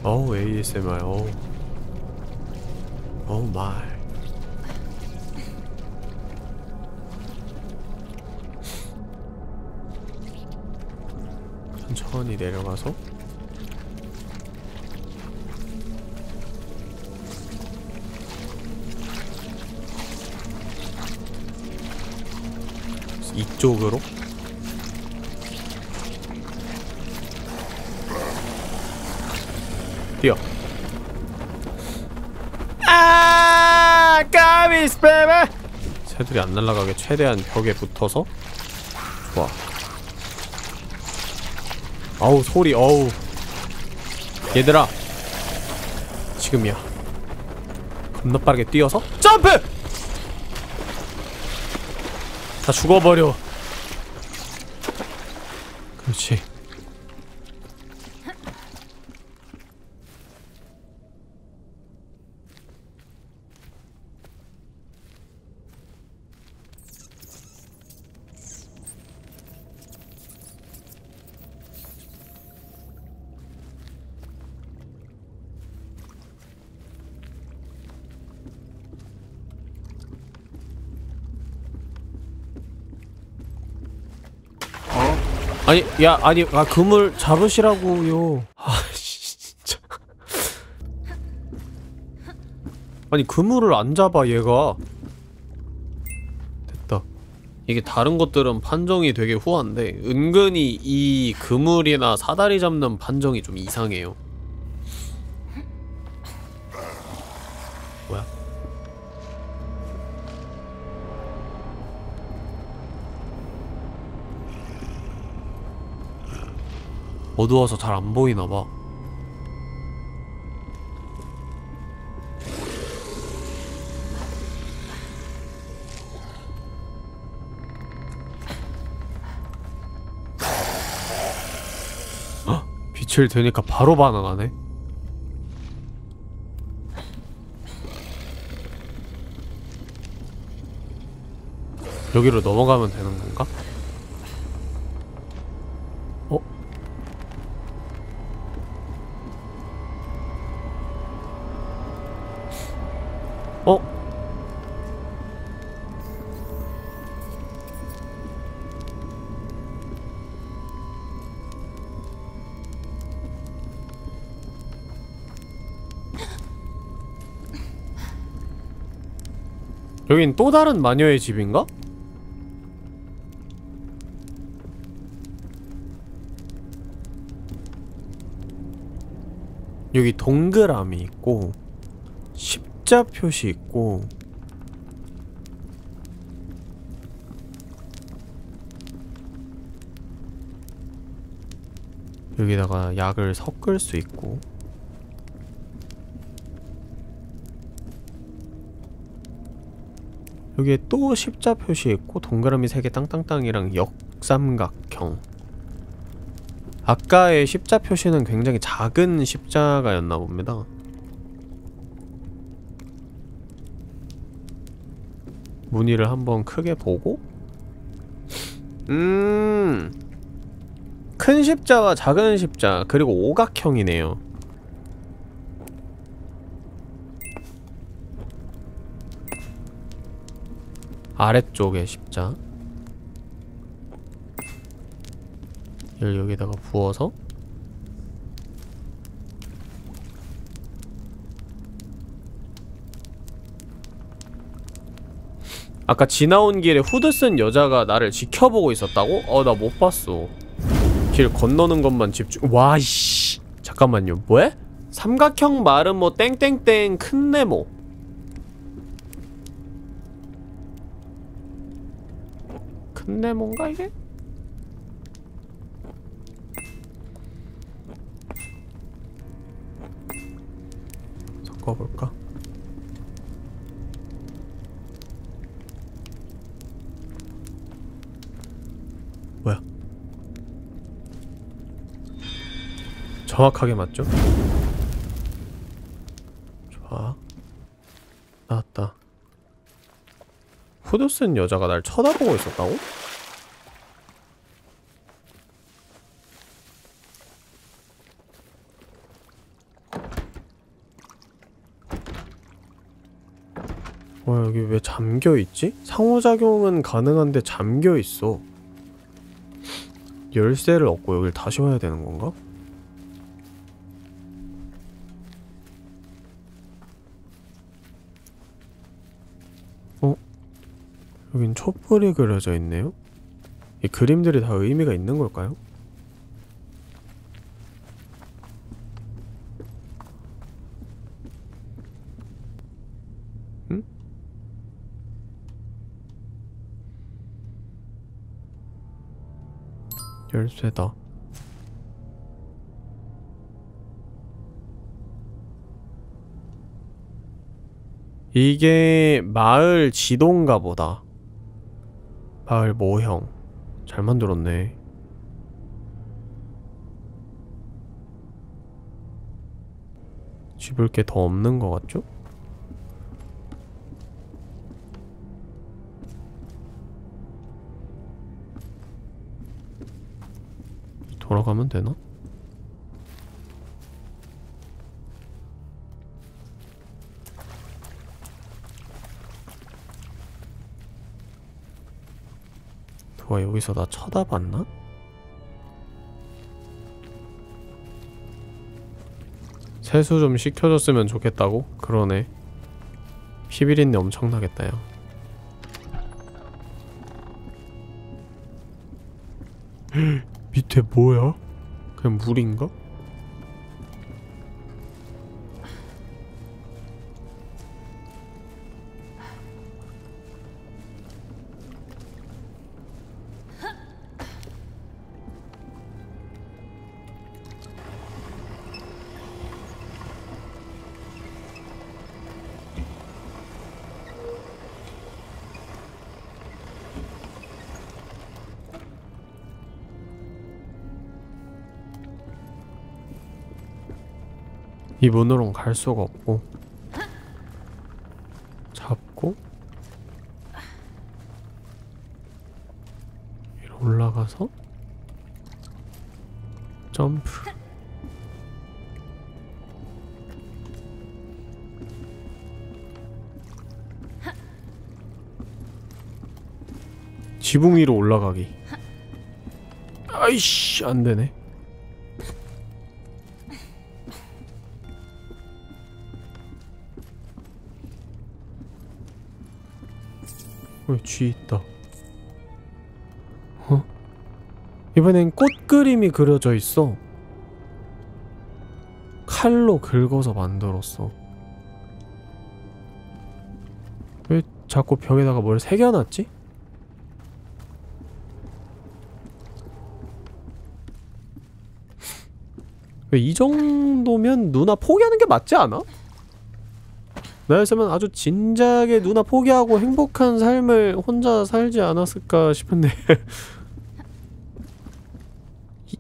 어우 ASMR 어우. 어우 마이 천천히 내려가서? 이쪽으로 뛰어. 아 까미스 베베 새들이 안 날아가게 최대한 벽에 붙어서? 좋아. 아우 소리 어우. 얘들아. 지금이야. 겁나 빠르게 뛰어서 점프! 다 죽어버려. 그렇지 아니 야 아니 아 그물 잡으시라고요. 아 씨, 진짜. 아니 그물을 안 잡아 얘가. 됐다. 이게 다른 것들은 판정이 되게 후한데 은근히 이 그물이나 사다리 잡는 판정이 좀 이상해요 뭐야 어두워서 잘 안 보이나 봐. 헉, 빛을 드니까 바로 반응하네. 여기로 넘어가면 되는 건가? 여긴 또 다른 마녀의 집인가? 여기 동그라미 있고 십자 표시 있고 여기다가 약을 섞을 수 있고 여기에 또 십자 표시 있고 동그라미 세개 땅땅땅이랑 역삼각형. 아까의 십자 표시는 굉장히 작은 십자가였나 봅니다. 무늬를 한번 크게 보고. 음... 큰 십자와 작은 십자 그리고 오각형이네요 아래쪽에 십자. 얘를 여기다가 부어서 아까 지나온 길에 후드 쓴 여자가 나를 지켜보고 있었다고? 어 나 못 봤어. 길 건너는 것만 집중. 와이씨. 잠깐만요. 뭐해? 삼각형 말은 뭐 땡땡땡 큰 네모 큰 네모인가 이게? 섞어볼까? 뭐야? 정확하게 맞죠? 좋아 나왔다 후드 쓴 여자가 날 쳐다보고 있었다고? 어 여기 왜 잠겨있지? 상호작용은 가능한데 잠겨있어 열쇠를 얻고 여길 다시 와야 되는 건가? 어? 여긴 촛불이 그려져 있네요? 이 그림들이 다 의미가 있는 걸까요? 쇠다. 이게 마을 지도인가 보다. 마을 모형. 잘 만들었네. 집을 게 더 없는 것 같죠? 날아가면 되나? 누가 여기서 나 쳐다봤나? 세수 좀 시켜줬으면 좋겠다고? 그러네 피비린내 엄청나겠다 요 밑에 뭐야? 그냥 물인가? 이 문으로는 갈 수가 없고. 잡고. 위로 올라가서. 점프. 지붕 위로 올라가기. 아이씨 안되네 있다 어? 이번엔 꽃 그림이 그려져 있어 칼로 긁어서 만들었어 왜 자꾸 벽에다가 뭘 새겨놨지? 왜이 정도면 누나 포기하는 게 맞지 않아? 나였으면 아주 진작에 누나 포기하고 행복한 삶을 혼자 살지 않았을까 싶은데 이-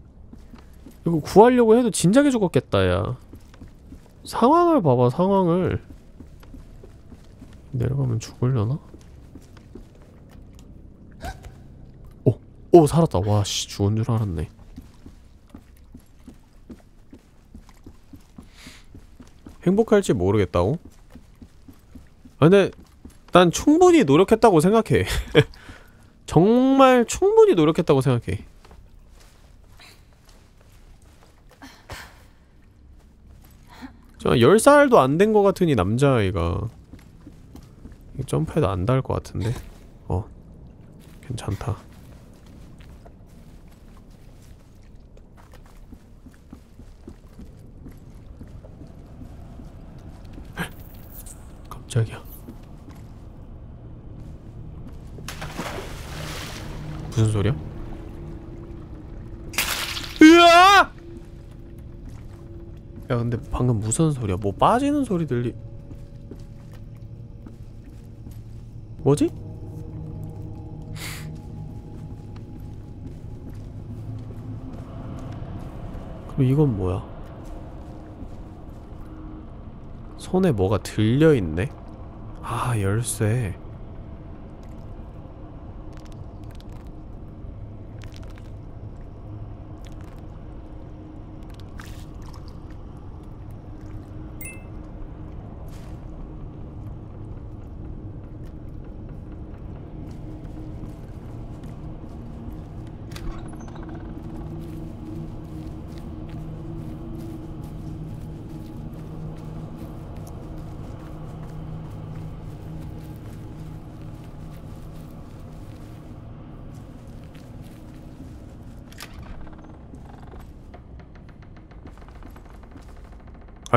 이거 구하려고 해도 진작에 죽었겠다 야 상황을 봐봐 상황을 내려가면 죽으려나? 오! 오 살았다 와씨 죽은 줄 알았네 행복할지 모르겠다고? 아, 근데 난 충분히 노력했다고 생각해. 정말 충분히 노력했다고 생각해. 저 10살도 안 된 것 같으니 남자아이가. 이 점프해도 안 닿을 것 같은데? 어 괜찮다 깜짝이야 무슨 소리야? 으아! 야 근데 방금 무슨 소리야? 뭐 빠지는 소리 들리... 뭐지? 그럼 이건 뭐야? 손에 뭐가 들려있네? 아 열쇠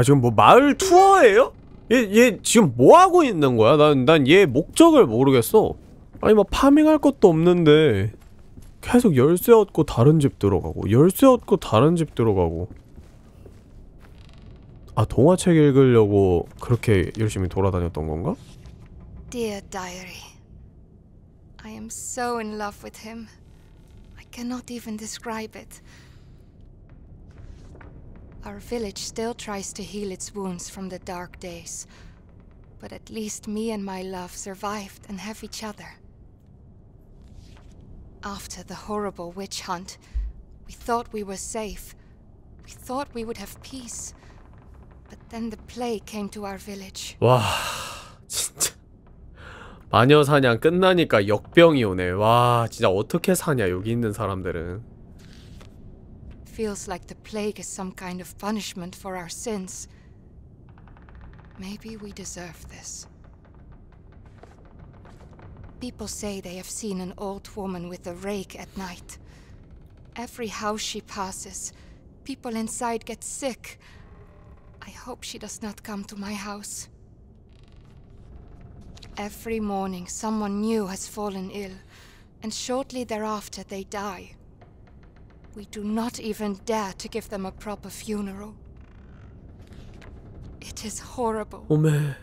지금 뭐 마을 투어예요? 얘, 얘 지금 뭐 하고 있는 거야? 난 난 얘 목적을 모르겠어. 아니 뭐 파밍할 것도 없는데 계속 열쇠 얻고 다른 집 들어가고 열쇠 얻고 다른 집 들어가고 아 동화책 읽으려고 그렇게 열심히 돌아다녔던 건가? Dear diary, I am so in love with him. I cannot even describe it. Our village still tries to heal its wounds from the dark days, but at least me and my love survived and have each other. After the horrible witch hunt, we thought we were safe. We thought we would have peace. But then the plague came to our village. 와 진짜 마녀 사냥 끝나니까 역병이 오네. 와 진짜 어떻게 사냐 여기 있는 사람들은. Feels like the plague is some kind of punishment for our sins. Maybe we deserve this. People say they have seen an old woman with a rake at night. Every house she passes, people inside get sick. I hope she does not come to my house. Every morning, someone new has fallen ill, and shortly thereafter, they die. We do not even dare to give them a proper funeral. It is horrible. 오메.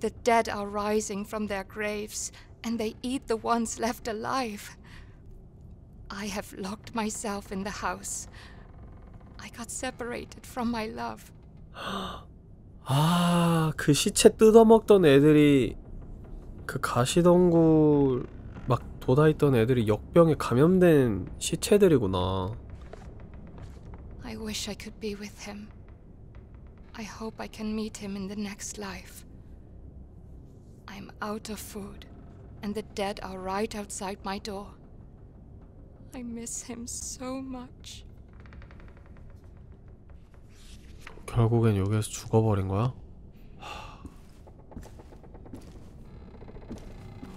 The dead are rising from their graves, and they eat the ones left alive. I have locked myself in the house. I got separated from my love. 아, 그 시체 뜯어먹던 애들이 그 가시덩굴 막 돋아있던 애들이 역병에 감염된 시체들이구나. I wish I could be with him. I hope I can meet him in the next life. I'm out of food, and the dead are right outside my door. I miss him so much. 결국엔 여기에서 죽어버린 거야?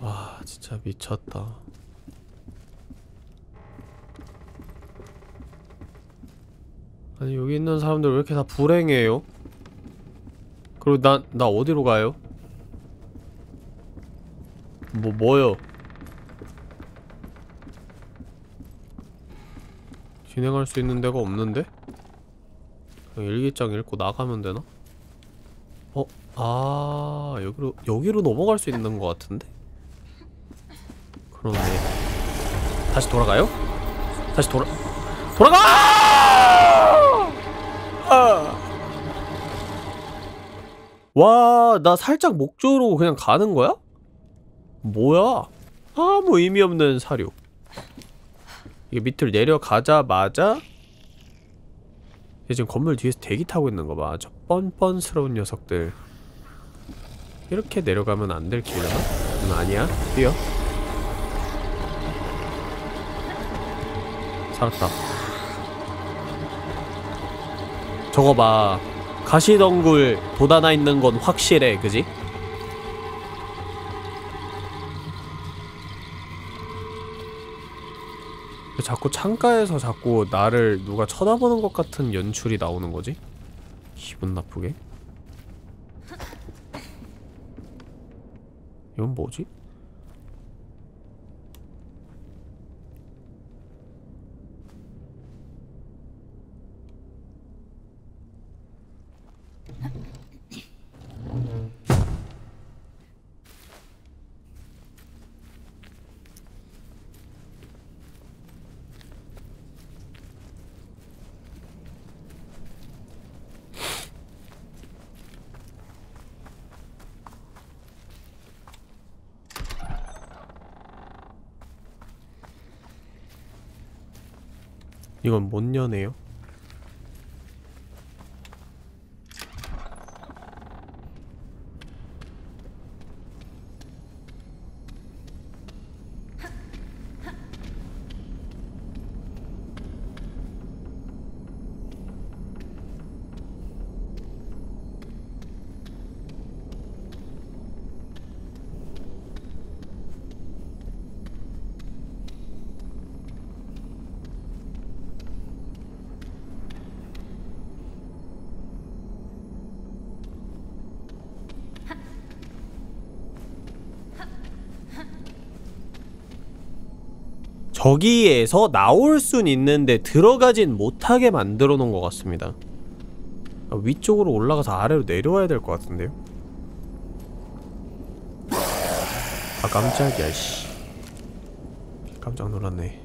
와, 진짜 미쳤다. 아니, 여기 있는 사람들 왜 이렇게 다 불행해요? 그리고 나, 나 어디로 가요? 뭐, 뭐요? 진행할 수 있는 데가 없는데? 일기장 읽고 나가면 되나? 어? 아 여기로 여기로 넘어갈 수 있는 것 같은데? 그러네 다시 돌아가요? 다시 돌아 돌아가! 아! 와, 나 살짝 목조로 그냥 가는 거야? 뭐야? 아무 의미 없는 사료. 이게 밑으로 내려가자마자 얘 지금 건물 뒤에서 대기 타고 있는 거 봐. 저 뻔뻔스러운 녀석들. 이렇게 내려가면 안 될 길이나? 음, 아니야. 뛰어. 살았다. 저거 봐. 가시덩굴 돋아나 있는 건 확실해, 그지? 왜 자꾸 창가에서 자꾸 나를 누가 쳐다보는 것 같은 연출이 나오는 거지? 기분 나쁘게. 이건 뭐지? 이건 뭔 년이에요? 저기에서 나올 순 있는데 들어가진 못하게 만들어 놓은 것 같습니다. 아, 위쪽으로 올라가서 아래로 내려와야 될 것 같은데요? 아 깜짝이야 씨. 깜짝 놀랐네.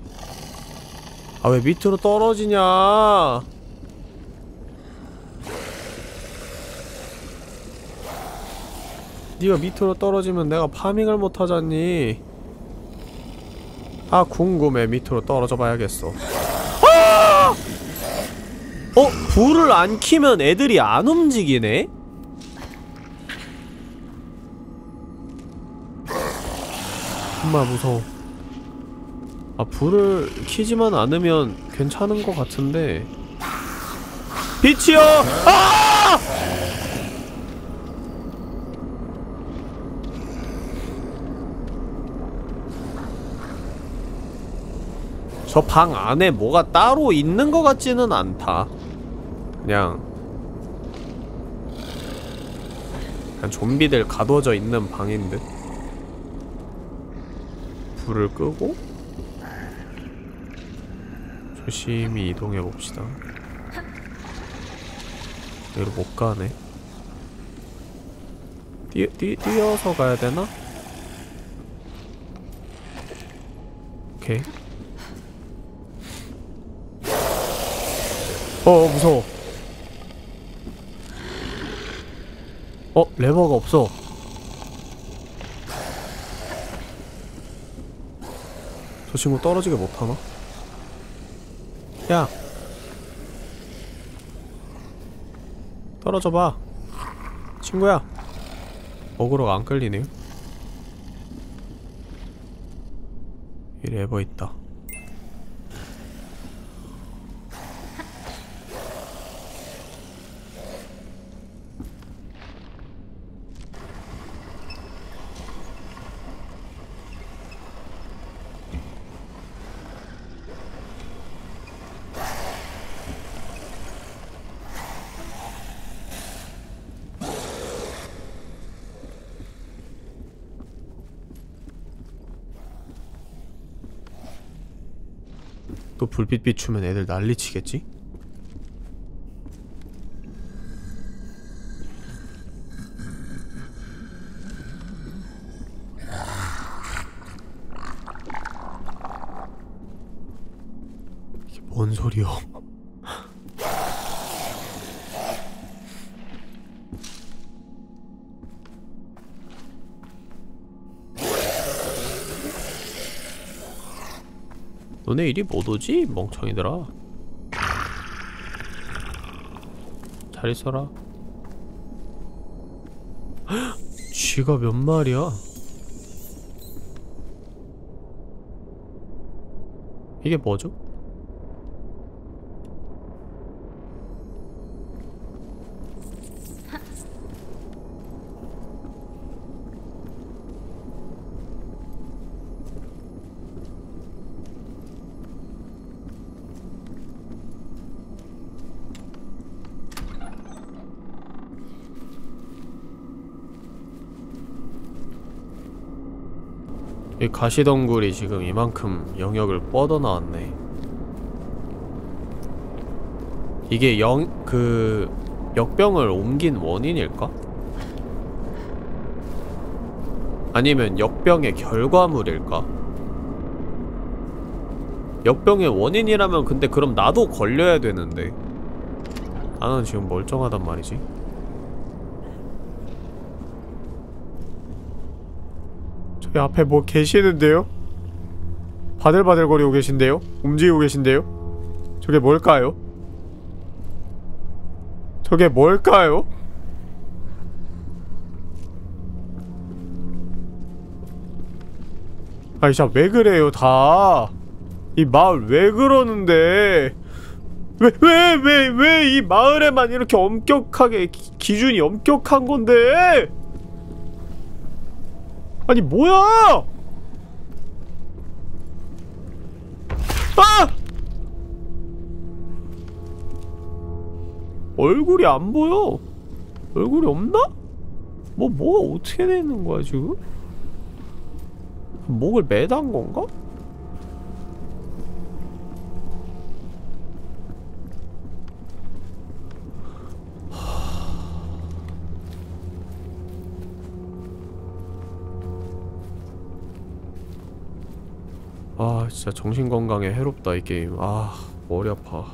아 왜 밑으로 떨어지냐? 네가 밑으로 떨어지면 내가 파밍을 못하잖니 아 궁금해 밑으로 떨어져 봐야겠어 아! 어? 불을 안 키면 애들이 안 움직이네? 정말 무서워 아 불을 키지만 않으면 괜찮은 것 같은데 빛이요! 아! 저 방 안에 뭐가 따로 있는 것 같지는 않다. 그냥 그냥 좀비들 가둬져 있는 방인 듯. 불을 끄고 조심히 이동해 봅시다. 여기로 못 가네. 뛰, 뛰, 뛰어서 가야 되나? 오케이 어 무서워. 어 레버가 없어. 저 친구 떨어지게 못하나? 야. 떨어져봐. 친구야. 어그로가 안 끌리네요? 이 레버 있다 불빛 비추면 애들 난리치겠지? 이게 뭔 소리여 너네 일이 못 오지? 멍청이들아 잘 있어라 헉! 쥐가 몇 마리야? 이게 뭐죠? 가시덩굴이 지금 이만큼 영역을 뻗어나왔네 이게 영... 그... 역병을 옮긴 원인일까? 아니면 역병의 결과물일까? 역병의 원인이라면 근데 그럼 나도 걸려야 되는데 나는 지금 멀쩡하단 말이지 저기 앞에 뭐 계시는데요? 바들바들거리고 계신데요? 움직이고 계신데요? 저게 뭘까요? 저게 뭘까요? 아이 자왜 그래요 다 이 마을 왜 그러는데 왜 왜 왜 왜 이 마을에만 이렇게 엄격하게 기, 기준이 엄격한 건데 아니 뭐야 아 얼굴이 안 보여 얼굴이 없나? 뭐 뭐가 어떻게 되는 거야 지금? 목을 매단 건가? 아 진짜 정신건강에 해롭다 이 게임. 아 머리 아파.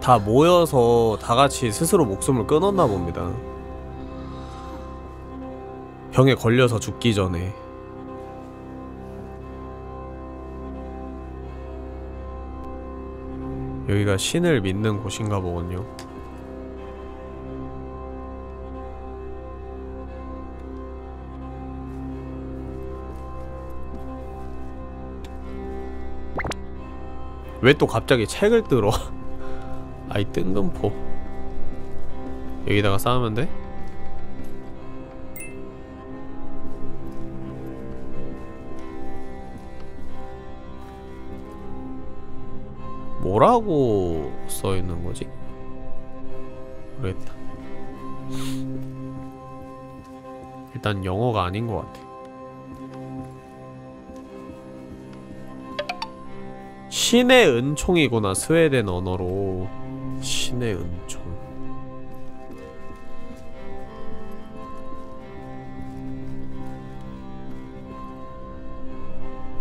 다 모여서 다같이 스스로 목숨을 끊었나 봅니다. 병에 걸려서 죽기 전에. 여기가 신을 믿는 곳인가 보군요 왜 또 갑자기 책을 들어 아이 뜬금포 여기다가 쌓으면 돼? 뭐라고 써있는 거지? 모르겠다 일단 영어가 아닌 것 같아 신의 은총이구나 스웨덴 언어로. 신의 은총.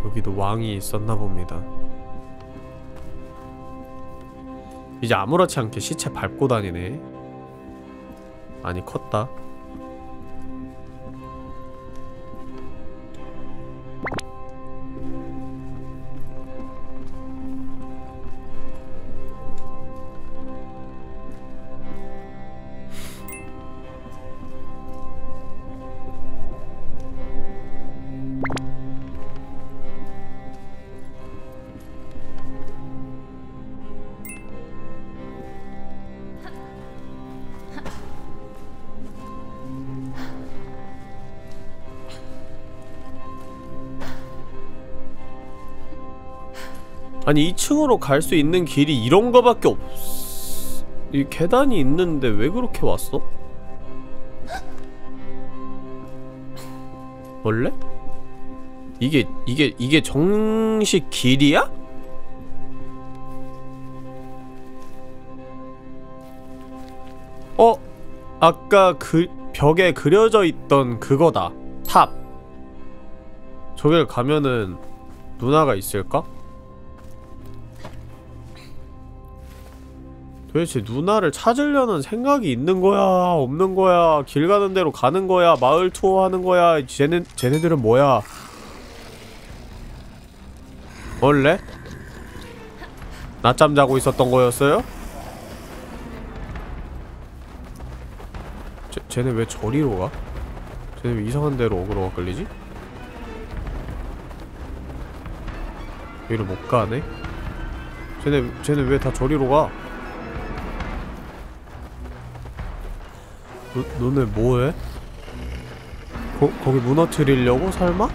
여기도 왕이 있었나 봅니다. 이제 아무렇지 않게 시체 밟고 다니네. 많이 컸다 아니 2층으로 갈 수 있는 길이 이런 거밖에 없... 이 계단이 있는데 왜 그렇게 왔어? 원래? 이게 이게 이게 정식 길이야? 어? 아까 그 벽에 그려져 있던 그거다 탑 저길 가면은 누나가 있을까? 도대체 누나를 찾으려는 생각이 있는 거야 없는 거야 길 가는 대로 가는 거야 마을 투어 하는 거야 쟤네, 쟤네들은 뭐야 원래? 낮잠 자고 있었던 거였어요? 쟤, 쟤네 왜 저리로 가? 쟤네 왜 이상한 데로 어그로가 끌리지? 여기를 못 가네? 쟤네, 쟤네 왜 다 저리로 가? 너, 너네 뭐해? 거, 거기 무너뜨리려고 설마?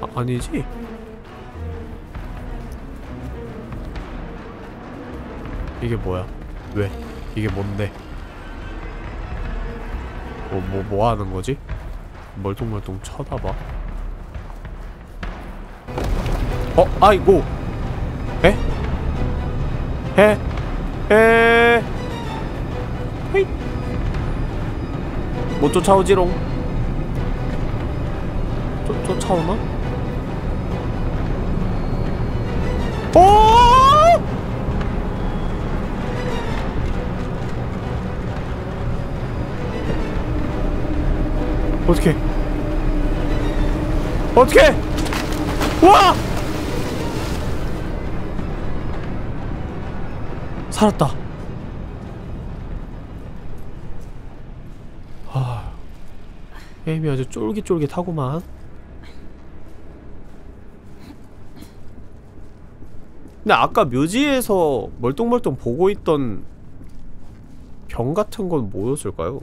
아, 아니지? 이게 뭐야? 왜? 이게 뭔데? 뭐, 뭐, 뭐 하는 거지? 멀뚱멀뚱 쳐다봐. 어, 아이고! 에? 에? 에? 못 쫓아오지롱. 쫓, 쫓아오나? 오! 어떻게? 어떻게? 와! 살았다. 게임이 아주 쫄깃쫄깃하구만. 근데 아까 묘지에서 멀뚱멀뚱 보고 있던 병 같은 건 뭐였을까요?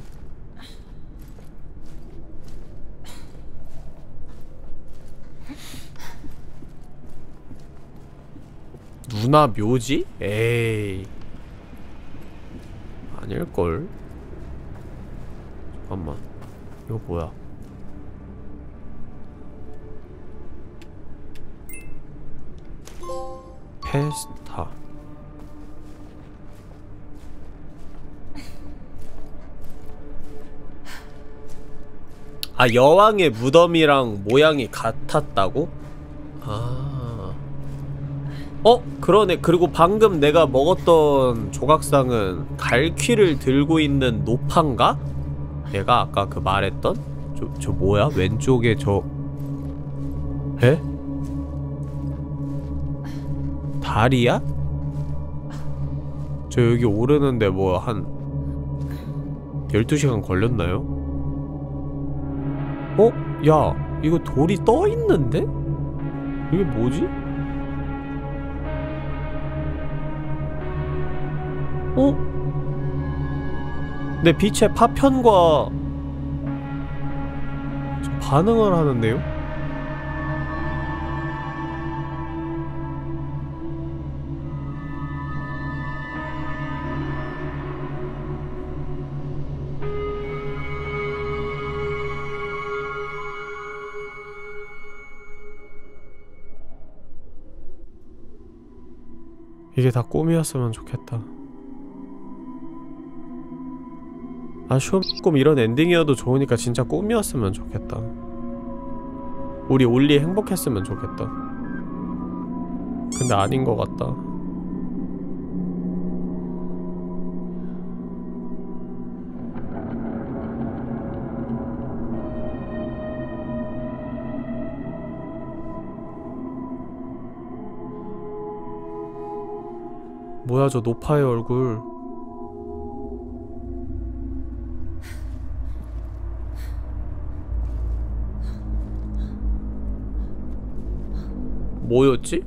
누나 묘지? 에이 아닐걸 잠깐만 이거 뭐야 페스타 아 여왕의 무덤이랑 모양이 같았다고? 아 어? 그러네 그리고 방금 내가 먹었던 조각상은 갈퀴를 들고 있는 노판가? 내가 아까 그 말했던? 저, 저 뭐야? 왼쪽에 저... 에? 다리야? 저 여기 오르는데 뭐 한 12시간 걸렸나요? 어? 야 이거 돌이 떠있는데? 이게 뭐지? 어? 근데 빛의 파편과 반응을 하는데요? 이게 다 꿈이었으면 좋겠다. 아, 쇼꿈 이런 엔딩이어도 좋으니까 진짜 꿈이었으면 좋겠다. 우리 올리 행복했으면 좋겠다. 근데 아닌 것 같다. 뭐야 저 노파의 얼굴 뭐였지?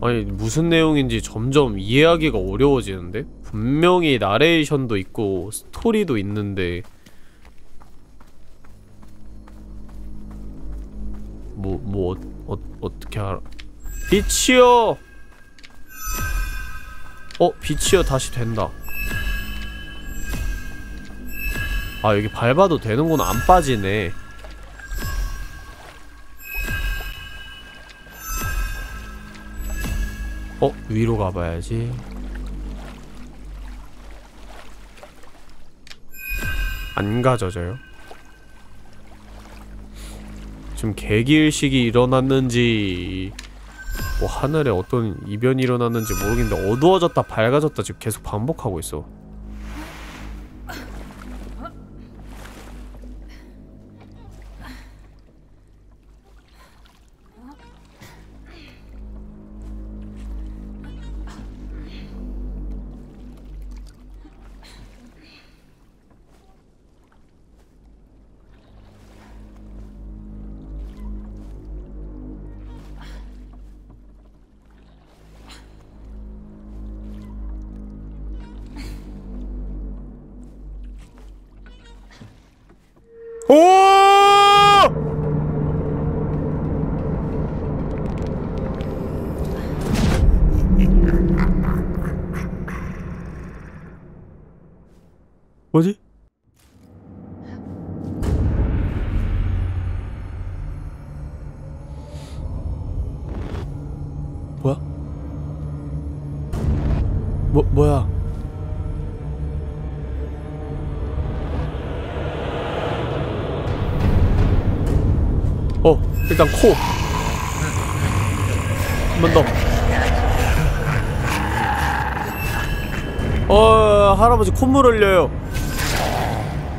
아니 무슨 내용인지 점점 이해하기가 어려워지는데? 분명히 나레이션도 있고 스토리도 있는데 뭐, 뭐, 어, 어, 어떻게 알아? 빛이요! 어, 빛이요 다시 된다. 아, 여기 밟아도 되는구나. 안 빠지네. 어, 위로 가봐야지. 안 가져져요? 지금 개기일식이 일어났는지 뭐 하늘에 어떤 이변이 일어났는지 모르겠는데 어두워졌다 밝아졌다 지금 계속 반복하고 있어 오! 뭐지? 뭐야? 뭐 뭐야? 어, 일단 코. 한 번 더. 어, 할아버지 콧물 흘려요.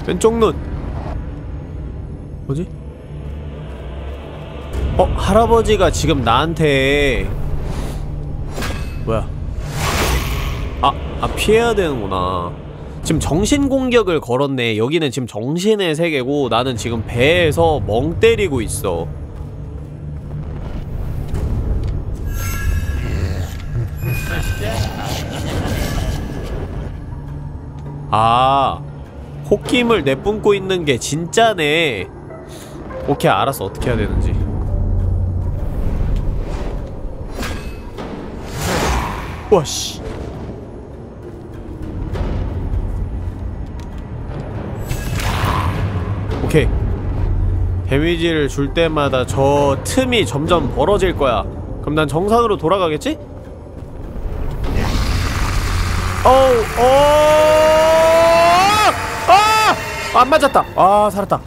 왼쪽 눈. 뭐지? 어, 할아버지가 지금 나한테 뭐야? 아, 아 피해야 되는구나. 지금 정신 공격을 걸었네. 여기는 지금 정신의 세계고 나는 지금 배에서 멍 때리고 있어. 아, 혹김을 내뿜고 있는 게 진짜네. 오케이, 알았어. 어떻게 해야 되는지. 와, 씨. 오케이 데미지를 줄 때마다 저 틈이 점점 벌어질 거야 그럼 난 정상으로 돌아가겠지? 어우 어 아! 안 맞았다 아 살았다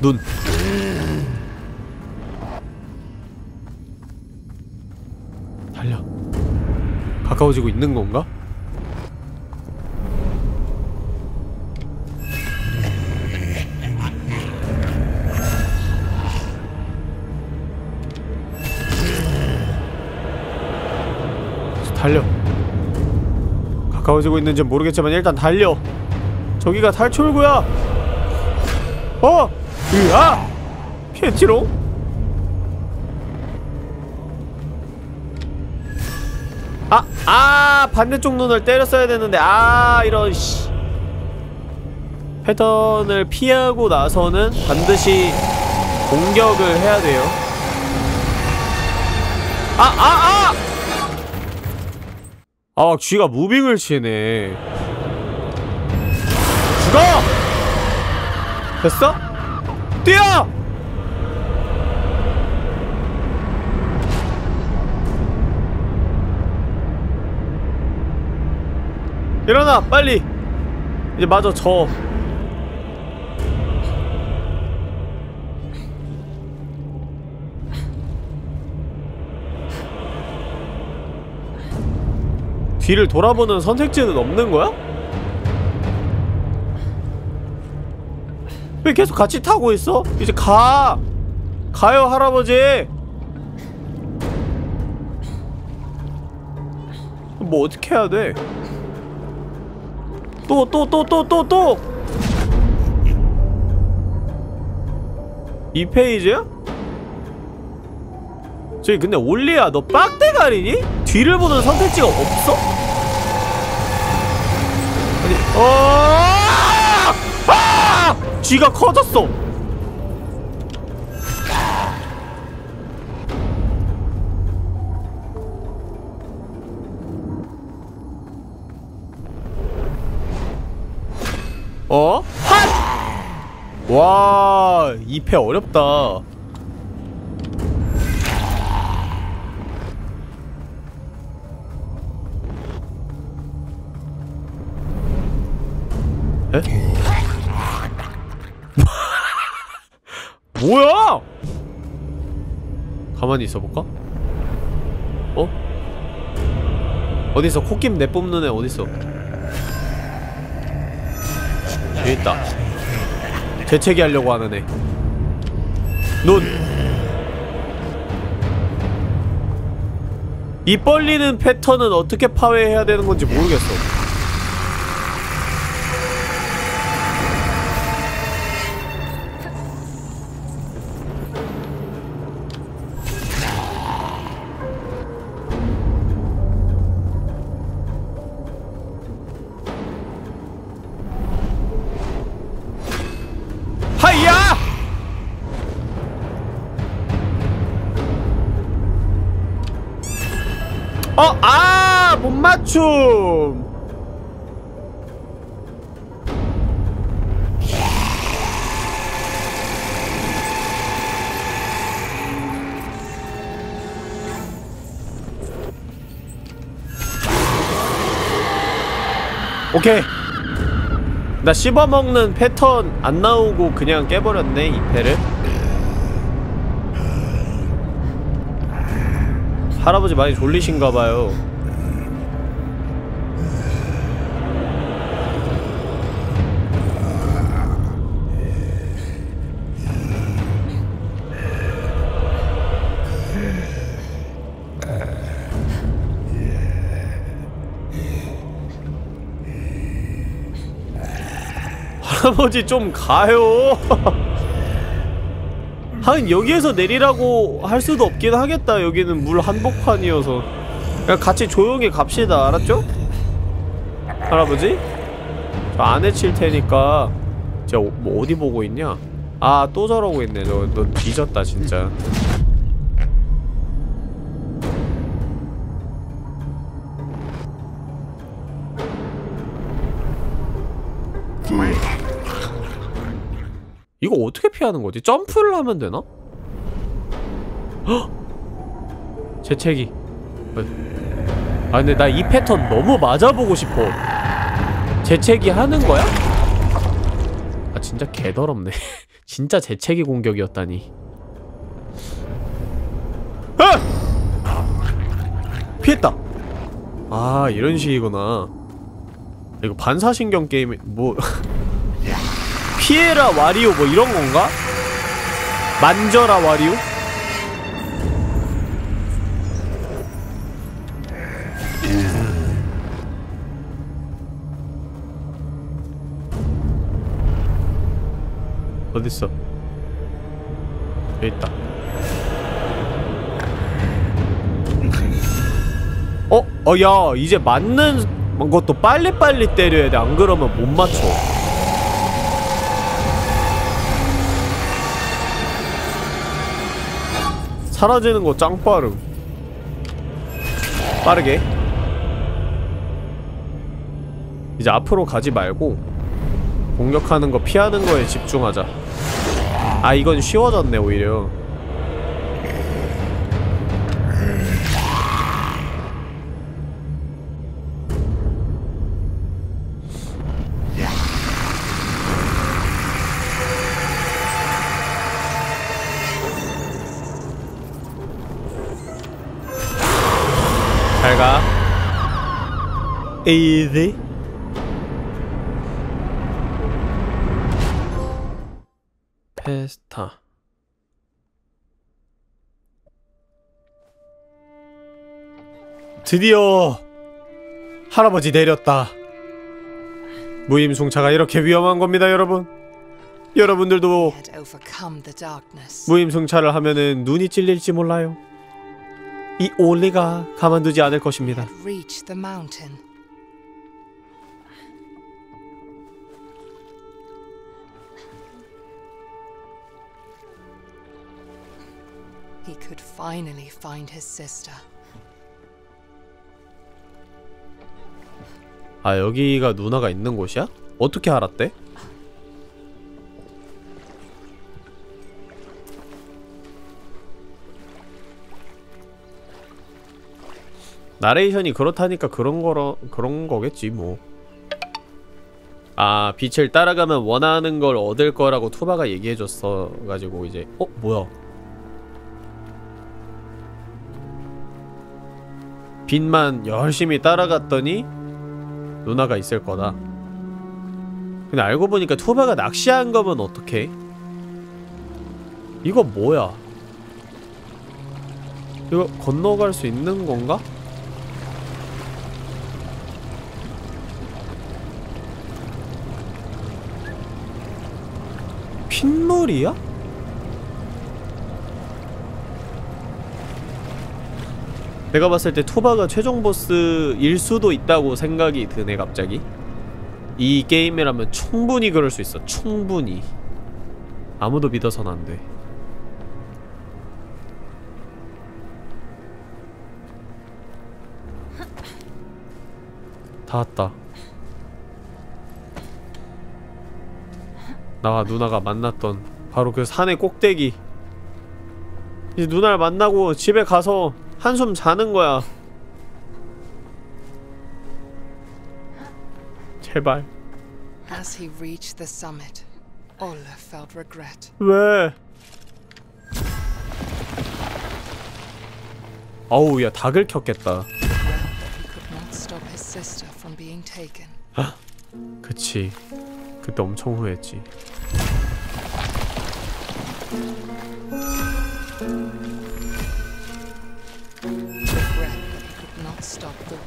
눈 달려 가까워지고 있는 건가? 달려 가까워지고 있는지 모르겠지만 일단 달려 저기가 탈출구야 어! 으아! 피했지롱? 아! 아! 반대쪽 눈을 때렸어야 되는데 아 이런 씨 패턴을 피하고 나서는 반드시 공격을 해야 돼요 아! 아! 아! 아 쥐가 무빙을 치네 죽어! 됐어? 뛰어! 일어나 빨리 이제 마저 저 뒤를 돌아보는 선택지는 없는 거야? 왜 계속 같이 타고 있어? 이제 가! 가요 할아버지! 뭐 어떻게 해야 돼? 또 또 또 또 또 또! 이 페이지야? 저기 근데 올리야 너 빡대가리니? 뒤를 보는 선택지가 없어? 아니 어 아! 쥐가 커졌어 어? 핫! 와, 이 패 어렵다. 에? 뭐야? 가만히 있어볼까? 어? 어디서 코김 내뿜는 애 어딨어? 여기 있다 재채기 하려고 하는 애 눈! 이 뻘리는 패턴은 어떻게 파괴해야 되는 건지 모르겠어 오케이. 나 씹어먹는 패턴 안 나오고 그냥 깨버렸네 이 패를 할아버지 많이 졸리신가봐요 할아버지 좀 가요 하긴 여기에서 내리라고 할 수도 없긴 하겠다 여기는 물 한복판이어서 그냥 같이 조용히 갑시다 알았죠? 할아버지? 저 안에 칠 테니까 어, 뭐 어디 보고 있냐? 아 또 저러고 있네 너, 너 뒤졌다 진짜 이거 어떻게 피하는 거지? 점프를 하면 되나? 헉! 재채기 아 근데 나 이 패턴 너무 맞아보고 싶어 재채기 하는 거야? 아 진짜 개더럽네 진짜 재채기 공격이었다니 아! 피했다 아 이런 식이구나 이거 반사신경 게임 뭐 피에라 와리오 뭐 이런 건가? 만져라 와리오? 어딨어? 여기 있다. 어? 어, 야, 이제 맞는 것도 빨리빨리 때려야 돼. 안 그러면 못 맞춰. 사라지는 거 짱 빠름. 빠르게. 이제 앞으로 가지 말고 공격하는 거 피하는 거에 집중하자. 아 이건 쉬워졌네 오히려. Easy 페스타. 드디어 할아버지 내렸다. 무임승차가 이렇게 위험한 겁니다 여러분. 여러분들도. 무임승차를 하면은 눈이 찔릴지 몰라요. 이 올리가 가만두지 않을 것입니다 He could finally find his sister. 아 여기가 누나가 있는 곳이야? 어떻게 알았대? 나레이션이 그렇다니까 그런 거라 그런 거겠지 뭐. 아 빛을 따라가면 원하는 걸 얻을 거라고 투바가 얘기해줬어 가지고 이제 어 뭐야? 빛만 열심히 따라갔더니 누나가 있을 거다. 근데 알고 보니까 투바가 낚시한 거면 어떡해? 이거 뭐야? 이거 건너갈 수 있는 건가? 핏물이야? 내가 봤을 때 투바가 최종 보스일 수도 있다고 생각이 드네 갑자기. 이 게임이라면 충분히 그럴 수 있어 충분히. 아무도 믿어선 안돼. 다 왔다. 나와 누나가 만났던 바로 그 산의 꼭대기. 이제 누나를 만나고 집에 가서 한숨 자는 거야. 제발. As he reached the summit, Olle felt regret. 왜? 어우, 야, 닭을 켰겠다. Regret that he could not stop his sister from being taken. 그치. 그때 엄청 후회했지.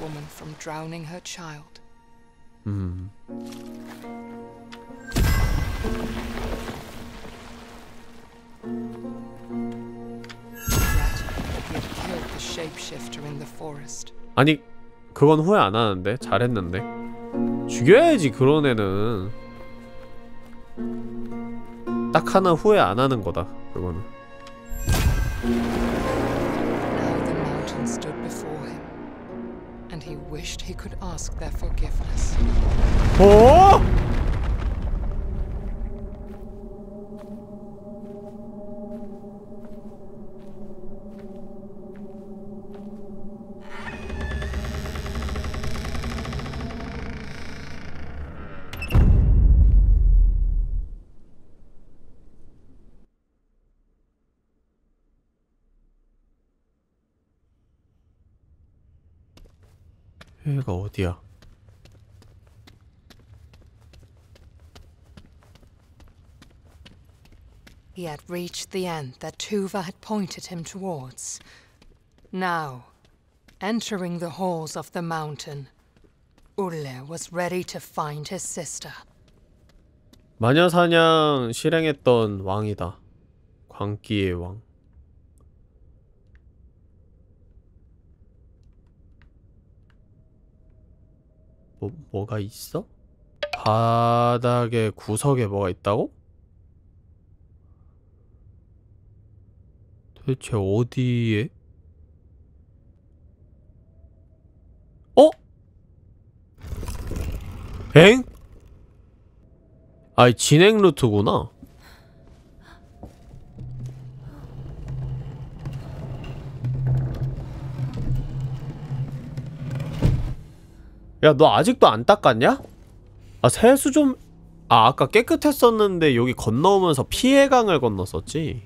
Woman from drowning her child. 음. Forest. 아니, 그건 후회 안 하는데? 잘했는데? 죽여야지, 그런 애는. 딱 하나 후회 안 하는 거다, 그거는. Wished he could ask their forgiveness. 어? 여기가 어디야? He had reached the end that Tuva had pointed him towards. Now, entering the halls of the mountain, Ulle was ready to find his sister. 마녀사냥 실행했던 왕이다. 광기의 왕. 뭐, 뭐가 있어? 바닥에 구석에 뭐가 있다고? 도대체 어디에? 어? 엥? 아이 진행 루트구나 야 너 아직도 안 닦았냐? 아 세수 좀... 아 아까 깨끗했었는데 여기 건너오면서 피해강을 건넜었지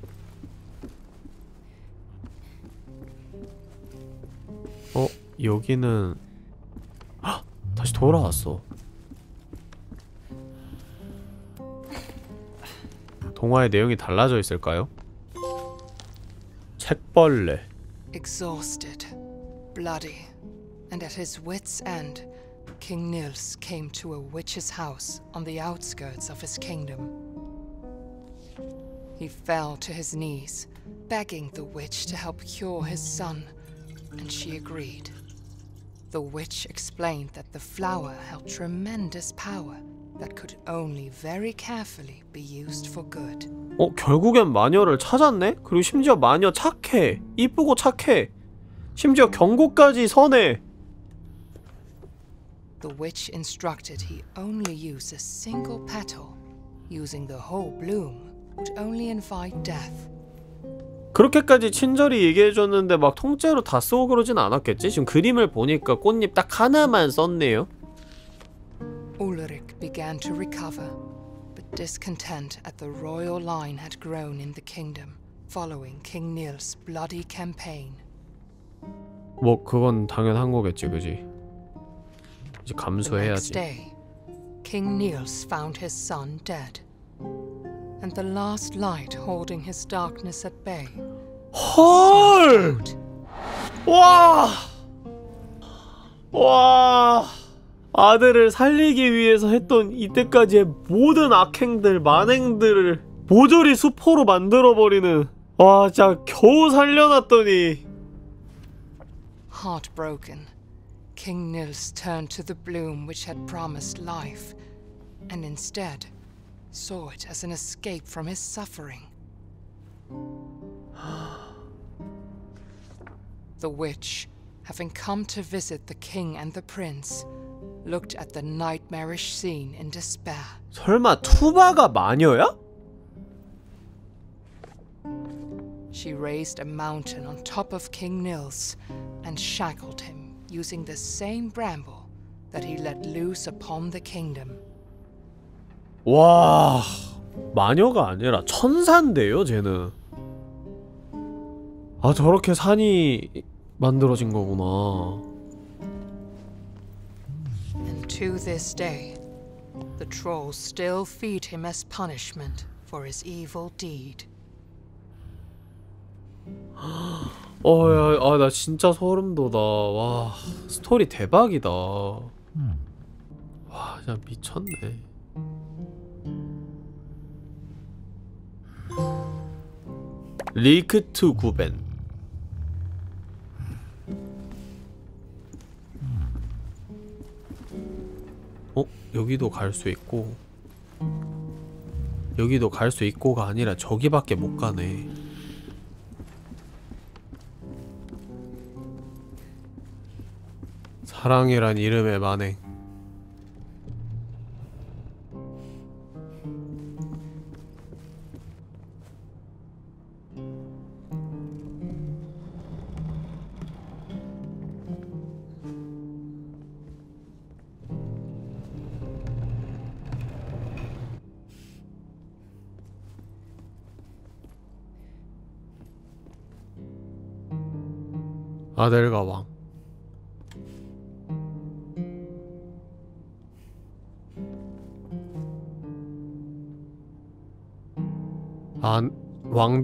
어? 여기는 헉! 다시 돌아왔어 동화의 내용이 달라져 있을까요? 책벌레 Exhausted, bloody, and at his wits' end, King Nils came to a witch's house on the outskirts of his kingdom. He fell to his knees, begging the witch to help cure his son, and she agreed. The witch explained that the flower held tremendous power that could only very carefully be used for good. 어? 결국엔 마녀를 찾았네? 그리고 심지어 마녀 착해 이쁘고 착해 심지어 경고까지 선해 The witch instructed he only use a single petal. Using the whole bloom would only invite death. 그렇게까지 친절히 얘기해줬는데 막 통째로 다 쓰고 그러진 않았겠지? 지금 그림을 보니까 꽃잎 딱 하나만 썼네요 Ulrich began to recover, but discontent at the royal line had grown in the kingdom following King Nils' bloody campaign. 뭐 그건 당연한 거겠지 그지? 이제 The next 감수해야지 day, King Niels found his son dead, and the last light holding his darkness at bay. 헐! 와! 와! 아들을 살리기 위해서 했던 이때까지의 모든 악행들, 만행들을 모조리 수포로 만들어버리는 와, 진짜 겨우 살려놨더니 Heartbroken, King Nils turned to the bloom which had promised life, and instead saw it as an escape from his suffering. the witch, having come to visit the king and the prince, looked at the nightmarish scene in despair. 설마 투바가 마녀야? She raised a mountain on top of King Nils and shackled him using the same bramble that he let loose upon the kingdom. 와, 마녀가 아니라 천사인데요, 쟤는. 아, 저렇게 산이 만들어진 거구나. And to this day, the trolls still feed him as punishment for his evil deed. 어, 야, 아, 나 진짜 소름 돋아. 와, 스토리 대박이다. 와, 진짜 미쳤네. 리크트 구벤. 어? 여기도 갈 수 있고. 여기도 갈 수 있고가 아니라 저기밖에 못 가네. 사랑이란 이름의 만행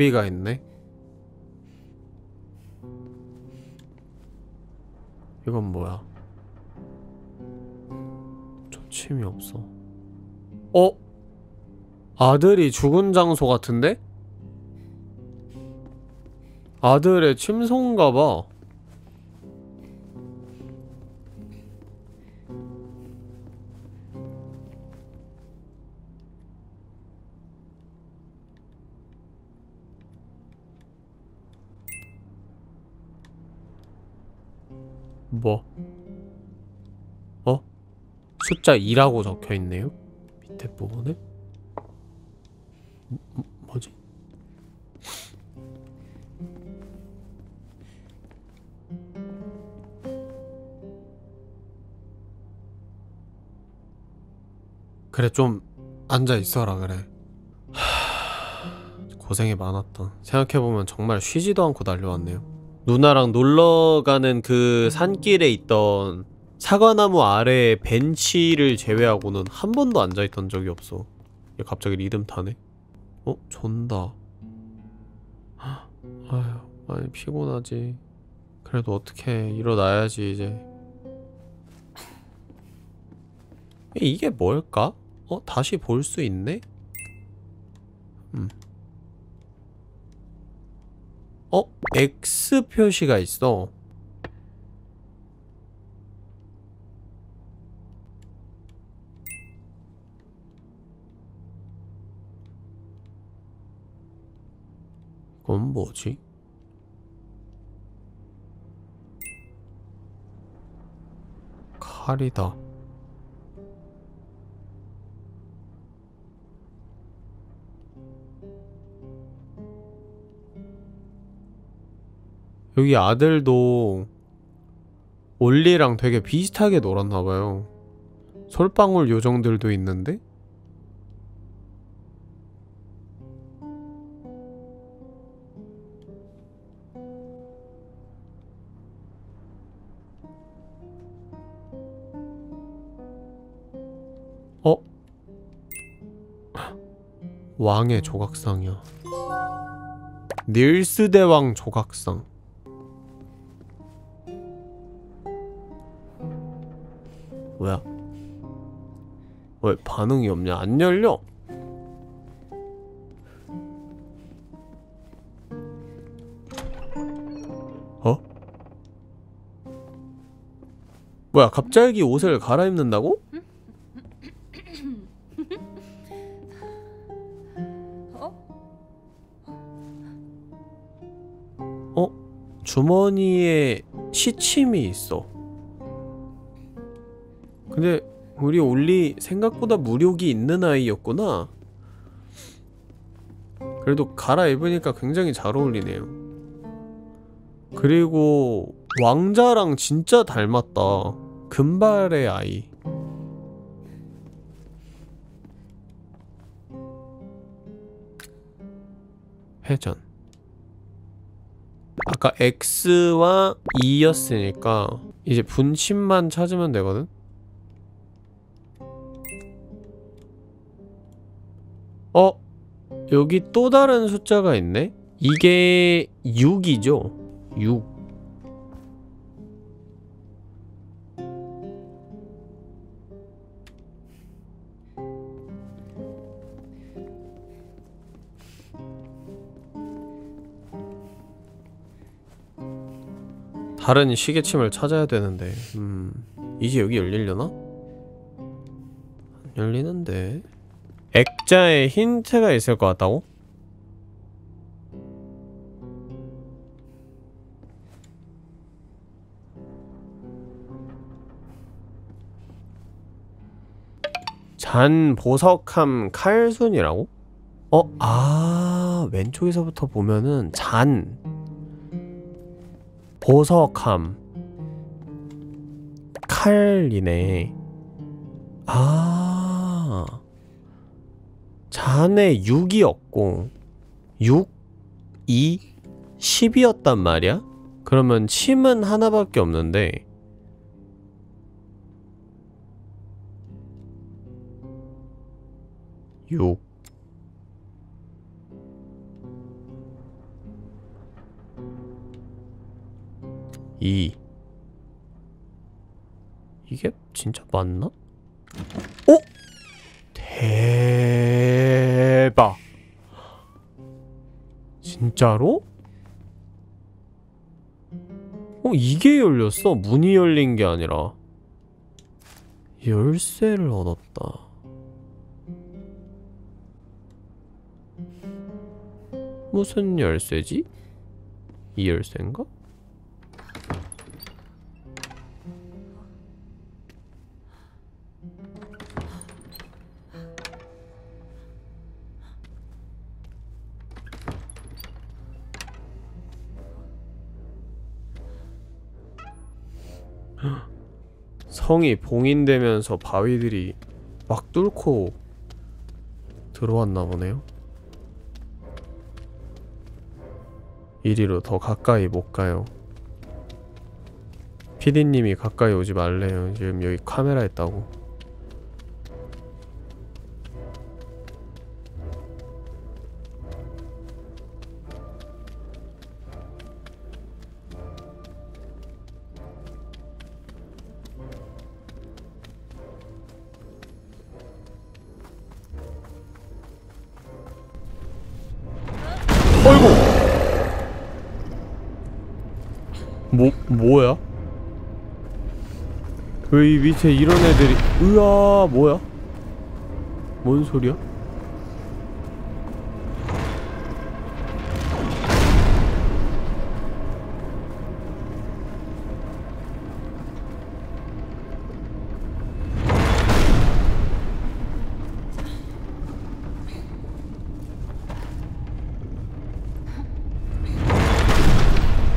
왕비가 있네. 이건 뭐야? 초침이 없어. 어? 아들이 죽은 장소 같은데? 아들의 침소인가 봐. 숫자 2라고 적혀 있네요? 밑에 부분에? 뭐, 뭐- 뭐지? 그래 좀 앉아 있어라 그래. 하... 고생이 많았다. 생각해보면 정말 쉬지도 않고 달려왔네요. 누나랑 놀러 가는 그 산길에 있던 사과나무 아래 벤치를 제외하고는 한 번도 앉아있던 적이 없어. 얘 갑자기 리듬 타네. 어? 존다. 아휴, 많이 피곤하지. 그래도 어떻게 일어나야지 이제. 이게 뭘까? 어? 다시 볼 수 있네? 음. 어? X 표시가 있어. 이건 뭐지? 칼이다. 여기 아들도 올리랑 되게 비슷하게 놀았나봐요. 솔방울 요정들도 있는데? 왕의 조각상이야. 닐스 대왕 조각상. 뭐야? 왜 반응이 없냐? 안 열려? 어? 뭐야 갑자기 옷을 갈아입는다고? 주머니에 시침이 있어. 근데 우리 올리 생각보다 무력이 있는 아이였구나. 그래도 갈아입으니까 굉장히 잘 어울리네요. 그리고 왕자랑 진짜 닮았다. 금발의 아이. 회전. 아까 X와 2였으니까 이제 분침만 찾으면 되거든? 어? 여기 또 다른 숫자가 있네? 이게 6이죠? 6 다른 시계침을 찾아야 되는데 음... 이제 여기 열리려나? 안 열리는데 액자에 힌트가 있을 것 같다고? 잔 보석함 칼순이라고? 어? 아 왼쪽에서부터 보면은 잔 보석함 칼이네 아 자네 6이었고 6, 2, 10이었단 말이야? 그러면 침은 하나밖에 없는데 6 2 이게 진짜 맞나? 오! 대박 진짜로? 어 이게 열렸어 문이 열린 게 아니라 열쇠를 얻었다 무슨 열쇠지? 이 열쇠인가? 성이 봉인되면서 바위들이 막 뚫고 들어왔나 보네요. 이리로 더 가까이 못 가요. 피디님이 가까이 오지 말래요. 지금 여기 카메라 있다고. 이 밑에 이런 애들이 으아 뭐야? 뭔 소리야?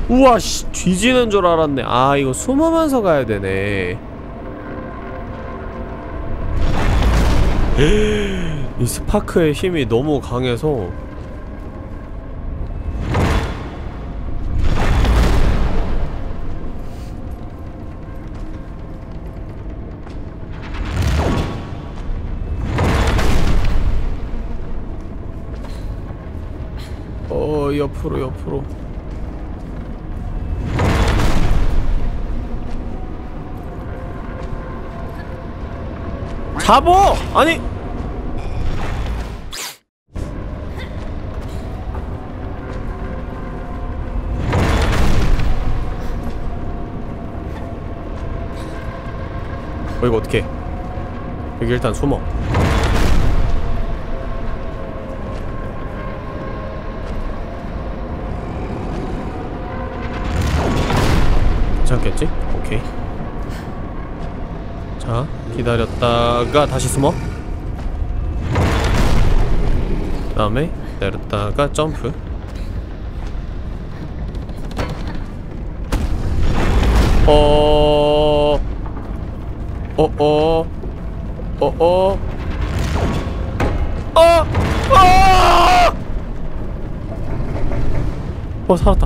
우와 씨 뒤지는 줄 알았네 아 이거 숨으면서 가야 되네 이 스파크의 힘이 너무 강해서. 어 옆으로 옆으로 잡어! 아니 어 이거 어떡해 여기 일단 숨어 괜찮겠지? 오케이 자 기다렸다가 다시 숨어 그 다음에 내렸다가 점프 어... 어어 어어 어! 어! 어 살았다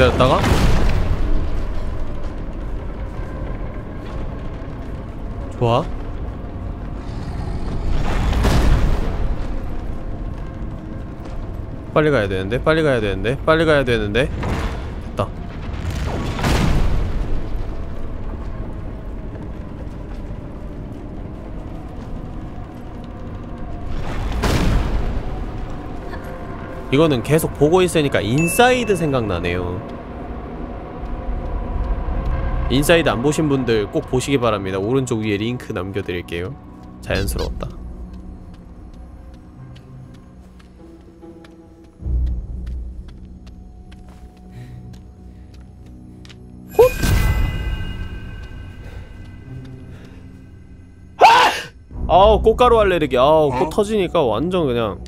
기다렸다가? 좋아. 빨리 가야 되는데 빨리 가야 되는데 빨리 가야 되는데 이거는 계속 보고 있으니까 인사이드 생각나네요. 인사이드 안 보신 분들 꼭 보시기 바랍니다. 오른쪽 위에 링크 남겨드릴게요. 자연스러웠다. 아우 꽃가루 알레르기. 아우 꽃 터지니까 완전 그냥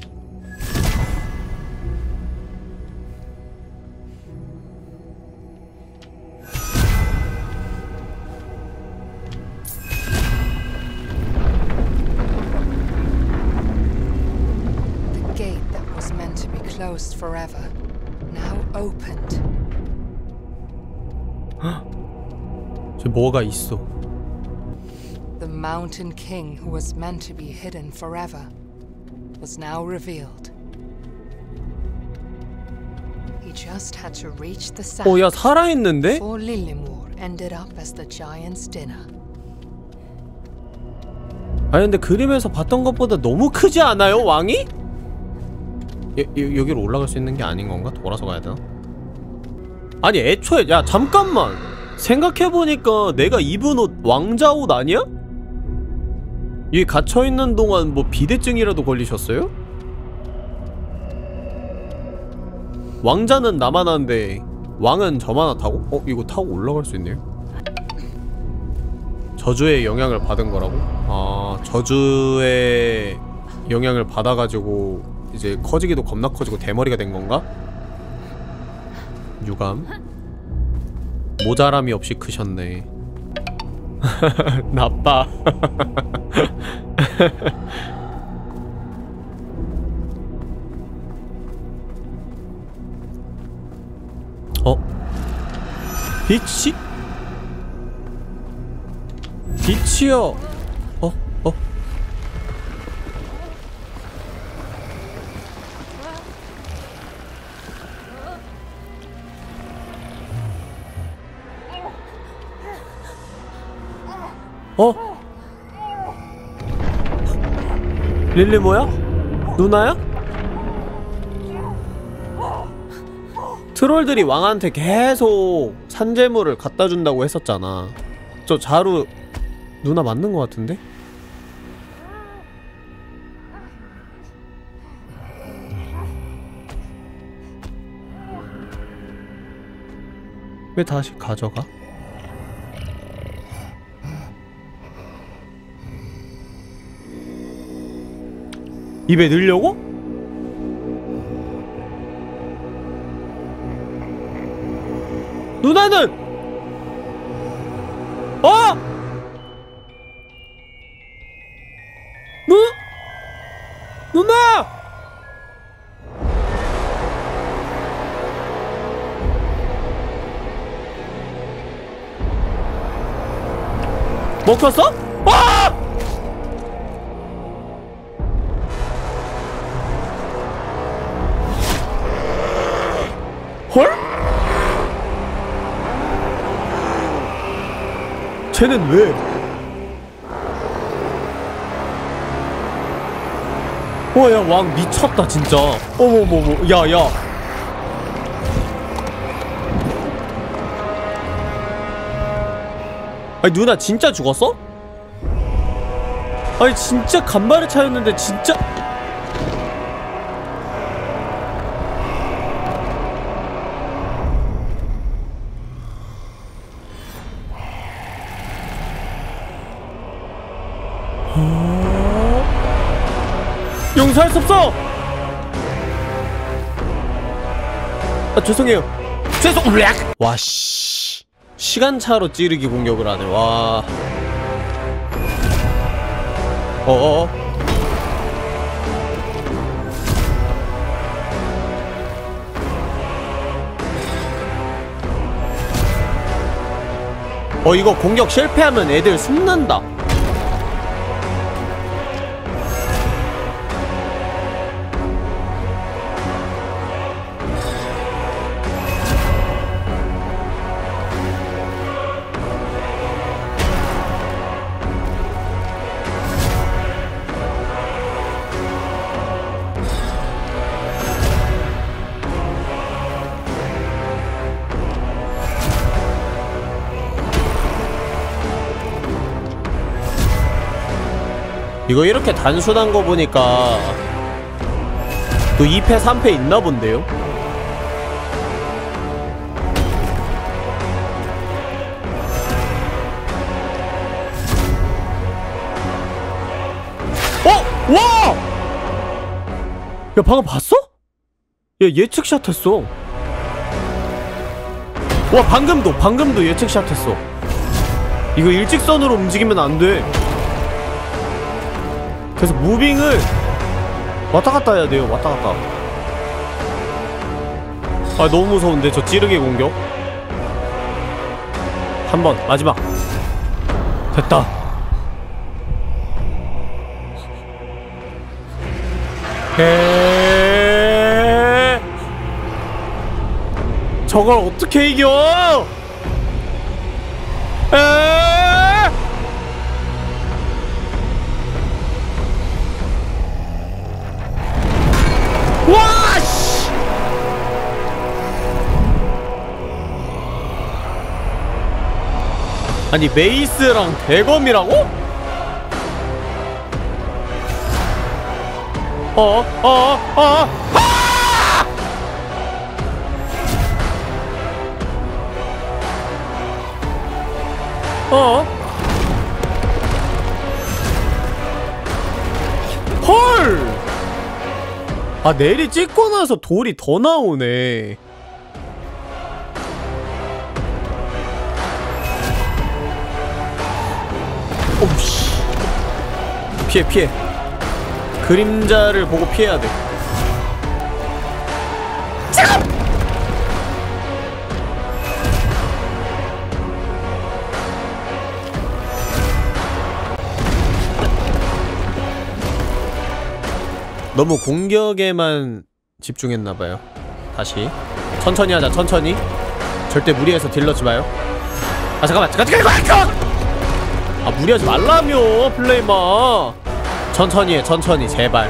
뭐가 있어 The Mountain King, who was meant to be hidden forever, was now revealed. He just had to reach the sand 어야 살아있는데? before Lillimore ended up as the giant's dinner. 아니 근데 그림에서 봤던 것보다 너무 크지 않아요 왕이? 여, 여, 여기로 올라갈 수 있는 게 아닌 건가? 돌아서 가야 되나? 아니 애초에 야 잠깐만 생각해보니까 내가 입은 옷 왕자 옷 아니야? 여기 갇혀있는 동안 뭐 비대증이라도 걸리셨어요? 왕자는 나만 하는데 왕은 저만 하다고? 어? 이거 타고 올라갈 수 있네요? 저주의 영향을 받은 거라고? 아 저주의 영향을 받아가지고 이제 커지기도 겁나 커지고 대머리가 된 건가? 유감 모자람이 없이 크셨네 나빠 어? 빛이? 빛이요 어? 릴리 뭐야? 누나야? 트롤들이 왕한테 계속 산재물을 갖다 준다고 했었잖아. 저 자루 누나 맞는 것 같은데? 왜 다시 가져가? 입에 넣으려고? 누나는 어? 누 누나 먹혔어? 아! 쟤는 왜? 와, 야, 왕 미쳤다, 진짜. 어머머머, 야, 야. 아니, 누나 진짜 죽었어? 아니, 진짜 간발의 차였는데, 진짜. 용서할 수 없어! 아, 죄송해요. 죄송, 으악! 와, 씨. 시간차로 찌르기 공격을 하네, 와. 어어. 어, 이거 공격 실패하면 애들 숨는다. 이거 이렇게 단순한 거 보니까 또 2패 3패 있나 본데요? 어? 와! 야 방금 봤어? 야 예측샷 했어 와 방금도 방금도 예측샷 했어 이거 일직선으로 움직이면 안돼 그래서 무빙을 왔다 갔다 해야 돼요 왔다 갔다. 아 너무 무서운데 저 찌르기 공격. 한 번 마지막. 됐다. 에 저걸 어떻게 이겨 아니, 메이스랑 대검이라고? 어, 어, 어, 아! 어? 헐! 아 내리 찍고 나서 돌이 더 나오네 피해 피해. 그림자를 보고 피해야 돼. 너무 공격에만 집중했나봐요. 다시. 천천히 하자 천천히. 절대 무리해서 딜러지 마요. 아 잠깐만 잠깐 잠깐 잠깐 아 무리하지 말라며 플레이마 천천히 해 천천히 제발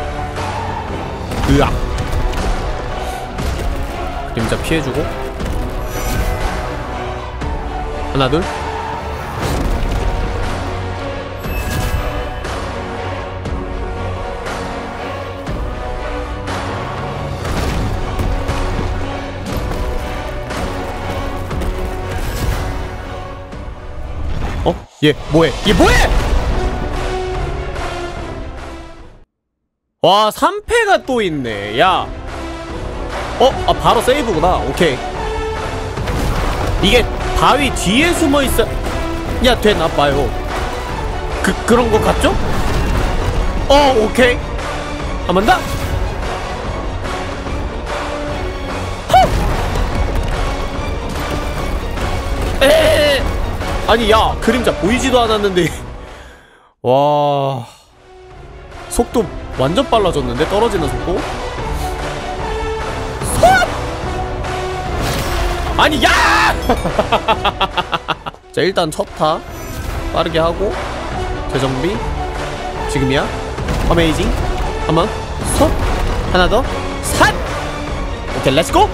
으악 그림자 피해주고 하나 둘 어? 얘 뭐해? 얘 뭐해? 와 3패가 또 있네. 야. 어? 아 바로 세이브구나. 오케이. 이게 바위 뒤에 숨어있어. 야 되나봐요. 그, 그런 거 같죠? 어 오케이. 한 번 더! 헉! 에에에 아니 야 그림자 보이지도 않았는데. 와. 속도 완전 빨라졌는데? 떨어지는 속도? 쏙! 아니 야! 자 일단 첫타. 빠르게 하고. 재정비. 지금이야. 어메이징 한번. 쏙 하나 더 삿 오케이 let's go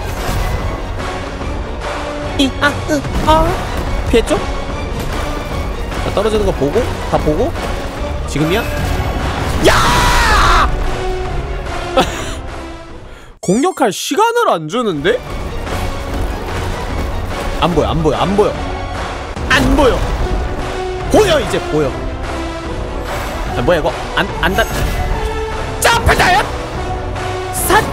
이아으아. 피했죠? 자, 떨어지는 거 보고 다 보고. 지금이야? 야! 공격할 시간을 안 주는데? 안 보여 안 보여 안 보여. 안 보여. 보여 이제 보여. 아, 뭐야 이거? 안 안다 점프 다이엇 삿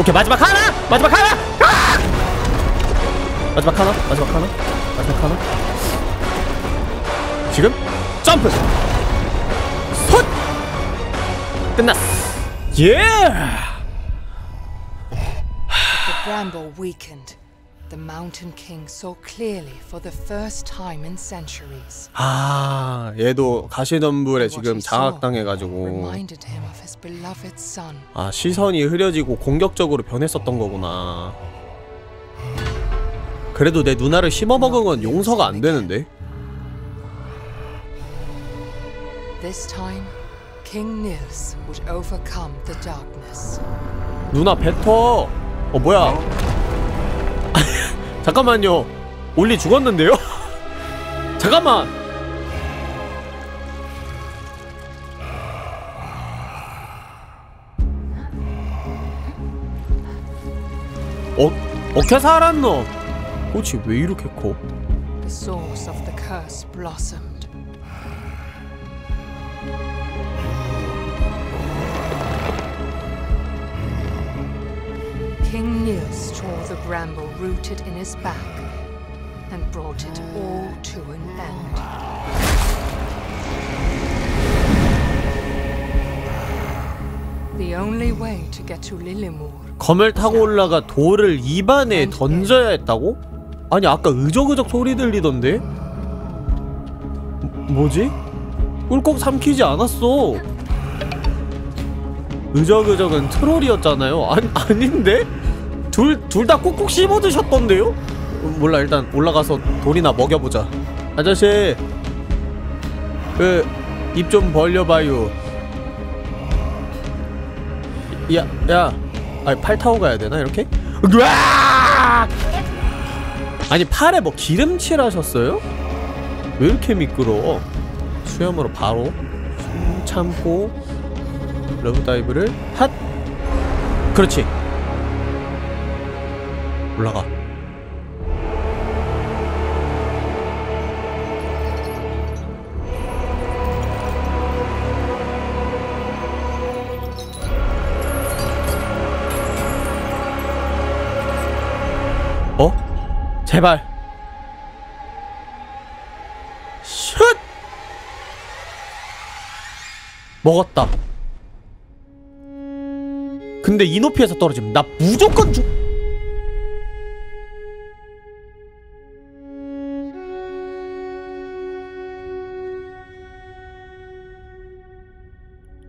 오케이 마지막 하나! 마지막 하나! 아! 마지막 하나? 마지막 하나? 마지막 하나? 지금 점프! 손 끝났어 예 The bramble weakened. The Mountain King saw clearly for the first time in centuries. 아 얘도 가시덤불에 지금 장악당해가지고. 아 시선이 흐려지고 공격적으로 변했었던 거구나 그래도 내 누나를 씹어먹은 건 용서가 안 되는데 This time, King Nils would overcome the darkness. 누나 뱉어 어 뭐야 잠깐만요 올리 죽었는데요? 잠깐만 어? 어떻게 살았노? 꽃이 왜 이렇게 커? The source of the curse blossomed. King Nils tore the bramble rooted in his back and brought it all to an end. The only way to get to Lillimor 검을 타고 올라가 돌을 입안에 던져야 했다고? 아니 아까 의적의적 소리 들리던데? 뭐- 뭐지? 꿀꺽 삼키지 않았어 의적의적은 트롤이었잖아요 아니, 아닌데? 둘 둘다 꾹꾹 씹어 드셨던데요? 음, 몰라 일단 올라가서 돌이나 먹여보자 아저씨 그 입 좀 벌려봐요 야, 야. 아니, 팔 타고 가야 되나, 이렇게? 으악! 아니, 팔에 뭐 기름칠 하셨어요? 왜 이렇게 미끄러워? 수염으로 바로 숨 참고 러브 다이브를 핫! 그렇지! 올라가 어? 제발 슛! 먹었다 근데 이 높이에서 떨어지면 나 무조건 죽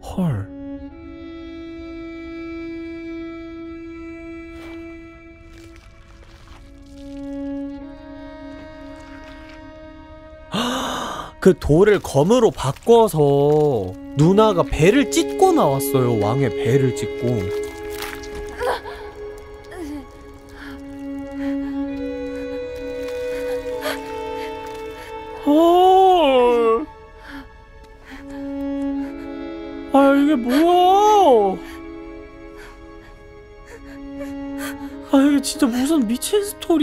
헐. 그 돌을 검으로 바꿔서 누나가 배를 찢고 나왔어요. 왕의 배를 찢고.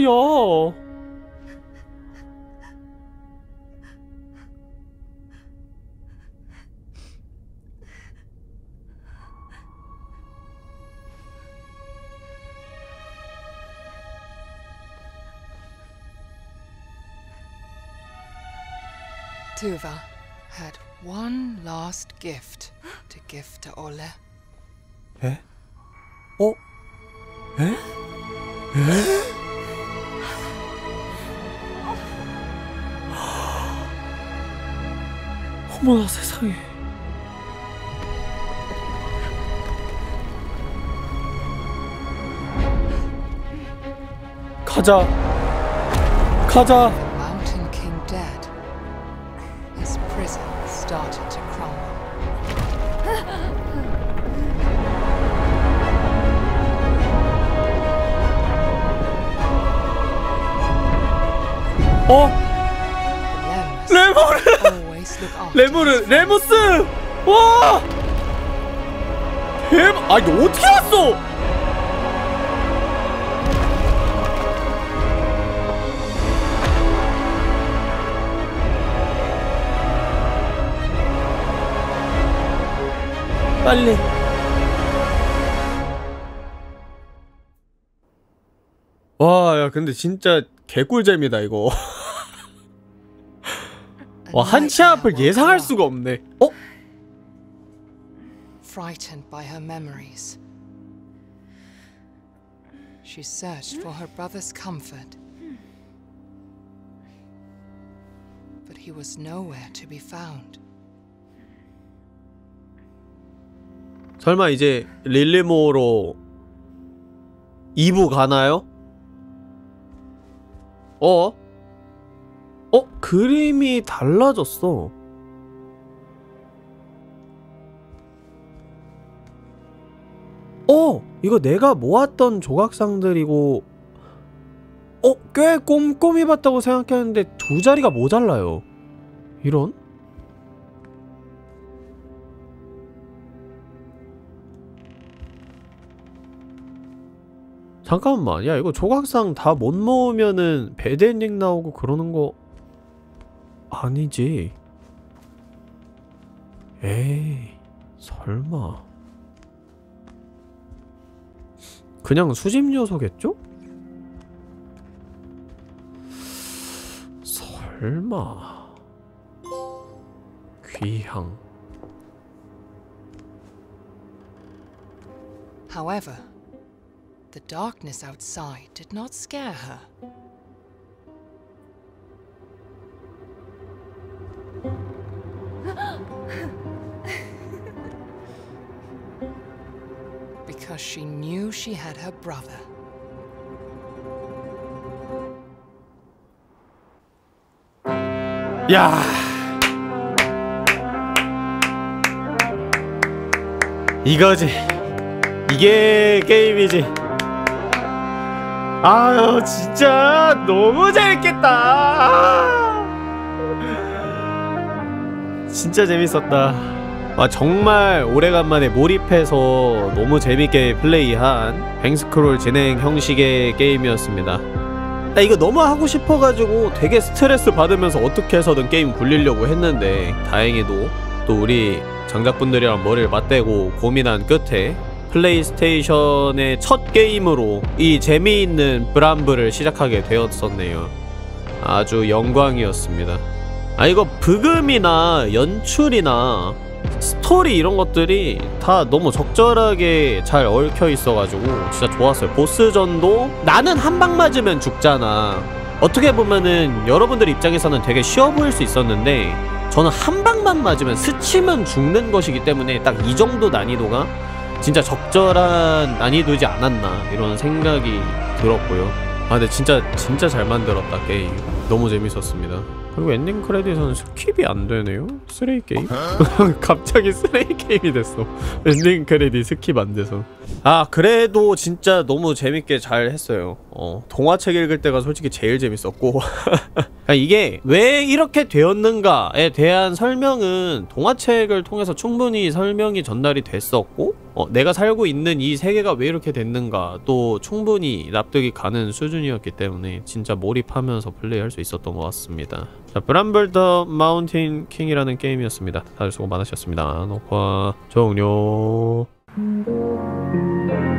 미친 스토리야? Tuva had one last gift to give to Ole. 에? 어? 에? 에? 어머나 세상에. 가자. 가자. The Mountain King dead, his prison started to crumble. 어? Lemus 레모 레모르 레모스. 와. 대박. 아 이거 어떻게 왔어? 빨리. 와, 야, 근데 진짜 개꿀잼이다, 이거. 와, 한치 앞을 예상할 수가 없네. 어? frightened by her memories. She searched for her brother's comfort. But he was nowhere to be found. 설마 이제 릴리모로 2부 가나요? 어? 어? 그림이 달라졌어. 어! 이거 내가 모았던 조각상들이고 어? 꽤 꼼꼼히 봤다고 생각했는데 두 자리가 모자라요. 이런? 잠깐만 야 이거 조각상 다 못 모으면은 배드 엔딩 나오고 그러는 거 아니지 에이 설마 그냥 수집 요소겠죠? 설마 귀향 However, the darkness outside did not scare her. Because she knew she had her brother. 야. 이거지. 이게 게임이지. 아유, 진짜 너무 재밌겠다. 아. 진짜 재밌었다. 아, 정말 오래간만에 몰입해서 너무 재밌게 플레이한 횡스크롤 진행 형식의 게임이었습니다. 나 이거 너무 하고 싶어가지고 되게 스트레스 받으면서 어떻게 해서든 게임 굴리려고 했는데 다행히도 또 우리 장작분들이랑 머리를 맞대고 고민한 끝에 플레이스테이션의 첫 게임으로 이 재미있는 브람블을 시작하게 되었었네요. 아주 영광이었습니다. 아 이거 브금이나 연출이나 스토리 이런 것들이 다 너무 적절하게 잘 얽혀 있어가지고 진짜 좋았어요. 보스전도 나는 한 방 맞으면 죽잖아. 어떻게 보면은 여러분들 입장에서는 되게 쉬워 보일 수 있었는데 저는 한 방만 맞으면 스치면 죽는 것이기 때문에 딱 이 정도 난이도가 진짜 적절한 난이도지 않았나 이런 생각이 들었고요. 아 근데 진짜 진짜 잘 만들었다 게임. 너무 재밌었습니다. 그리고 엔딩 크레딧은 스킵이 안 되네요. 쓰레기 게임? 갑자기 쓰레기 게임이 됐어. 엔딩 크레딧 스킵 안 돼서. 아 그래도 진짜 너무 재밌게 잘 했어요. 어 동화책 읽을 때가 솔직히 제일 재밌었고 그러니까 이게 왜 이렇게 되었는가에 대한 설명은 동화책을 통해서 충분히 설명이 전달이 됐었고 어, 내가 살고 있는 이 세계가 왜 이렇게 됐는가 또 충분히 납득이 가는 수준이었기 때문에 진짜 몰입하면서 플레이할 수 있었던 것 같습니다. 자, 브람블 더 마운틴 킹이라는 게임이었습니다. 다들 수고 많으셨습니다. 녹화 종료. うん